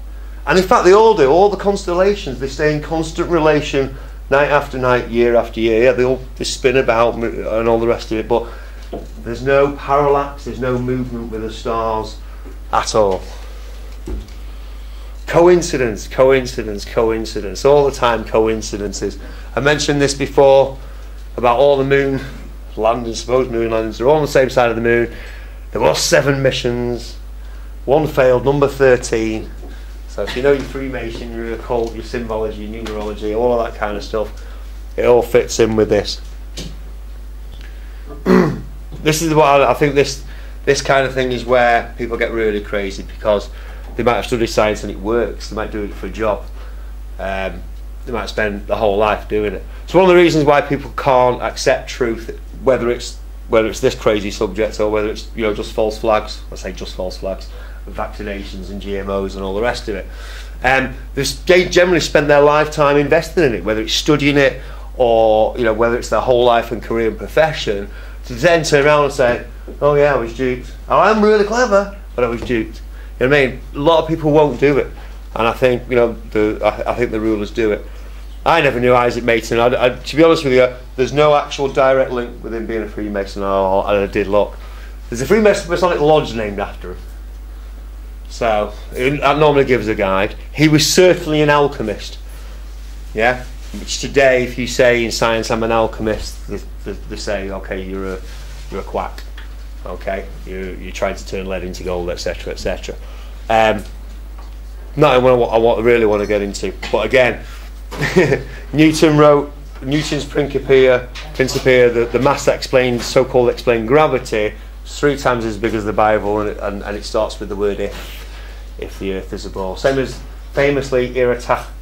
Speaker 1: And in fact, they all do. All the constellations, they stay in constant relation night after night, year after year. Yeah, they all they spin about and all the rest of it. But there's no parallax, there's no movement with the stars at all. Coincidence, coincidence, coincidence. All the time, coincidences. I mentioned this before about all the moon landings, supposed moon landings. They're all on the same side of the moon. There were seven missions. One failed, number 13. So if you know your Freemason, your occult, your symbology, your numerology, all of that kind of stuff, it all fits in with this. this is what I, I think this this kind of thing is where people get really crazy because they might have studied science and it works. They might do it for a job. Um, they might spend the whole life doing it. So one of the reasons why people can't accept truth, whether it's whether it's this crazy subject or whether it's you know just false flags, let's say just false flags, vaccinations and GMOs and all the rest of it. Um, they generally spend their lifetime investing in it, whether it's studying it or you know whether it's their whole life and career and profession. To then turn around and say, "Oh yeah, I was duped. Oh, I'm really clever, but I was duped." You know what I mean? A lot of people won't do it, and I think you know the I, I think the rulers do it. I never knew Isaac Mason. I, I, to be honest with you, there's no actual direct link with him being a Freemason, and I did look. There's a Freemasonic lodge named after him. So, that normally gives a guide. He was certainly an alchemist. Yeah? Which today, if you say in science, I'm an alchemist, they, they, they say, okay, you're a, you're a quack. Okay? You're, you're trying to turn lead into gold, etc., etc. Um, not what I, want, really want to get into. But again, Newton wrote Newton's Principia, Principia the, the mass that explains, so-called explained gravity, three times as big as the Bible, and it, and, and it starts with the word if, if the earth is a ball. Same as famously Eratosthenes,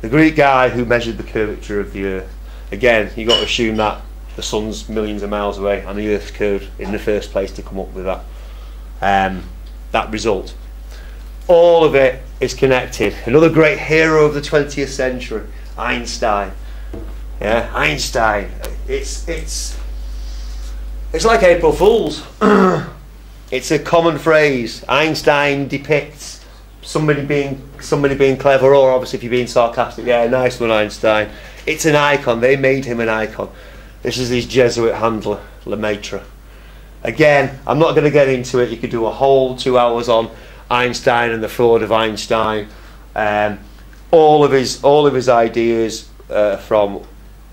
Speaker 1: the Greek guy who measured the curvature of the earth. Again, you've got to assume that the sun's millions of miles away, and the earth curved in the first place to come up with that um, that result all of it is connected. Another great hero of the 20th century, Einstein. Yeah, Einstein. It's it's it's like April Fools. it's a common phrase. Einstein depicts somebody being somebody being clever, or obviously if you're being sarcastic, yeah, nice one, Einstein. It's an icon. They made him an icon. This is his Jesuit handler, Lemaitre. Again, I'm not going to get into it. You could do a whole two hours on Einstein and the fraud of Einstein. Um, all of his all of his ideas uh, from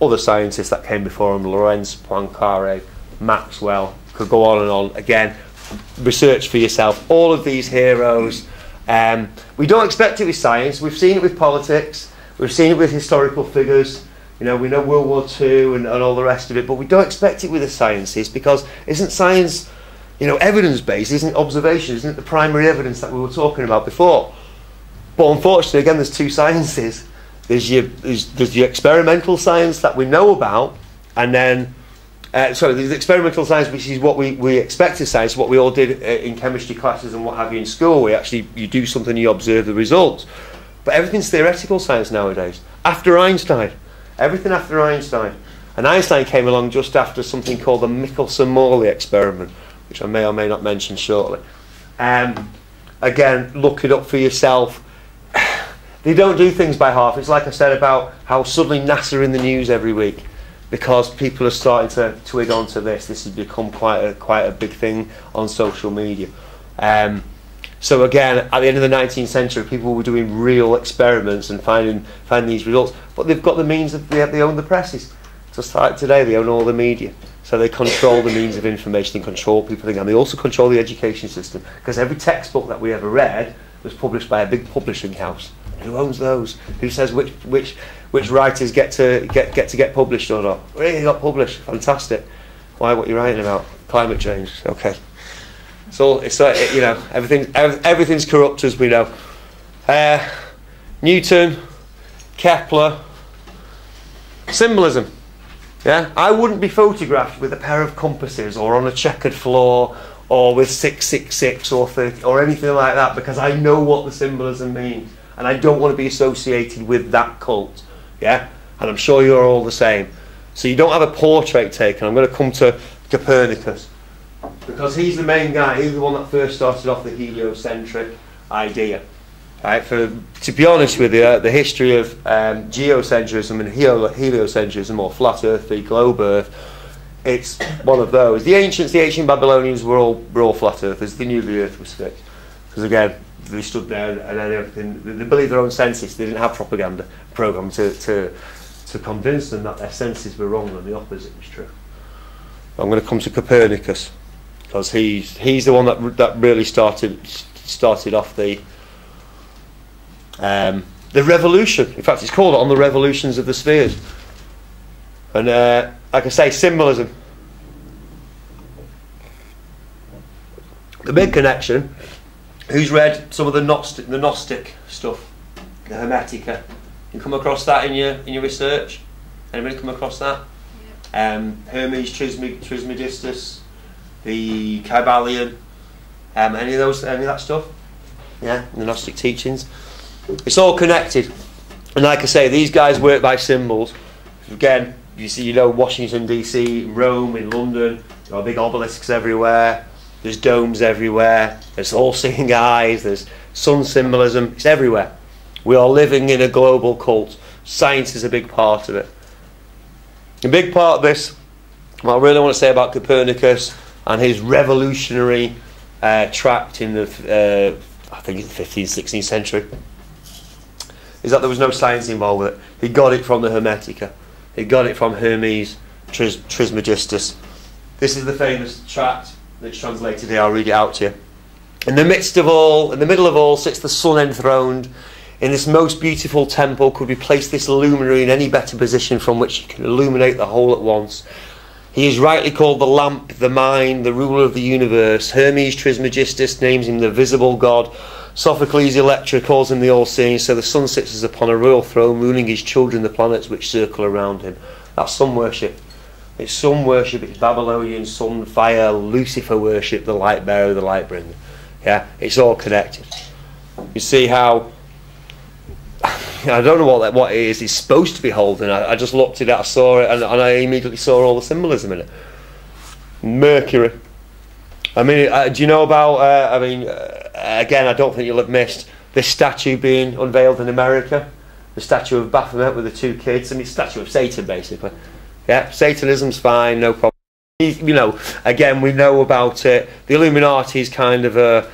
Speaker 1: other scientists that came before him, Lorentz, Poincaré, Maxwell, could go on and on. Again, research for yourself. All of these heroes. Um, we don't expect it with science. We've seen it with politics. We've seen it with historical figures. You know, we know World War II and, and all the rest of it, but we don't expect it with the sciences because isn't science you know, evidence based, isn't observation, isn't the primary evidence that we were talking about before? But unfortunately, again, there's two sciences. There's your, there's, there's your experimental science that we know about, and then, uh, sorry, experimental science, which is what we, we expect as science, what we all did uh, in chemistry classes and what have you in school. We actually, you do something, you observe the results. But everything's theoretical science nowadays. After Einstein, everything after Einstein. And Einstein came along just after something called the Michelson-Morley experiment, which I may or may not mention shortly. Um, again, look it up for yourself. they don't do things by half. It's like I said about how suddenly NASA are in the news every week because people are starting to twig onto this. This has become quite a quite a big thing on social media. Um, so again, at the end of the 19th century, people were doing real experiments and finding finding these results. But they've got the means of they, they own the presses. Just like today, they own all the media. So they control the means of information and control people, and they also control the education system because every textbook that we ever read was published by a big publishing house. Who owns those? Who says which which which writers get to get get to get published or not? Really got published. Fantastic. Why? What you're writing about? Climate change. Okay. So it's uh, you know everything everything's corrupt as we know. Uh, Newton, Kepler, symbolism. Yeah, I wouldn't be photographed with a pair of compasses or on a checkered floor or with 666 or 30 or anything like that because I know what the symbolism means and I don't want to be associated with that cult. Yeah, and I'm sure you're all the same. So you don't have a portrait taken. I'm going to come to Copernicus because he's the main guy. He's the one that first started off the heliocentric idea. Right, for to be honest with you, the history of um, geocentrism and heliocentrism, or flat Earth v globe Earth, it's one of those. The ancients, the ancient Babylonians were all were all flat Earthers. They knew the Earth was fixed because again, they stood there and then everything. They believed their own senses. They didn't have propaganda program to to to convince them that their senses were wrong and the opposite was true. I'm going to come to Copernicus because he's he's the one that that really started started off the um, the revolution. In fact, it's called on the revolutions of the spheres. And uh, like I say, symbolism. The big connection. Who's read some of the Gnostic, the Gnostic stuff, the Hermetica? You come across that in your in your research? Anybody come across that? Um, Hermes Trismegistus, the Kybalion, um, any of those, any of that stuff? Yeah, the Gnostic teachings. It's all connected. And like I say, these guys work by symbols. Again, you see, you know, Washington DC, Rome, in London, there are big obelisks everywhere. There's domes everywhere. There's all-seeing eyes. There's sun symbolism. It's everywhere. We are living in a global cult. Science is a big part of it. A big part of this, what I really want to say about Copernicus and his revolutionary uh, tract in the, uh, I think, it's the 15th, 16th century, is that there was no science involved with it. He got it from the Hermetica. He got it from Hermes Tris- Trismegistus. This is the famous tract that's translated here. I'll read it out to you. In the midst of all, in the middle of all, sits the sun enthroned in this most beautiful temple, could we place this luminary in any better position from which he can illuminate the whole at once? He is rightly called the lamp, the mind, the ruler of the universe. Hermes Trismegistus names him the visible god. Sophocles Electra calls him the all-seeing. So the sun sits as upon a royal throne, ruling his children, the planets which circle around him. That's sun worship. It's sun worship. It's Babylonian sun, fire, Lucifer worship, the light bearer, the light bringer. Yeah, it's all connected. You see how I don't know what that, what it is. It's supposed to be holding. I, I just looked at it, I saw it, and, and, I immediately saw all the symbolism in it. Mercury. I mean, uh, do you know about? Uh, I mean, uh, again, I don't think you'll have missed this statue being unveiled in America. The statue of Baphomet with the two kids. I mean, statue of Satan, basically. Yeah, Satanism's fine, no problem. You know, again, we know about it. The Illuminati is kind of a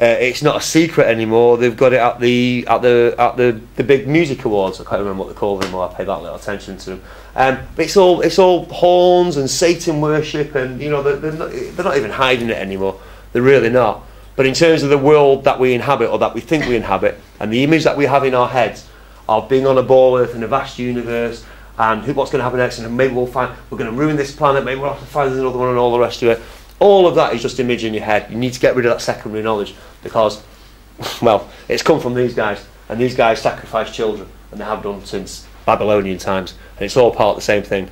Speaker 1: uh, it's not a secret anymore. They've got it at the at the at the, the big music awards. I can't remember what they call them. Or I pay that little attention to them. Um, it's all it's all horns and Satan worship, and you know they're, they're, not, they're not even hiding it anymore. They're really not. But in terms of the world that we inhabit or that we think we inhabit, and the image that we have in our heads of being on a ball earth in a vast universe, and who, what's going to happen next, and maybe we'll find we're going to ruin this planet, maybe we'll have to find another one, and all the rest of it all of that is just image in your head. You need to get rid of that secondary knowledge because, well, it's come from these guys, and these guys sacrifice children, and they have done since Babylonian times, and it's all part of the same thing.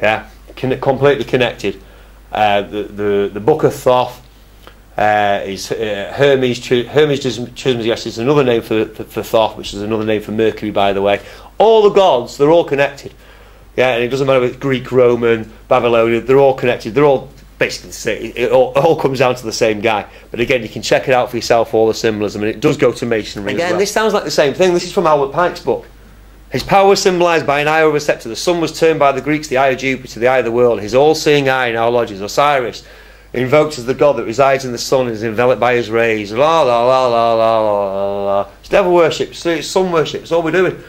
Speaker 1: Yeah, Con- completely connected. Uh, the, the the Book of Thoth uh, is uh, Hermes. Hermes Trismegistus is another name for, for, for Thoth, which is another name for Mercury, by the way. All the gods, they're all connected. Yeah, and it doesn't matter if it's Greek, Roman, Babylonian, they're all connected. They're all basically say it all, it all, comes down to the same guy. But again, you can check it out for yourself, all the symbolism, and it does go to masonry. Again, well. this sounds like the same thing. This is from Albert Pike's book. His power was symbolised by an eye over a sceptre. The sun was turned by the Greeks, the eye of Jupiter, the eye of the world. His all-seeing eye in our lodges, Osiris, invoked as the god that resides in the sun and is enveloped by his rays. La la la la la la la. It's devil worship. It's sun worship. It's all we're doing.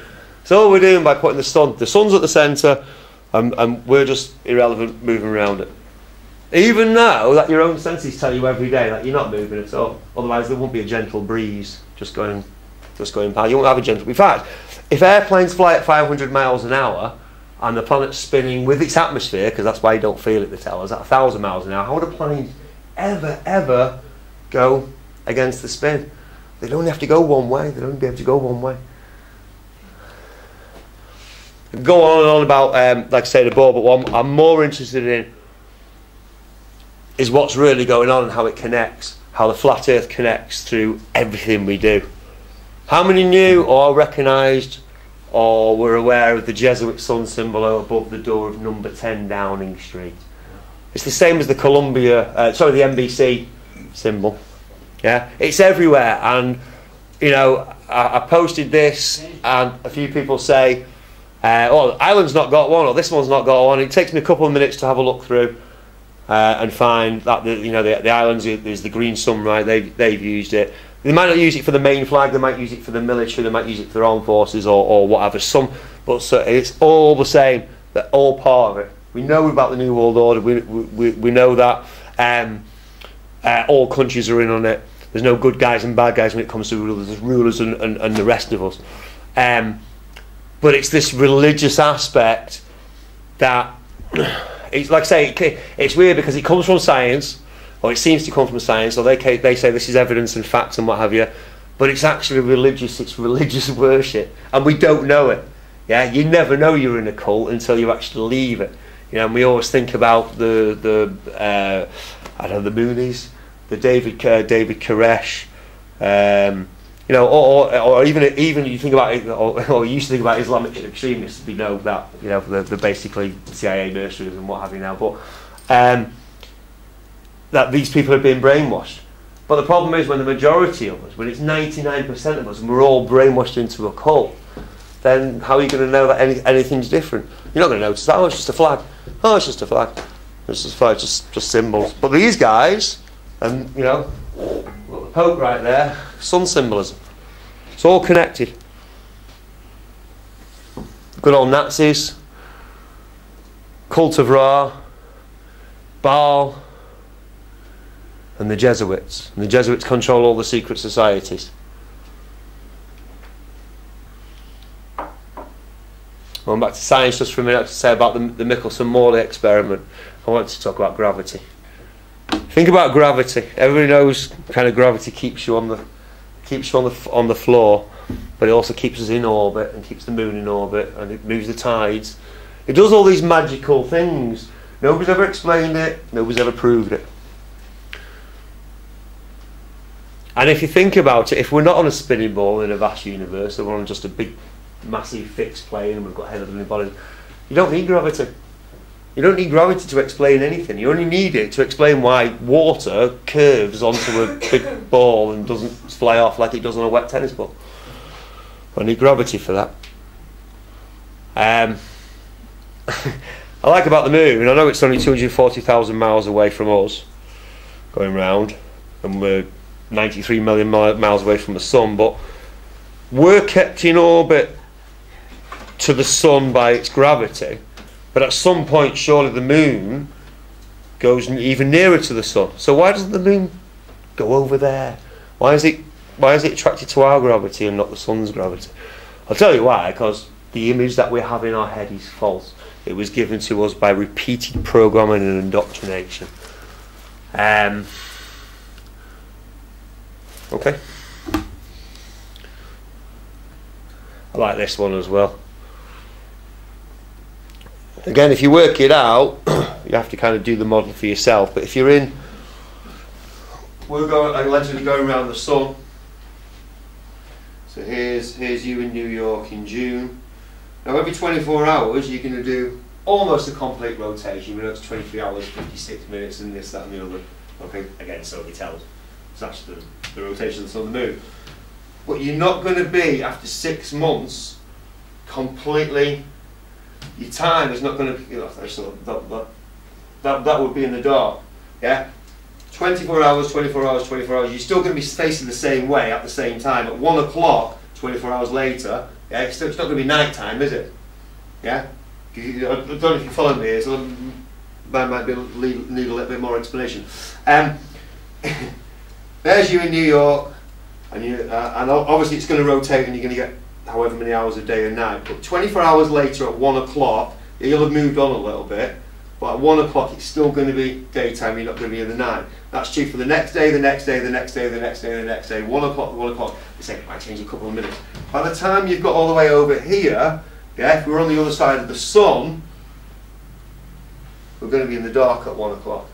Speaker 1: It's all we're doing by putting the sun. The sun's at the centre, and, and we're just irrelevant, moving around it. Even now that your own senses tell you every day that you're not moving at all. Otherwise, there won't be a gentle breeze just going, just going past. You won't have a gentle. In fact, if airplanes fly at 500 miles an hour and the planet's spinning with its atmosphere, because that's why you don't feel it, they tell us, at 1,000 miles an hour, how would a plane ever, ever go against the spin? They'd only have to go one way. They'd only be able to go one way. Go on and on about, um, like I say, the ball, but what I'm, more interested in is what's really going on and how it connects, how the flat earth connects through everything we do. How many knew or recognised or were aware of the Jesuit sun symbol above the door of number 10 Downing Street? It's the same as the Columbia, uh, sorry, the NBC symbol. Yeah, it's everywhere. And, you know, I, I posted this, and a few people say, uh, oh, Ireland's not got one, or this one's not got one. It takes me a couple of minutes to have a look through uh, and find that the, you know the, the islands there's the green sun right they've, they've used it they might not use it for the main flag they might use it for the military they might use it for their armed forces or, or whatever some but so it's all the same. They're all part of it. We know about the New World Order. We, we, we know that um, uh, all countries are in on it. There's no good guys and bad guys when it comes to rulers. There's rulers and, and, and the rest of us. Um, but it's this religious aspect that it's like I say it's weird because it comes from science or it seems to come from science or they they say this is evidence and facts and what have you but it's actually religious it's religious worship and we don't know it. Yeah you never know you're in a cult until you actually leave it. You know and we always think about the the uh, I don't know the Moonies the David uh, David Koresh um, you know, or, or, or, even even you think about it, or, or you used to think about Islamic extremists. We know that you know they're, they're basically CIA mercenaries and what have you now. But um, that these people have been brainwashed. But the problem is when the majority of us, when it's 99% of us, and we're all brainwashed into a cult, then how are you going to know that any, anything's different? You're not going to notice that. Oh, it's just a flag. Oh, it's just a flag. It's just a flag. Just just symbols. But these guys, and you know, Pope right there, sun symbolism. It's all connected. Good old Nazis, cult of Ra, Baal, and the Jesuits. And the Jesuits control all the secret societies. I'm going back to science just for a minute to say about the, the Michelson-Morley experiment. I want to talk about gravity. Think about gravity. Everybody knows kind of gravity keeps you on the keeps you on the on the floor, but it also keeps us in orbit and keeps the moon in orbit and it moves the tides. It does all these magical things. Nobody's ever explained it. Nobody's ever proved it. And if you think about it, if we're not on a spinning ball in a vast universe, and we're on just a big, massive fixed plane, and we've got head of bodies, you don't need gravity. You don't need gravity to explain anything. You only need it to explain why water curves onto a big ball and doesn't fly off like it does on a wet tennis ball. I need gravity for that. Um, I like about the moon, I know it's only 240,000 miles away from us, going round, and we're 93 million miles away from the sun, but we're kept in orbit to the sun by its gravity but at some point, surely the moon goes even nearer to the sun. So why doesn't the moon go over there? Why is it why is it attracted to our gravity and not the sun's gravity? I'll tell you why. Because the image that we have in our head is false. It was given to us by repeated programming and indoctrination. Um, okay. I like this one as well again, if you work it out, you have to kind of do the model for yourself. But if you're in, we're going allegedly going around the sun. So here's here's you in New York in June. Now every 24 hours you're going to do almost a complete rotation. You know it's 23 hours, 56 minutes, and this, that, and the other. Okay, again, so it tells. It's actually the, the rotation of the sun and the moon. But you're not going to be after six months completely your time is not going to, you know, that, that, that, that would be in the dark. Yeah? 24 hours, 24 hours, 24 hours, you're still going to be facing the same way at the same time. At 1 o'clock, 24 hours later, yeah, it's, it's not going to be night time, is it? Yeah? I don't know if you follow me, so I might be, need a little bit more explanation. Um, there's you in New York, and, you, uh, and obviously it's going to rotate and you're going to get however many hours a day and night. But 24 hours later at 1 o'clock, you'll have moved on a little bit, but at 1 o'clock it's still going to be daytime, you're not going to be in the night. That's true for the next day, the next day, the next day, the next day, the next day, 1 o'clock, 1 o'clock. You say, might change a couple of minutes. By the time you've got all the way over here, yeah, if we're on the other side of the sun, we're going to be in the dark at 1 o'clock.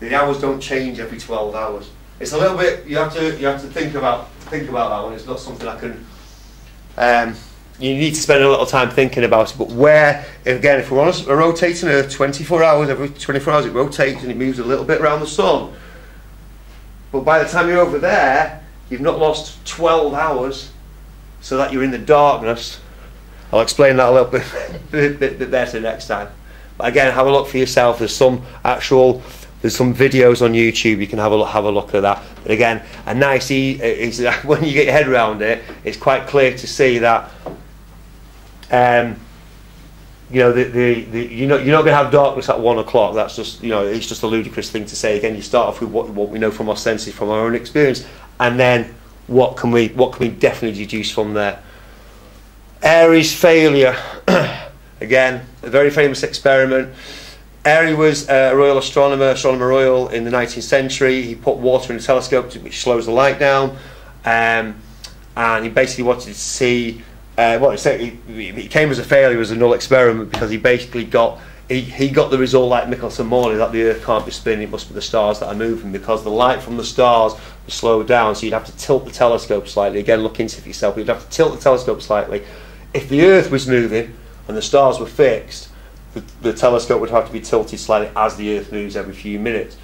Speaker 1: The hours don't change every 12 hours. It's a little bit, you have to, you have to think about, think about that one. It's not something I can um, you need to spend a little time thinking about it. But where, again, if we're on a, rotating Earth, 24 hours, every 24 hours it rotates and it moves a little bit around the sun. But by the time you're over there, you've not lost 12 hours so that you're in the darkness. I'll explain that a little bit, bit, bit better next time. But again, have a look for yourself. There's some actual there's some videos on YouTube. You can have a look, have a look at that. But again, a nice e- when you get your head around it, it's quite clear to see that um, you know, the, the, the, you know, you're not going to have darkness at one o'clock. That's just, you know, it's just a ludicrous thing to say. Again, you start off with what, what we know from our senses, from our own experience, and then what can we, what can we definitely deduce from there? Airy's failure. Again, a very famous experiment. Airy was a Royal Astronomer, Astronomer Royal in the 19th century. He put water in a telescope which slows the light down, um, and he basically wanted to see. Uh, what he, came as a failure as a null experiment because he basically got he, he got the result like Michelson Morley that the Earth can't be spinning, it must be the stars that are moving because the light from the stars slowed down. So you'd have to tilt the telescope slightly. Again, look into it yourself. You'd have to tilt the telescope slightly. If the Earth was moving and the stars were fixed, the, the telescope would have to be tilted slightly as the Earth moves every few minutes.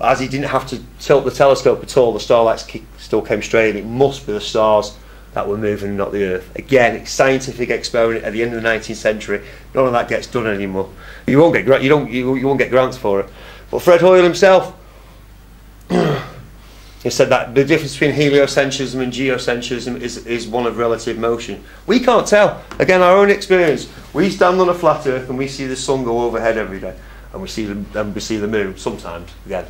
Speaker 1: As he didn't have to tilt the telescope at all, the starlights still came straight in. It must be the stars that were moving, not the Earth. Again, scientific experiment at the end of the 19th century. None of that gets done anymore. You won't get you don't you, you won't get grants for it. But Fred Hoyle himself, he said that the difference between heliocentrism and geocentrism is, is one of relative motion. We can't tell. Again, our own experience. We stand on a flat Earth and we see the sun go overhead every day, and we see the and we see the moon sometimes. Again,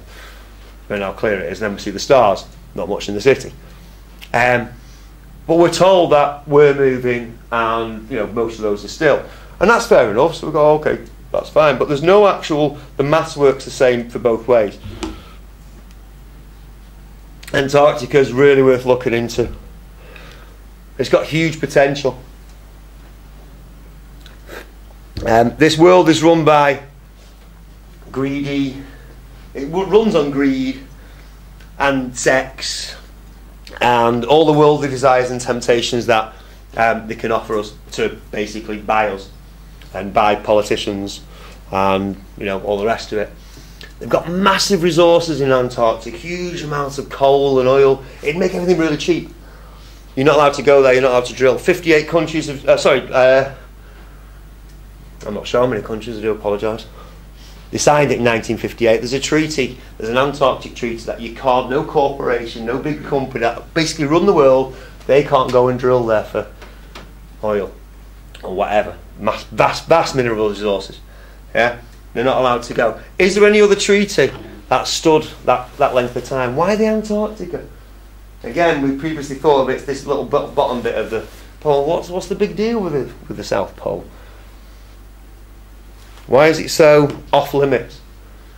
Speaker 1: depending how clear it is. And then we see the stars. Not much in the city. Um, but we're told that we're moving, and you know most of those are still, and that's fair enough. So we go, okay, that's fine. But there's no actual. The maths works the same for both ways. Antarctica is really worth looking into. It's got huge potential. Um, this world is run by greedy, it runs on greed and sex and all the worldly desires and temptations that um, they can offer us to basically buy us and buy politicians and you know all the rest of it. They've got massive resources in Antarctica, huge amounts of coal and oil. It'd make everything really cheap. You're not allowed to go there. You're not allowed to drill. 58 countries have. Uh, sorry, uh, I'm not sure how many countries. I do apologise. They signed it in 1958. There's a treaty. There's an Antarctic treaty that you can't. No corporation, no big company that basically run the world. They can't go and drill there for oil or whatever. Mass, vast, vast mineral resources. Yeah. They're not allowed to go. Is there any other treaty that stood that, that length of time? Why the Antarctica? Again, we previously thought of it, this little bottom bit of the pole. What's, what's the big deal with it, with the South Pole? Why is it so off limits?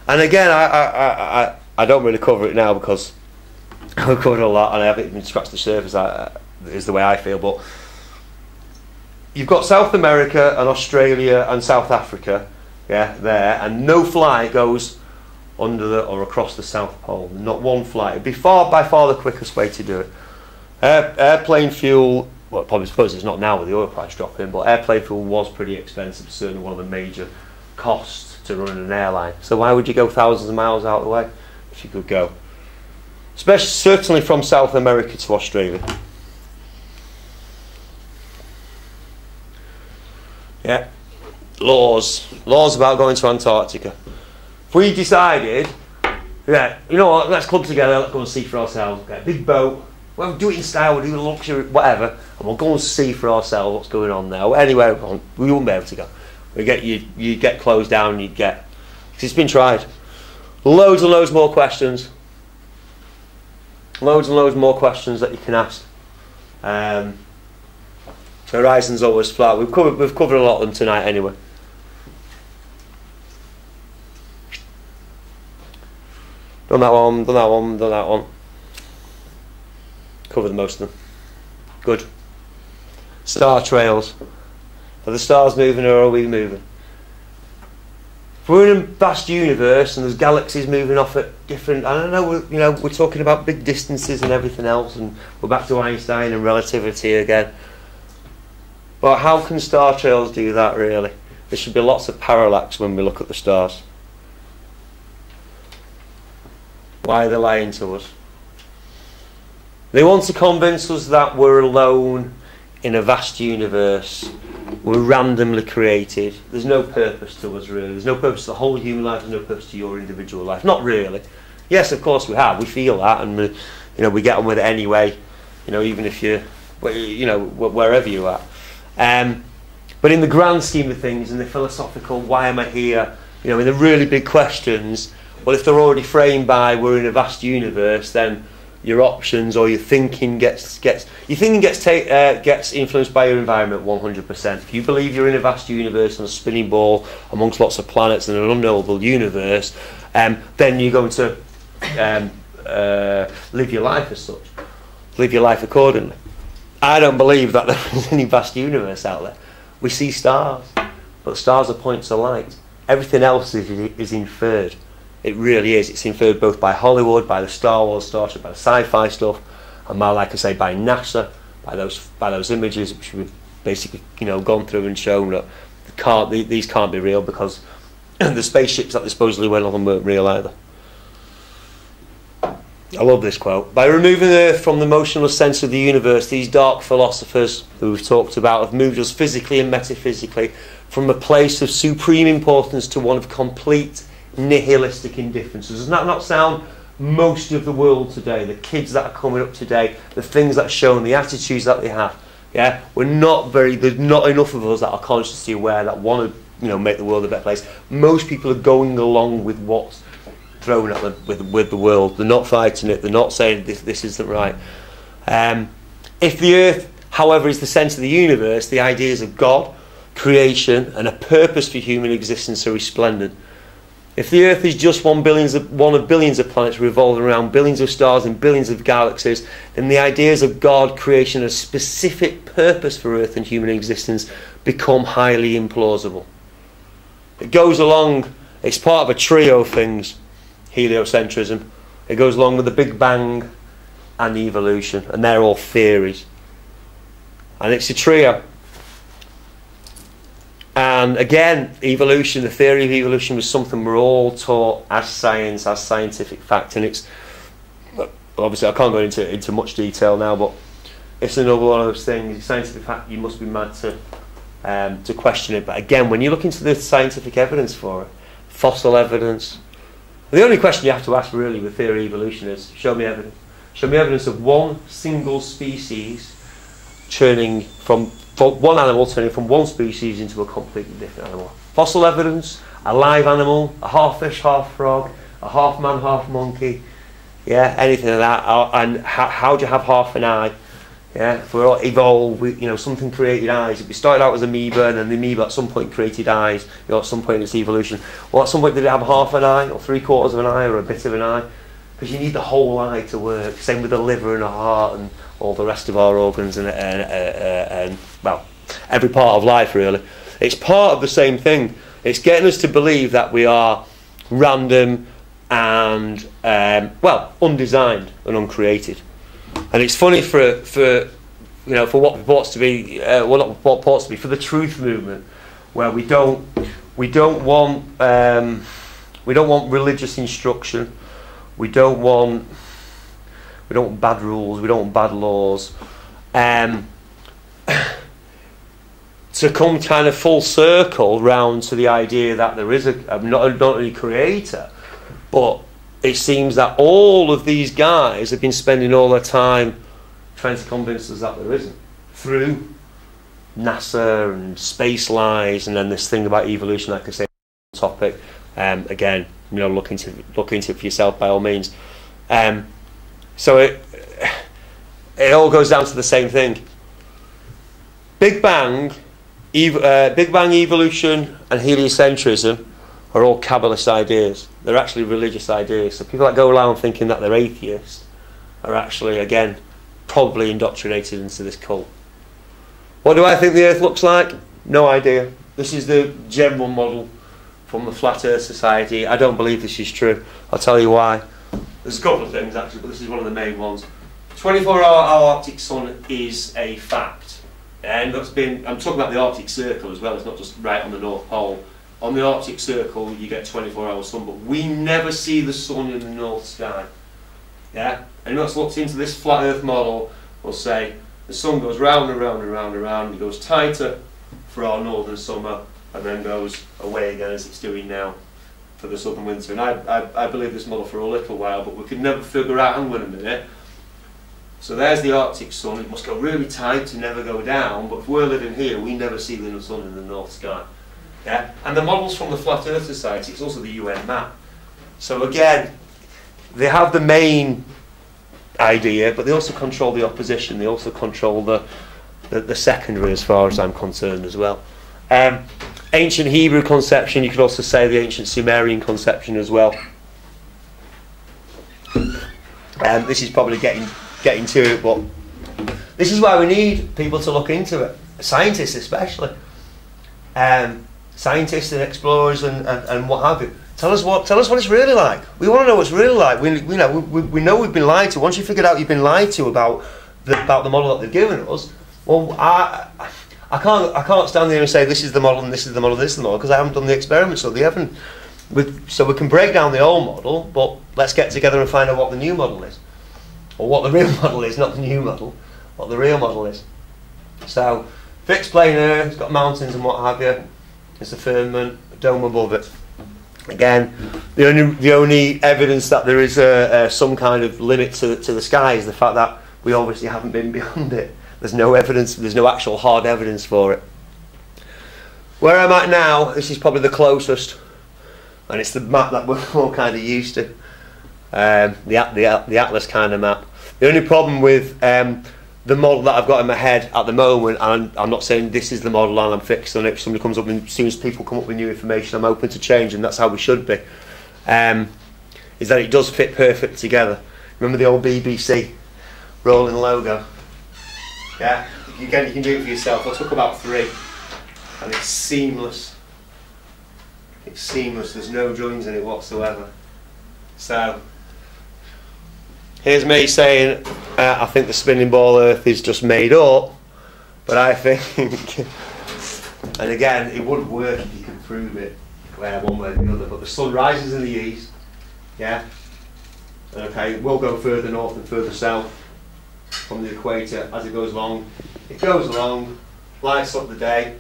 Speaker 1: And again, I, I, I, I don't really cover it now because I've covered a lot and I haven't even scratched the surface, I, uh, is the way I feel. But you've got South America and Australia and South Africa yeah, there, and no flight goes under the or across the South Pole. Not one flight. It'd be far by far the quickest way to do it. Air, airplane fuel. Well, probably suppose it's not now with the oil price dropping, but airplane fuel was pretty expensive. Certainly one of the major costs to run an airline. So why would you go thousands of miles out of the way if you could go? Especially certainly from South America to Australia. Yeah laws, laws about going to Antarctica. If we decided, yeah, you know what, let's club together, let's go and see for ourselves, get a big boat, we'll do it in style, we'll do the luxury, whatever, and we'll go and see for ourselves what's going on there. Anywhere we wouldn't be able to go. We get you, you get closed down, you get, it's been tried. Loads and loads more questions. Loads and loads more questions that you can ask. Um, Horizon's always flat. We've covered, we've covered a lot of them tonight anyway. Done that one, done that one, done that one. Covered most of them. Good. Star trails. Are the stars moving or are we moving? If we're in a vast universe and there's galaxies moving off at different, I don't know, you know, we're talking about big distances and everything else, and we're back to Einstein and relativity again. But how can star trails do that really? There should be lots of parallax when we look at the stars. Why are they lying to us? They want to convince us that we're alone in a vast universe. We're randomly created. There's no purpose to us, really. There's no purpose to the whole human life. There's no purpose to your individual life. Not really. Yes, of course we have. We feel that, and we, you know we get on with it anyway. You know, even if you, you know, wherever you are. Um, But in the grand scheme of things, in the philosophical, why am I here? You know, in the really big questions, well, if they're already framed by we're in a vast universe, then your options or your thinking gets gets your thinking gets ta- uh, gets influenced by your environment 100%. If you believe you're in a vast universe on a spinning ball amongst lots of planets in an unknowable universe, um, then you're going to um, uh, live your life as such, live your life accordingly. I don't believe that there is any vast universe out there. We see stars, but stars are points of light. Everything else is, is inferred. It really is. It's inferred both by Hollywood, by the Star Wars stuff, by the sci-fi stuff, and by, like I say, by NASA, by those by those images which we've basically you know gone through and shown that can't these can't be real because the spaceships that they supposedly went on weren't real either. I love this quote. By removing Earth from the motionless sense of the universe, these dark philosophers who we've talked about have moved us physically and metaphysically from a place of supreme importance to one of complete nihilistic indifference. Does that not sound most of the world today, the kids that are coming up today, the things that are shown, the attitudes that they have? Yeah, we're not very. There's not enough of us that are consciously aware that want to, you know, make the world a better place. Most people are going along with what's thrown at them with with the world. They're not fighting it. They're not saying this this isn't right. Um, if the earth, however, is the centre of the universe, the ideas of God, creation, and a purpose for human existence are resplendent. If the Earth is just one, billions of, one of billions of planets revolving around billions of stars and billions of galaxies, then the ideas of God, creation, a specific purpose for Earth and human existence become highly implausible. It goes along, it's part of a trio of things, heliocentrism. It goes along with the Big Bang and evolution, and they're all theories. And it's a trio. And again, evolution, the theory of evolution was something we're all taught as science, as scientific fact. And it's, obviously, I can't go into, into much detail now, but it's another one of those things. Scientific fact, you must be mad to, um, to question it. But again, when you look into the scientific evidence for it, fossil evidence, the only question you have to ask really with theory of evolution is show me evidence. Show me evidence of one single species churning from one animal turning from one species into a completely different animal. Fossil evidence, a live animal, a half fish, half frog, a half man, half monkey, yeah, anything like that. And how, do you have half an eye? Yeah, if we're all evolved, we, you know, something created eyes. If we started out as amoeba and then the amoeba at some point created eyes, you know, at some point in its evolution, well, at some point did it have half an eye or three quarters of an eye or a bit of an eye? Because you need the whole eye to work. Same with the liver and the heart and all the rest of our organs and, and, and, and well, every part of life really. It's part of the same thing. It's getting us to believe that we are random and um, well undesigned and uncreated. And it's funny for for you know for what purports to be uh, well not what purports to be for the truth movement, where we don't we don't want um, we don't want religious instruction. We don't want we don't want bad rules. We don't want bad laws. Um, to come kind of full circle round to the idea that there is a, not, not only creator, but it seems that all of these guys have been spending all their time trying to convince us that there isn't through NASA and space lies, and then this thing about evolution, like I say, topic. Um, again, you know, look into look into it for yourself by all means. Um, so it it all goes down to the same thing. Big Bang, ev- uh, Big Bang evolution, and heliocentrism are all Kabbalist ideas. They're actually religious ideas. So people that go around thinking that they're atheists are actually, again, probably indoctrinated into this cult. What do I think the Earth looks like? No idea. This is the general model from the Flat Earth Society. I don't believe this is true. I'll tell you why. There's a couple of things actually, but this is one of the main ones. 24 hour our Arctic sun is a fact. And that's been, I'm talking about the Arctic Circle as well, it's not just right on the North Pole. On the Arctic Circle, you get 24 hour sun, but we never see the sun in the North sky. Yeah? Anyone that's looked into this flat Earth model will say the sun goes round and round and round and round, it goes tighter for our northern summer, and then goes away again as it's doing now for the southern winter. And I, I, I believe this model for a little while, but we could never figure out, hang on a minute, So there's the Arctic sun. It must go really tight to never go down. But if we're living here, we never see the sun in the North Sky. Yeah. And the models from the Flat Earth Society. It's also the UN map. So again, they have the main idea, but they also control the opposition. They also control the the, the secondary, as far as I'm concerned, as well. Um, ancient Hebrew conception. You could also say the ancient Sumerian conception as well. Um, this is probably getting getting to it, but this is why we need people to look into it, scientists especially, um, scientists and explorers and, and, and what have you. Tell us what tell us what it's really like. We want to know what it's really like. We, we know we, we know we've been lied to. Once you figured out you've been lied to about the, about the model that they've given us, well, I I can't I can't stand there and say this is the model and this is the model, and this is the model because I haven't done the experiments, so they haven't. With, so we can break down the old model, but let's get together and find out what the new model is, or what the real model is, not the new model, what the real model is. So fixed plane Earth, it's got mountains and what have you. It's a firmament, a dome above it. Again, the only the only evidence that there is some kind of limit to to the sky is the fact that we obviously haven't been beyond it. There's no evidence. There's no actual hard evidence for it. Where I'm at now, this is probably the closest, and it's the map that we're all kind of used to. Um, the, the the Atlas kind of map. The only problem with um, the model that I've got in my head at the moment, and I'm not saying this is the model and I'm fixed on it. If somebody comes up and as soon as people come up with new information, I'm open to change, and that's how we should be. Um, is that it does fit perfect together. Remember the old BBC rolling logo? Yeah, you can, you can do it for yourself. I took about three, and it's seamless. It's seamless. There's no joins in it whatsoever. So Here's me saying, uh, I think the spinning ball Earth is just made up, but I think, and again, it wouldn't work if you could prove it uh, one way or the other. But the sun rises in the east, yeah. Okay, we'll go further north and further south from the equator as it goes along. It goes along, lights up the day,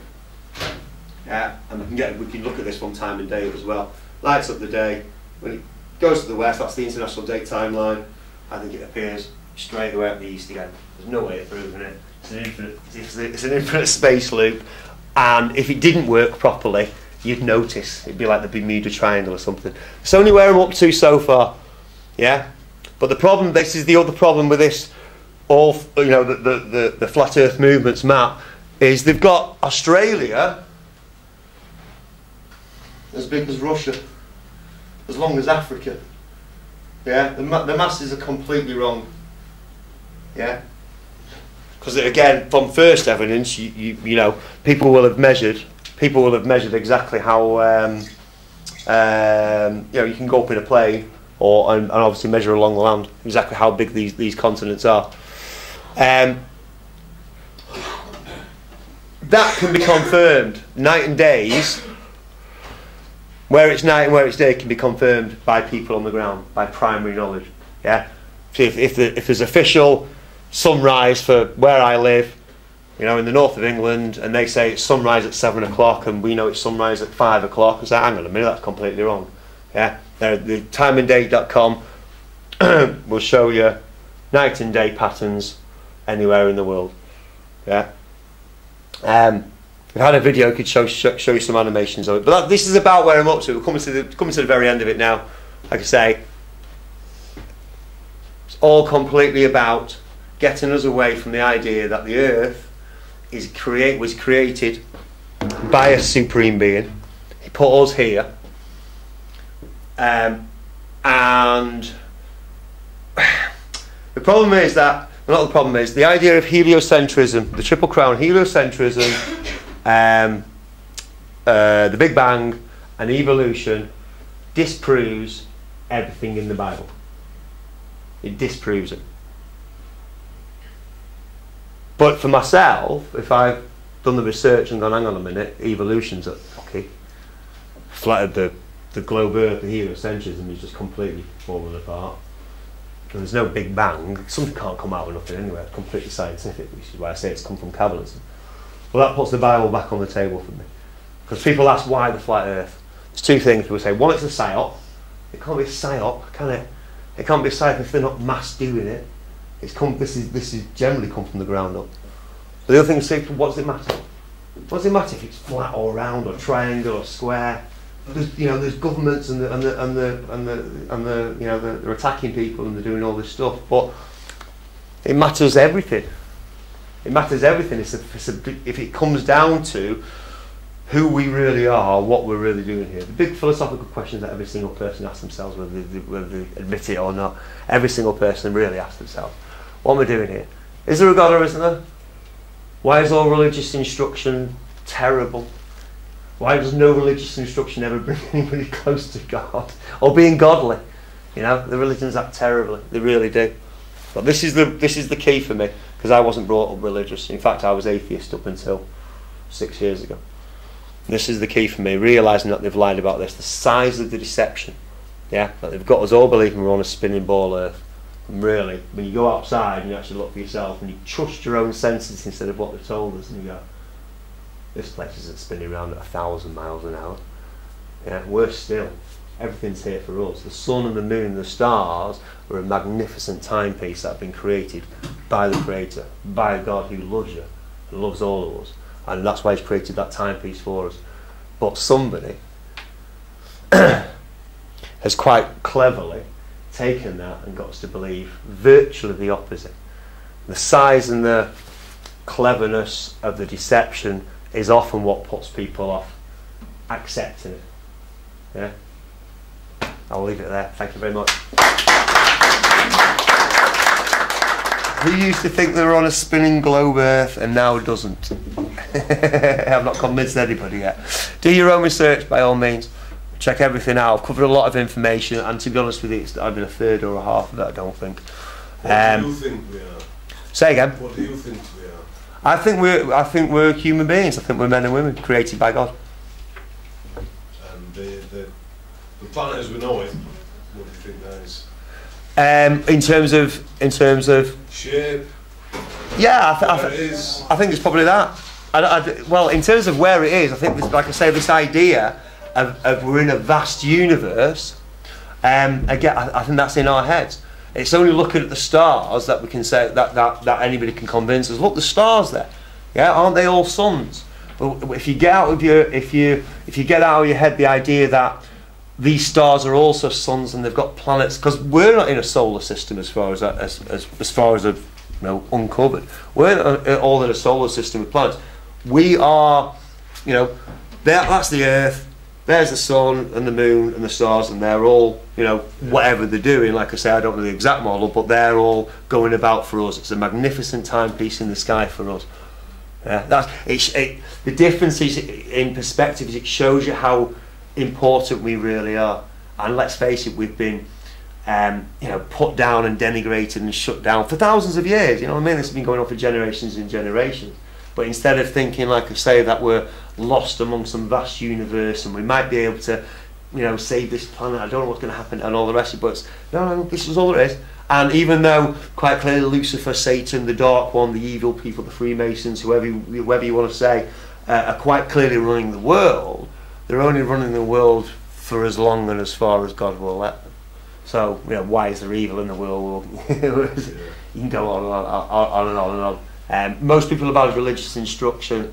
Speaker 1: yeah, and we can get we can look at this one time and date as well. Lights up the day. When it goes to the west, that's the international date timeline. I think it appears straight away at the east again. There's no way of proving it. It's an infinite, it's, it's an infinite space loop, and if it didn't work properly, you'd notice. It'd be like the Bermuda Triangle or something. It's only where I'm up to so far. Yeah, but the problem. This is the other problem with this. All you know, the the, the, the flat Earth movements map is they've got Australia as big as Russia, as long as Africa. Yeah, the, the masses are completely wrong. Yeah, because again, from first evidence, you, you you know people will have measured, people will have measured exactly how um, um, you know you can go up in a plane or and, and, obviously measure along the land exactly how big these these continents are. Um, that can be confirmed night and days where it's night and where it's day can be confirmed by people on the ground, by primary knowledge. Yeah. So if if, the, if there's official sunrise for where I live, you know, in the north of England, and they say it's sunrise at seven o'clock, and we know it's sunrise at five o'clock, I say, hang on a minute, that's completely wrong. Yeah. The timeanddate.com will show you night and day patterns anywhere in the world. Yeah. Um, We've had a video could show, show, show you some animations of it. But that, this is about where I'm up to. We're coming to the coming to the very end of it now. Like I say, it's all completely about getting us away from the idea that the Earth is create was created by a supreme being. He put us here, um, and the problem is that the problem is the idea of heliocentrism, the triple crown heliocentrism um, uh, the Big Bang and evolution disproves everything in the Bible. It disproves it. But for myself, if I've done the research and gone, hang on a minute, evolution's okay, flattered the, the globe Earth, the heliocentrism is just completely fallen apart. And there's no Big Bang. Something can't come out of nothing anyway. It's completely scientific, which is why I say it's come from Kabbalism. Well, that puts the Bible back on the table for me. Because people ask why the flat earth. There's two things people say. One, it's a psyop. It can't be a psyop, can it? It can't be a psyop if they're not mass doing it. It's come. This is this is generally come from the ground up. But the other thing is, what does it matter? What does it matter if it's flat or round or triangle or square? There's, you know, there's governments and the and the and the and the, and the you know they're, they're attacking people and they're doing all this stuff, but it matters everything. It matters everything. It's a, it's a, if it comes down to who we really are, what we're really doing here. The big philosophical questions that every single person asks themselves, whether they, whether they admit it or not, every single person really asks themselves, what am I doing here? Is there a God or isn't there? Why is all religious instruction terrible? Why does no religious instruction ever bring anybody close to God or being godly? You know, the religions act terribly. They really do. But this is the this is the key for me because I wasn't brought up religious. In fact, I was atheist up until six years ago. This is the key for me, realising that they've lied about this. The size of the deception. Yeah, that they've got us all believing we're on a spinning ball earth. And really, when you go outside and you actually look for yourself and you trust your own senses instead of what they've told us, and you go, this place isn't spinning around at a thousand miles an hour. Yeah, worse still, everything's here for us. The sun and the moon and the stars are a magnificent timepiece that have been created by the Creator, by a God who loves you and loves all of us and that's why he's created that timepiece for us. But somebody has quite cleverly taken that and got us to believe virtually the opposite. The size and the cleverness of the deception is often what puts people off accepting it. Yeah? I'll leave it there. Thank you very much. Who used to think they were on a spinning globe Earth and now it doesn't? I've not convinced anybody yet. Do your own research by all means. Check everything out. I've covered a lot of information, and to be honest with you, it's either a third or a half of it. I don't think.
Speaker 2: What um, do you think we are?
Speaker 1: Say again.
Speaker 2: What do you think we are?
Speaker 1: I think we're. I think we're human beings. I think we're men and women created by God.
Speaker 2: And the the, the planet as we know it. What do you think that is?
Speaker 1: Um, in terms of in terms of
Speaker 2: shape.
Speaker 1: Yeah, I, th- I, th- I think it's probably that. I, I, well, in terms of where it is, I think, this, like I say, this idea of, of we're in a vast universe. Um, again, I, I think that's in our heads. It's only looking at the stars that we can say that, that, that anybody can convince us. Look, the stars there, yeah, aren't they all suns? But if you get out of your if you if you get out of your head the idea that these stars are also suns and they've got planets because we're not in a solar system as far as uh, as as, as far as I've you know uncovered. We're uh, all in a solar system with planets. We are, you know, that's the Earth. There's the sun and the moon and the stars, and they're all, you know, whatever they're doing. Like I say, I don't know the exact model, but they're all going about for us. It's a magnificent timepiece in the sky for us. Yeah, that's it, it, the difference is in perspective. Is it shows you how important we really are. And let's face it, we've been um, you know, put down and denigrated and shut down for thousands of years. You know what I mean? This has been going on for generations and generations. But instead of thinking, like I say, that we're lost among some vast universe and we might be able to, you know, save this planet, I don't know what's going to happen and all the rest of it, but no, no, this is all there is. And even though quite clearly Lucifer, Satan, the Dark One, the evil people, the Freemasons, whoever you, whoever you want to say, uh, are quite clearly running the world, they're only running the world for as long and as far as God will let them. So, you know, why is there evil in the world? you can go on and on, on and on and on. Um, most people about religious instruction.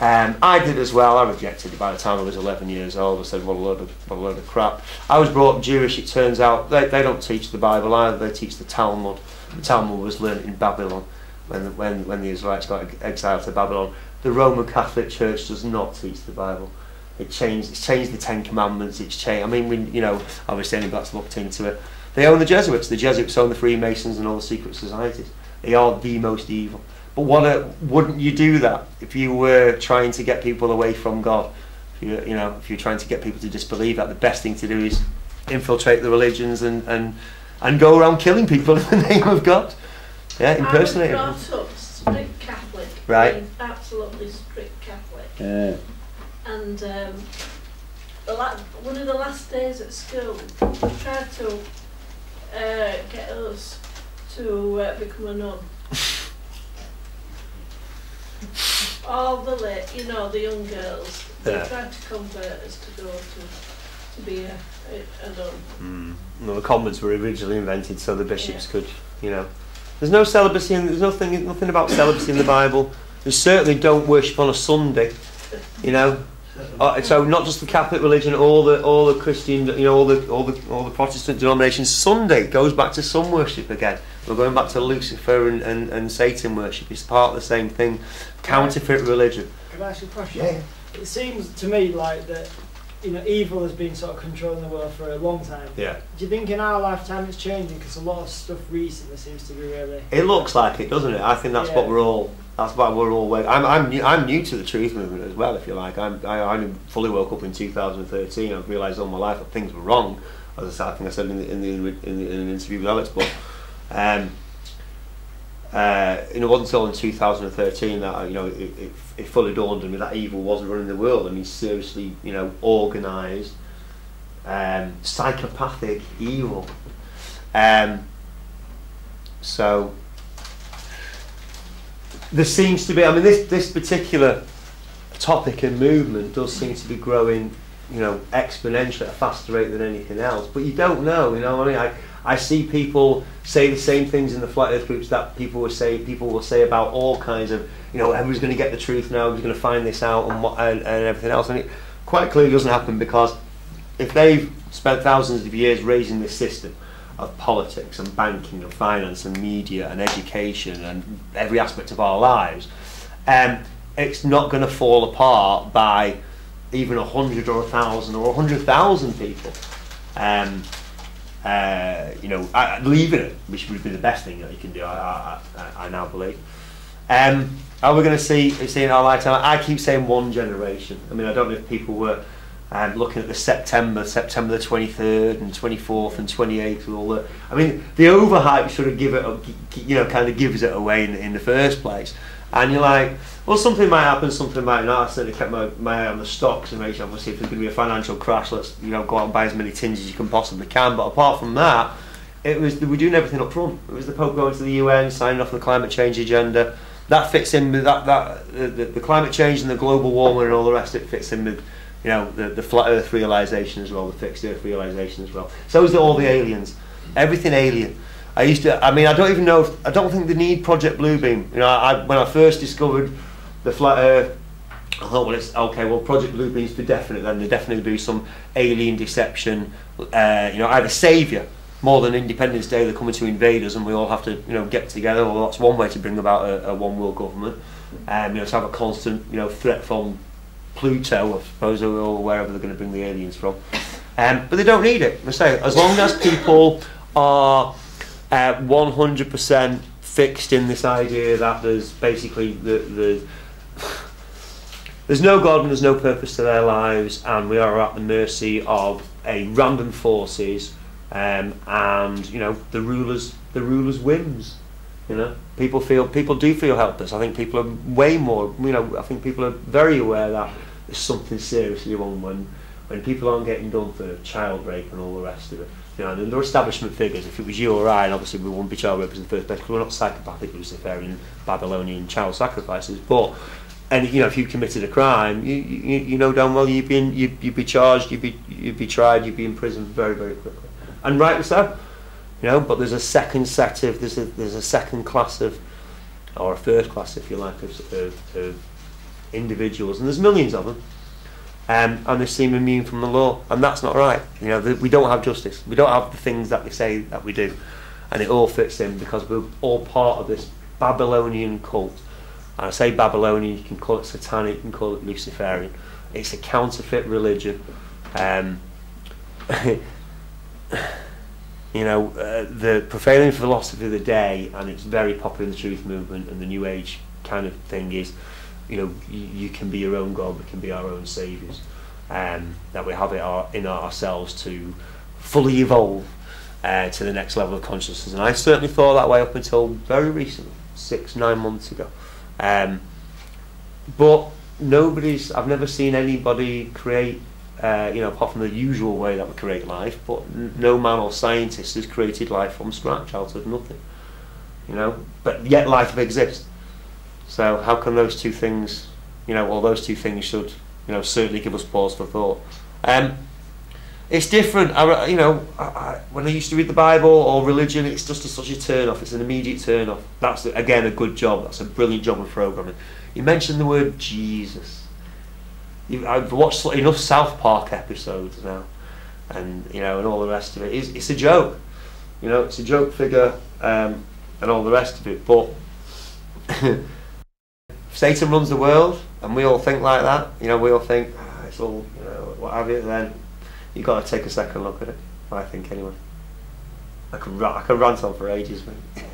Speaker 1: Um, I did as well. I rejected it by the time I was 11 years old. I said, what a load of, what a load of crap. I was brought up Jewish. It turns out they, they don't teach the Bible either. They teach the Talmud. The Talmud was learned in Babylon when, when, when the Israelites got exiled to Babylon. The Roman Catholic Church does not teach the Bible. It changed. It's changed the Ten Commandments. It's changed. I mean, we, you know, obviously anybody's looked into it. They own the Jesuits. The Jesuits own the Freemasons and all the secret societies. They are the most evil. But what a, wouldn't you do that if you were trying to get people away from God? If you, you know, if you're trying to get people to disbelieve that, the best thing to do is infiltrate the religions and and and go around killing people in the name of God. Yeah, impersonate.
Speaker 4: I was brought up strict Catholic.
Speaker 1: Right.
Speaker 4: Absolutely strict Catholic.
Speaker 1: Yeah
Speaker 4: and um, la- one of the last days at school, they tried to uh, get us to uh, become a nun. All the late, you know, the young girls, they yeah. tried to convert us to go to to be a, a, a nun.
Speaker 1: Mm. Well, the convents were originally invented so the bishops yeah. could, you know, There's no celibacy. In, there's nothing nothing about celibacy in the Bible. There's certainly don't worship on a Sunday. You know, uh, so not just the Catholic religion, all the all the Christian, you know, all the all the all the Protestant denominations. Sunday goes back to sun worship again. We're going back to Lucifer and, and, and Satan worship. It's part of the same thing. Counterfeit religion.
Speaker 5: Can I ask you a question?
Speaker 1: Yeah.
Speaker 5: It seems to me like that, you know, evil has been sort of controlling the world for a long time.
Speaker 1: Yeah.
Speaker 5: Do you think in our lifetime it's changing? Because a lot of stuff recently seems to be really.
Speaker 1: It looks like it, doesn't it? I think that's what we're all. That's why we're all. wake- I'm I'm new, I'm new to the truth movement as well, if you like. I'm I, I only fully woke up in 2013. I've realised all my life that things were wrong. As I said, I think I said in the in the in, the, in an interview with Alex, but um, uh, and it wasn't until in 2013 that you know it, it, it fully dawned on me that evil was running the world. I mean, seriously, you know, organised, um, psychopathic evil. Um, so there seems to be. I mean, this this particular topic and movement does seem to be growing, you know, exponentially at a faster rate than anything else. But you don't know, you know. I mean, I I see people say the same things in the flat Earth groups that people will say. People will say about all kinds of, you know, everyone's going to get the truth now. Everyone's going to find this out and what and, and everything else. And it quite clearly doesn't happen because if they've spent thousands of years raising this system of politics and banking and finance and media and education and every aspect of our lives, um, it's not going to fall apart by even a hundred or a thousand or a hundred thousand people. Um, uh, you know, leaving it, which would be the best thing that you can do. I, I, I, now believe. Um, are we going to see see in our lifetime? I keep saying one generation. I mean, I don't know if people were um, looking at the September, September the 23rd and 24th and 28th and all that. I mean, the overhype sort of give it, you know, kind of gives it away in, in the first place. And you're like, well, something might happen, something might not. I certainly kept my, my eye on the stocks and make sure, obviously, if there's going to be a financial crash, let's you know go out and buy as many tins as you can possibly can. But apart from that, it was we're doing everything up front. It was the Pope going to the UN, signing off the climate change agenda. That fits in with that that the, the, the climate change and the global warming and all the rest. It fits in with you know the, the flat Earth realization as well, the fixed Earth realization as well. So is all the aliens, everything alien. I used to. I mean, I don't even know. If, I don't think they need Project Bluebeam. You know, I, when I first discovered the flat Earth, I thought, well, it's okay. Well, Project Bluebeam's for definite. Then there definitely be some alien deception. Uh, you know, either saviour more than Independence Day. They're coming to invade us, and we all have to, you know, get together. Well, that's one way to bring about a, a one world government. Um, you know, to have a constant, you know, threat from Pluto, I suppose, or or wherever they're going to bring the aliens from. Um, but they don't need it. I say, as long as people are uh, 100% fixed in this idea that there's basically the, the there's no God and there's no purpose to their lives, and we are at the mercy of a random forces, um, and you know the rulers the rulers whims. You know, people feel people do feel helpless. I think people are way more. You know, I think people are very aware that there's something seriously wrong when when people aren't getting done for child rape and all the rest of it. You know, and they're establishment figures. If it was you or I, and obviously we wouldn't be child rapers in the first place because we're not psychopathic Luciferian Babylonian child sacrifices. But and you know, if you committed a crime, you you, you know damn well you'd be in, you'd, you'd be charged, you'd be you'd be tried, you'd be in prison very very quickly, and rightly so. You know, but there's a second set of there's a there's a second class of or a first class, if you like, of, of, of individuals, and there's millions of them, um, and they seem immune from the law, and that's not right. You know, the, we don't have justice. We don't have the things that we say that we do, and it all fits in because we're all part of this Babylonian cult. And I say Babylonian, you can call it satanic, you can call it Luciferian. It's a counterfeit religion. Um, you know, uh, the prevailing philosophy of the day, and it's very popular the truth movement and the New Age kind of thing is, you know, you, you can be your own God, we can be our own saviours. Um, that we have it our, in ourselves to fully evolve uh, to the next level of consciousness. And I certainly thought that way up until very recently, six, nine months ago. Um, but nobody's, I've never seen anybody create uh, you know, apart from the usual way that we create life, but no man or scientist has created life from scratch out of nothing. You know, but yet life exists. So how can those two things, you know, well, those two things should, you know, certainly give us pause for thought. Um, It's different. I, you know, I, I, when I used to read the Bible or religion, it's just a, such a turn off. It's an immediate turn off. That's again a good job. That's a brilliant job of programming. You mentioned the word Jesus. You, I've watched enough South Park episodes now, and you know, and all the rest of it. It's, it's a joke. You know, it's a joke figure, um, and all the rest of it. But Satan runs the world, and we all think like that. You know, we all think ah, it's all you know, what have you. Then you've got to take a second look at it. I think anyway. I could I could rant on for ages.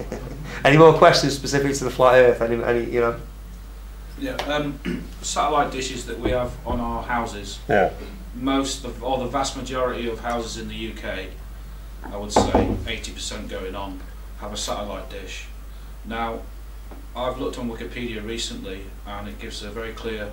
Speaker 1: any more questions specific to the flat Earth? Any any you know?
Speaker 3: Yeah, um, satellite dishes that we have on our houses.
Speaker 1: Yeah.
Speaker 3: Most of, or the vast majority of houses in the UK, I would say 80% going on, have a satellite dish. Now, I've looked on Wikipedia recently, and it gives a very clear,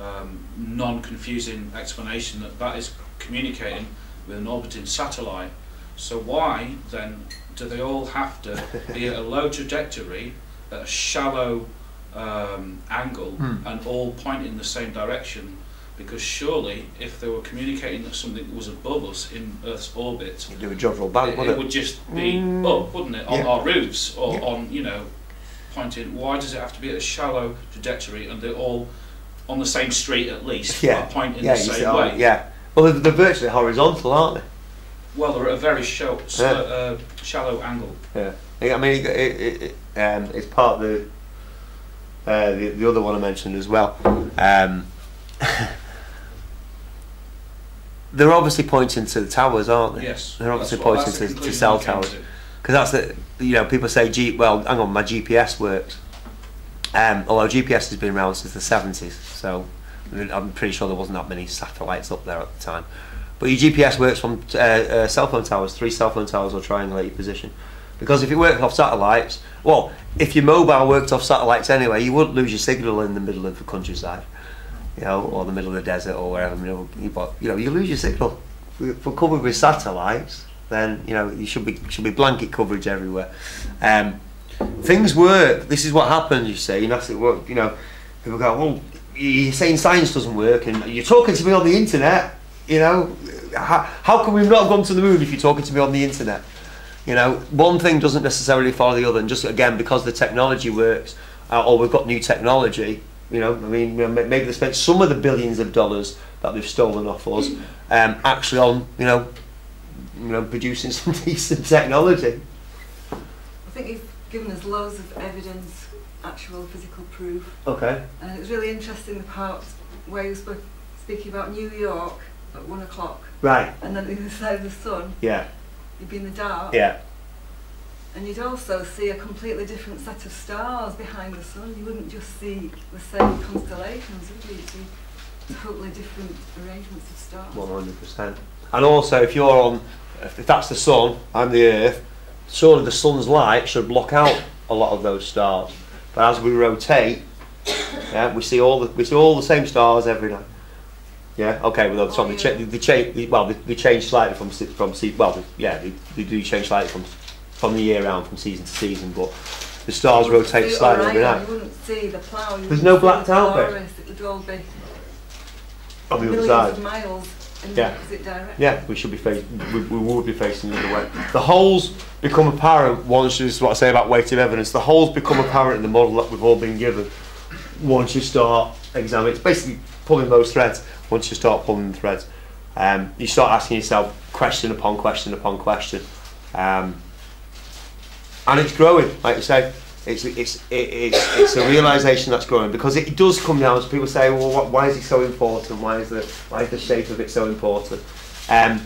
Speaker 3: um, non-confusing explanation that that is communicating with an orbiting satellite. So why then do they all have to be at a low trajectory, at a shallow um, angle,
Speaker 1: Hmm.
Speaker 3: and all point in the same direction? Because surely, if they were communicating that something that was above us in Earth's orbit,
Speaker 1: You do a job real bad,
Speaker 3: it,
Speaker 1: wouldn't
Speaker 3: it
Speaker 1: it?
Speaker 3: would just be
Speaker 1: Mm.
Speaker 3: up, wouldn't it, on
Speaker 1: Yeah.
Speaker 3: our roofs or
Speaker 1: Yeah.
Speaker 3: on, you know, pointing. Why does it have to be at a shallow trajectory and they're all on the same street at least,
Speaker 1: Yeah.
Speaker 3: but pointing
Speaker 1: yeah,
Speaker 3: the same
Speaker 1: oh,
Speaker 3: way?
Speaker 1: yeah. Well, they're, they're virtually horizontal, aren't they?
Speaker 3: Well, they're at a very shallow, uh, shallow angle.
Speaker 1: Yeah, I mean, it, it, it, um, it's part of the, uh, the the other one I mentioned as well. Um, they're obviously pointing to the towers, aren't they?
Speaker 3: Yes.
Speaker 1: They're obviously pointing to, to cell towers
Speaker 3: to.
Speaker 1: Because that's the you know people say G well hang on my GPS works. Um, although GPS has been around since the seventies, so I'm pretty sure there wasn't that many satellites up there at the time. But your GPS works from uh, uh, cell phone towers. Three cell phone towers will triangulate your position. Because if it worked off satellites, well, if your mobile worked off satellites anyway, you wouldn't lose your signal in the middle of the countryside, you know, or the middle of the desert or wherever. You know, you, but, you know, you lose your signal. We're covered with satellites, then you know you should be should be blanket coverage everywhere. Um, things work. This is what happens. You see, and that's. You know, people go, well, you're saying science doesn't work, and you're talking to me on the internet. You know, how, how can we not have gone to the moon if you're talking to me on the internet? You know, one thing doesn't necessarily follow the other, and just again because the technology works, uh, or we've got new technology. You know, I mean, maybe they spent some of the billions of dollars that they've stolen off us, um, actually on you know, you know, producing some decent technology.
Speaker 6: I think you've given us loads of evidence, actual physical proof,
Speaker 1: Okay.
Speaker 6: and it was really interesting the part where you were speaking about New York at one o'clock,
Speaker 1: Right.
Speaker 6: and then the other side of the sun,
Speaker 1: Yeah.
Speaker 6: you'd be in the dark,
Speaker 1: Yeah.
Speaker 6: and you'd also see a completely different set of stars behind the sun. You wouldn't just see the same constellations, would you? You'd see totally different arrangements of stars.
Speaker 1: One hundred percent. And also, if you're on, if that's the sun, I'm the Earth. Surely the sun's light should block out a lot of those stars. But as we rotate, yeah, we see all the we see all the same stars every night. Yeah. Okay. Well,
Speaker 6: Oh,
Speaker 1: they,
Speaker 6: yeah.
Speaker 1: cha- they change. Well, they, they change slightly from from se- well, they, yeah, they, they do change slightly from from the year round, from season to season. But the stars
Speaker 6: You
Speaker 1: rotate slightly every night.
Speaker 6: You wouldn't see the plough.
Speaker 1: There's no blacked
Speaker 6: the
Speaker 1: out bit?
Speaker 6: It would all be
Speaker 1: On the other
Speaker 6: millions
Speaker 1: side.
Speaker 6: of miles
Speaker 1: Yeah.
Speaker 6: the opposite direction.
Speaker 1: Yeah, we should be facing. We, we would be facing the other way. The holes become apparent once. This is what I say about weight of evidence. The holes become apparent in the model that we've all been given. Once you start examining, it's basically pulling those threads. Once you start pulling the threads, um, you start asking yourself question upon question upon question, um, and it's growing. Like you say, it's it's it, it's it's a realization that's growing because it does come down to people say, well, what, why is it so important? Why is the why is the shape of it so important? Um,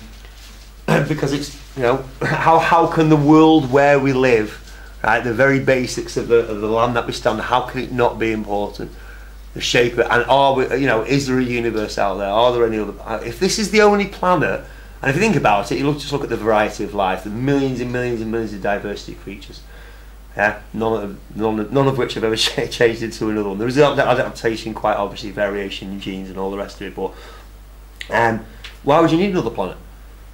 Speaker 1: because it's you know how how can the world where we live, right, the very basics of the of the land that we stand, how can it not be important? The shape of it, and are we, you know, is there a universe out there? Are there any other? uh, If this is the only planet, and if you think about it, you look just look at the variety of life, the millions and millions and millions of diversity creatures. Yeah, none of none of, none of which have ever changed into another one. There is ad- adaptation, quite obviously, variation in genes and all the rest of it. But um, why would you need another planet?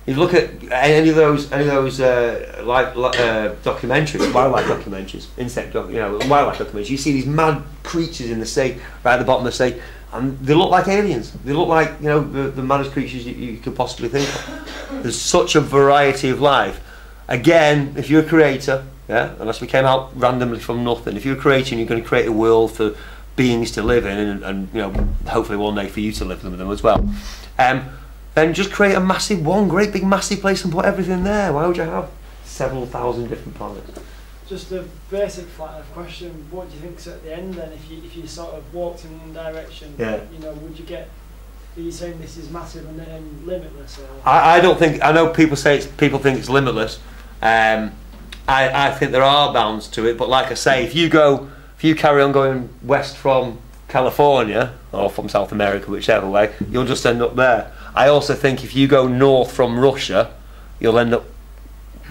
Speaker 1: If you look at any of those, any of those uh, like uh, documentaries, wildlife documentaries, insect, doc, you know, wildlife documentaries, you see these mad creatures in the sea, right at the bottom of the sea, and they look like aliens. They look like you know the, the maddest creatures you, you could possibly think of. There's such a variety of life. Again, if you're a creator, yeah, unless we came out randomly from nothing, if you're creating, you're going to create a world for beings to live in, and, and you know hopefully one day for you to live in them as well, um, then just create a massive one, great big massive place and put everything there. Why would you have several thousand different planets?
Speaker 5: Just a basic flat earth question. What do you think's at the end then? If you if you sort of walked in one direction,
Speaker 1: Yeah.
Speaker 5: you know, would you get? Are you saying this is massive and then limitless?
Speaker 1: I, I don't think I know people say it's people think it's limitless. Um, I, I think there are bounds to it, but like I say, if you go if you carry on going west from California or from South America, whichever way, you'll just end up there. I also think if you go north from Russia, you'll end up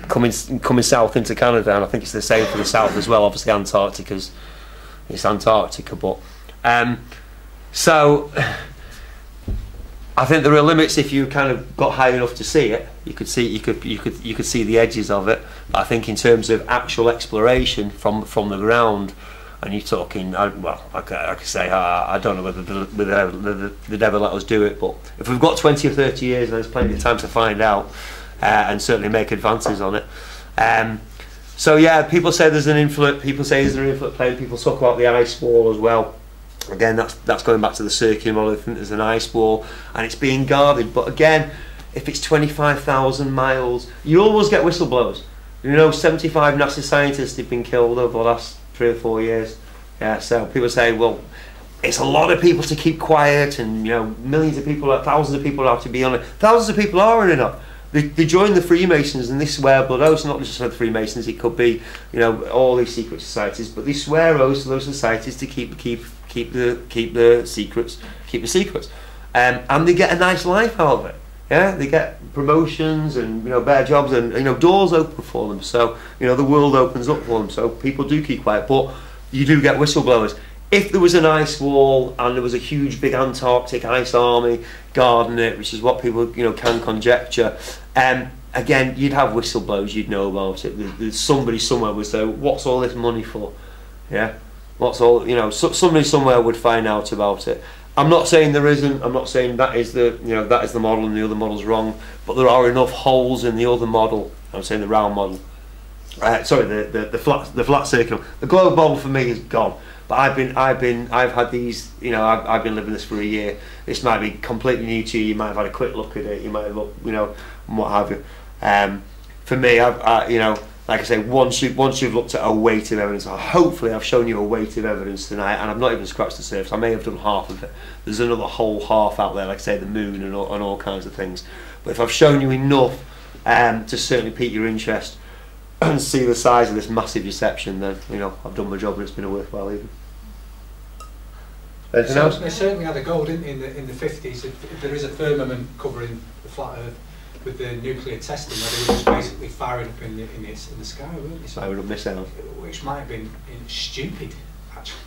Speaker 1: coming coming south into Canada, and I think it's the same for the south as well. Obviously, Antarctica's it's Antarctica, but um, so I think there are limits if you kind of got high enough to see it. You could see you could you could you could see the edges of it. But I think in terms of actual exploration from from the ground, and you're talking, I, well, I can, I can say I, I don't know whether the, whether the, they'd ever let us do it, but if we've got 20 or 30 years, there's plenty of time to find out uh, and certainly make advances on it. Um, so yeah, people say there's an influence. People say there's an influence plane. People talk about the ice wall as well. Again, that's that's going back to the circular model. I think there's an ice wall, and it's being guarded. But again, if it's 25,000 miles, you always get whistleblowers. You know, 75 NASA scientists have been killed over the last three or four years. Yeah, so people say, well, it's a lot of people to keep quiet, and you know, millions of people, thousands of people have to be on it. Thousands of people are in it. up They, they join the Freemasons and they swear blood oaths, not just the Freemasons, it could be, you know, all these secret societies, but they swear oaths to those societies to keep keep keep the keep the secrets, keep the secrets. Um, and they get a nice life out of it. Yeah, they get promotions and you know better jobs and you know doors open for them. So you know the world opens up for them. So people do keep quiet, but you do get whistleblowers. If there was an ice wall and there was a huge big Antarctic ice army guarding it, which is what people you know can conjecture, um, again you'd have whistleblowers, you'd know about it. There's, somebody somewhere would say, "What's all this money for?" Yeah, what's all you know? So, somebody somewhere would find out about it. I'm not saying there isn't. I'm not saying that is the you know that is the model and the other model's wrong. But there are enough holes in the other model. I'm saying the round model. Uh, sorry, the, the the flat the flat circle. The globe model for me is gone. But I've been I've been I've had these. You know I've, I've been living this for a year. This might be completely new to you. You might have had a quick look at it. You might have looked, you know what have you. Um, for me, I've I, you know like I say, once you once you've looked at a weight of evidence, hopefully I've shown you a weight of evidence tonight, and I've not even scratched the surface. I may have done half of it. There's another whole half out there, like I say, the moon and all, and all kinds of things. But if I've shown you enough um, to certainly pique your interest and see the size of this massive deception, then you know I've done my job and it's been a worthwhile evening. Anything
Speaker 7: So
Speaker 1: else?
Speaker 7: they certainly had a goal, didn't they, in the in the fifties. If, if there is a firmament covering the flat Earth with the nuclear testing, where they were just basically firing up in the in the, in the sky, weren't they? So,
Speaker 1: I would have missed out.
Speaker 7: which might have been in, stupid, actually,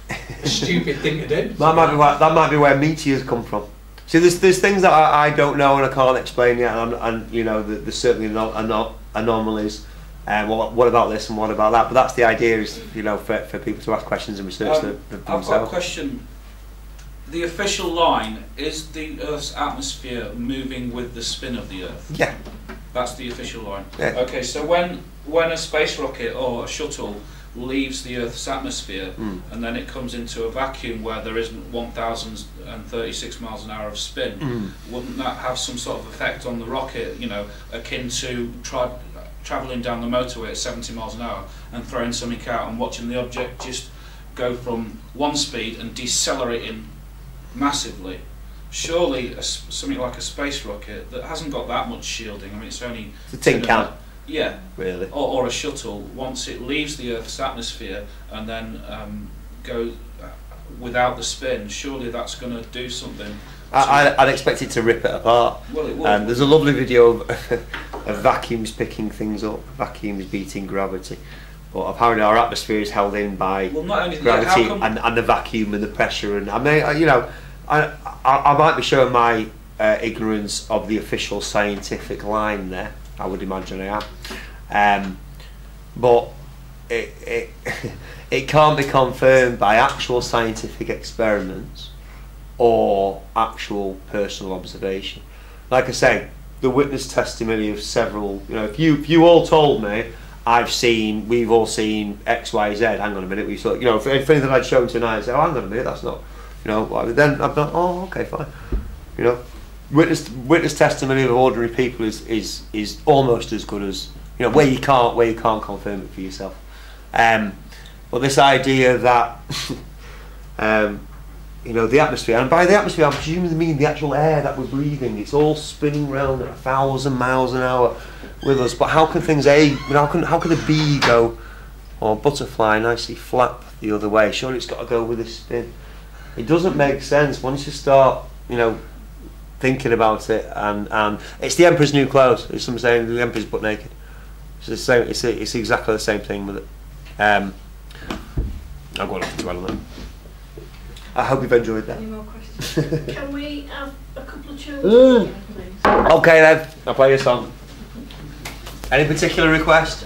Speaker 7: a stupid thing to do.
Speaker 1: That might be where, that might be where meteors come from. See, there's there's things that I, I don't know and I can't explain yet, and, and you know th- there's certainly no, ano- anomalies. And what, what about this and what about that? But that's the idea is you know for, for people to ask questions and research
Speaker 3: Um,
Speaker 1: them, them
Speaker 3: I've got a
Speaker 1: themselves.
Speaker 3: question. The official line is the Earth's atmosphere moving with the spin of the Earth.
Speaker 1: Yeah,
Speaker 3: That's the official line.
Speaker 1: Yeah.
Speaker 3: Okay, so when when a space rocket or a shuttle leaves the Earth's atmosphere
Speaker 1: Mm.
Speaker 3: and then it comes into a vacuum where there isn't 1,036 miles an hour of spin,
Speaker 1: Mm.
Speaker 3: wouldn't that have some sort of effect on the rocket? You know, akin to tra- traveling down the motorway at 70 miles an hour and throwing something out and watching the object just go from one speed and decelerating massively. Surely, a something like a space rocket that hasn't got that much shielding. I mean, it's only
Speaker 1: it's a tin
Speaker 3: two and a
Speaker 1: can,
Speaker 3: half- Yeah,
Speaker 1: really.
Speaker 3: or, or a shuttle. Once it leaves the Earth's atmosphere and then um, goes uh, without the spin, surely that's going to do something.
Speaker 1: I, I'd expect it to rip it apart.
Speaker 3: Well, it will.
Speaker 1: Um, there's a lovely video of, of vacuums picking things up, vacuums beating gravity. But apparently our atmosphere is held in by
Speaker 3: well, only
Speaker 1: gravity and, and the vacuum and the pressure and I mean uh, you know I, I, I might be showing my uh, ignorance of the official scientific line there I would imagine I am um, but it, it, it can't be confirmed by actual scientific experiments or actual personal observation. Like I say, the witness testimony of several. You know, if you if you all told me. I've seen, we've all seen X, Y, Z. Hang on a minute. We saw, you know, if, if anything I'd shown tonight, I'd say, oh, hang on a minute, that's not, you know. Then be like, oh, okay, fine. You know, witness witness testimony of ordinary people is is is almost as good as you know where you can't where you can't confirm it for yourself. Um, but this idea that um, you know the atmosphere, and by the atmosphere I'm presuming they mean the actual air that we're breathing. It's all spinning round at a thousand miles an hour with us. But how can things a how can how can a bee go or a butterfly nicely flap the other way? Surely it's got to go with a spin. It doesn't make sense once you start you know thinking about it, and, and it's the emperor's new clothes. It's some saying the emperor's butt naked. It's the same. It's, it's exactly the same thing with it. Um, I've got nothing to add on that. I hope you've enjoyed that.
Speaker 6: Any more questions?
Speaker 4: Can we have a couple of children, please?
Speaker 1: Okay then, I'll play you a song. Any particular request?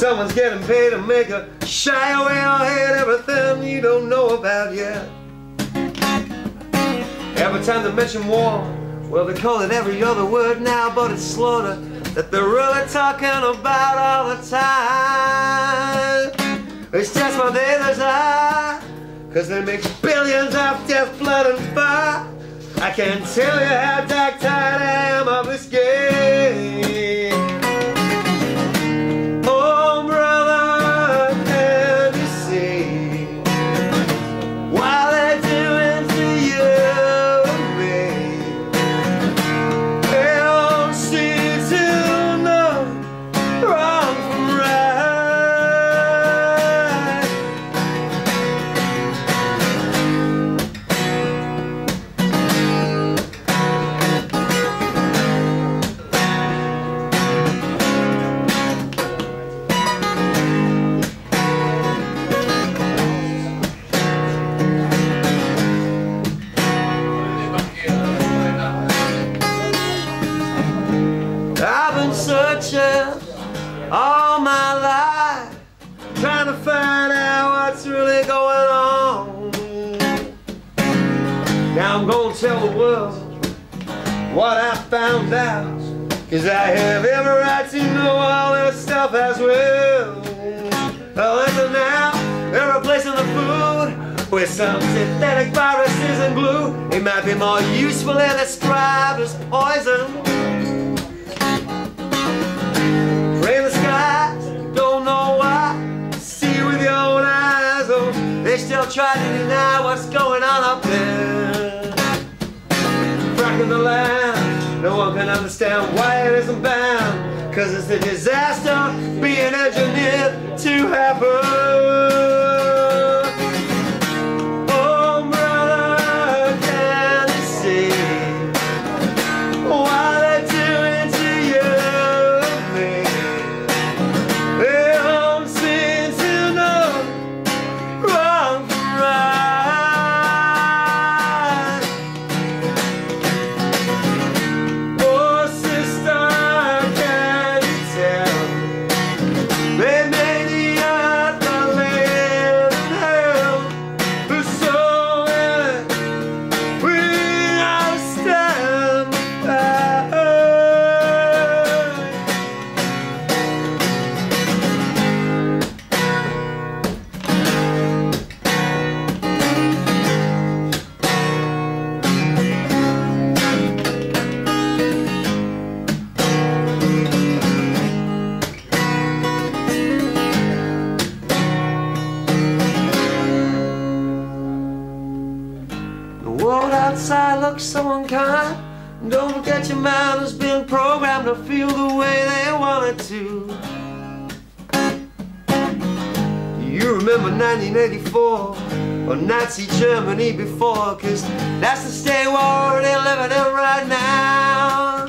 Speaker 1: Someone's getting paid to make a shy away or hate everything you don't know about yet. Every time they mention war, well, they call it every other word now, but it's slaughter that they're really talking about all the time. It's just what they desire, cause they make billions off death, blood, and fire. I can't tell you how dark tired I am of this game. Out, cause I have every right to know all this stuff as well. Oh, listen now, they're replacing the food with some synthetic viruses and glue. It might be more usefully described as poison. Rain the skies, don't know why. See with your own eyes, oh, they still try to deny what's going on up there. Cracking the land, no one can understand why it isn't banned. Cause it's a disaster being engineered to happen. Mind has been programmed to feel the way they want it to. You remember 1984 or Nazi Germany before? Cause that's the state we're living in right now.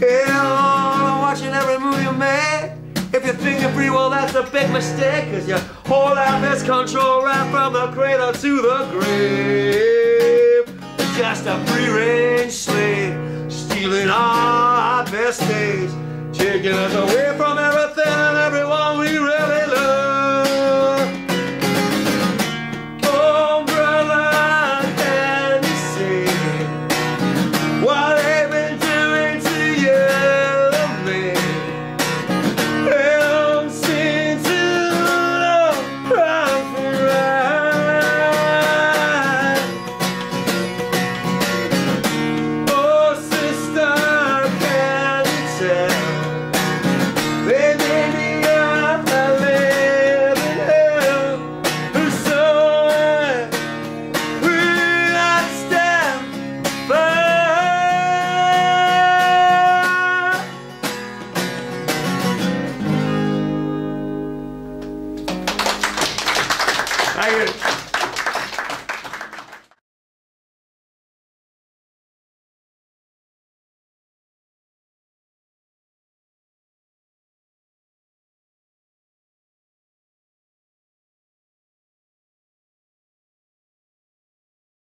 Speaker 1: Yeah, watching every move you make. If you think you're free, well, that's a big mistake. Cause your whole life is controlled right from the cradle to the grave. Just a free range slave, stealing our best days, taking us away from everything and everyone we really love.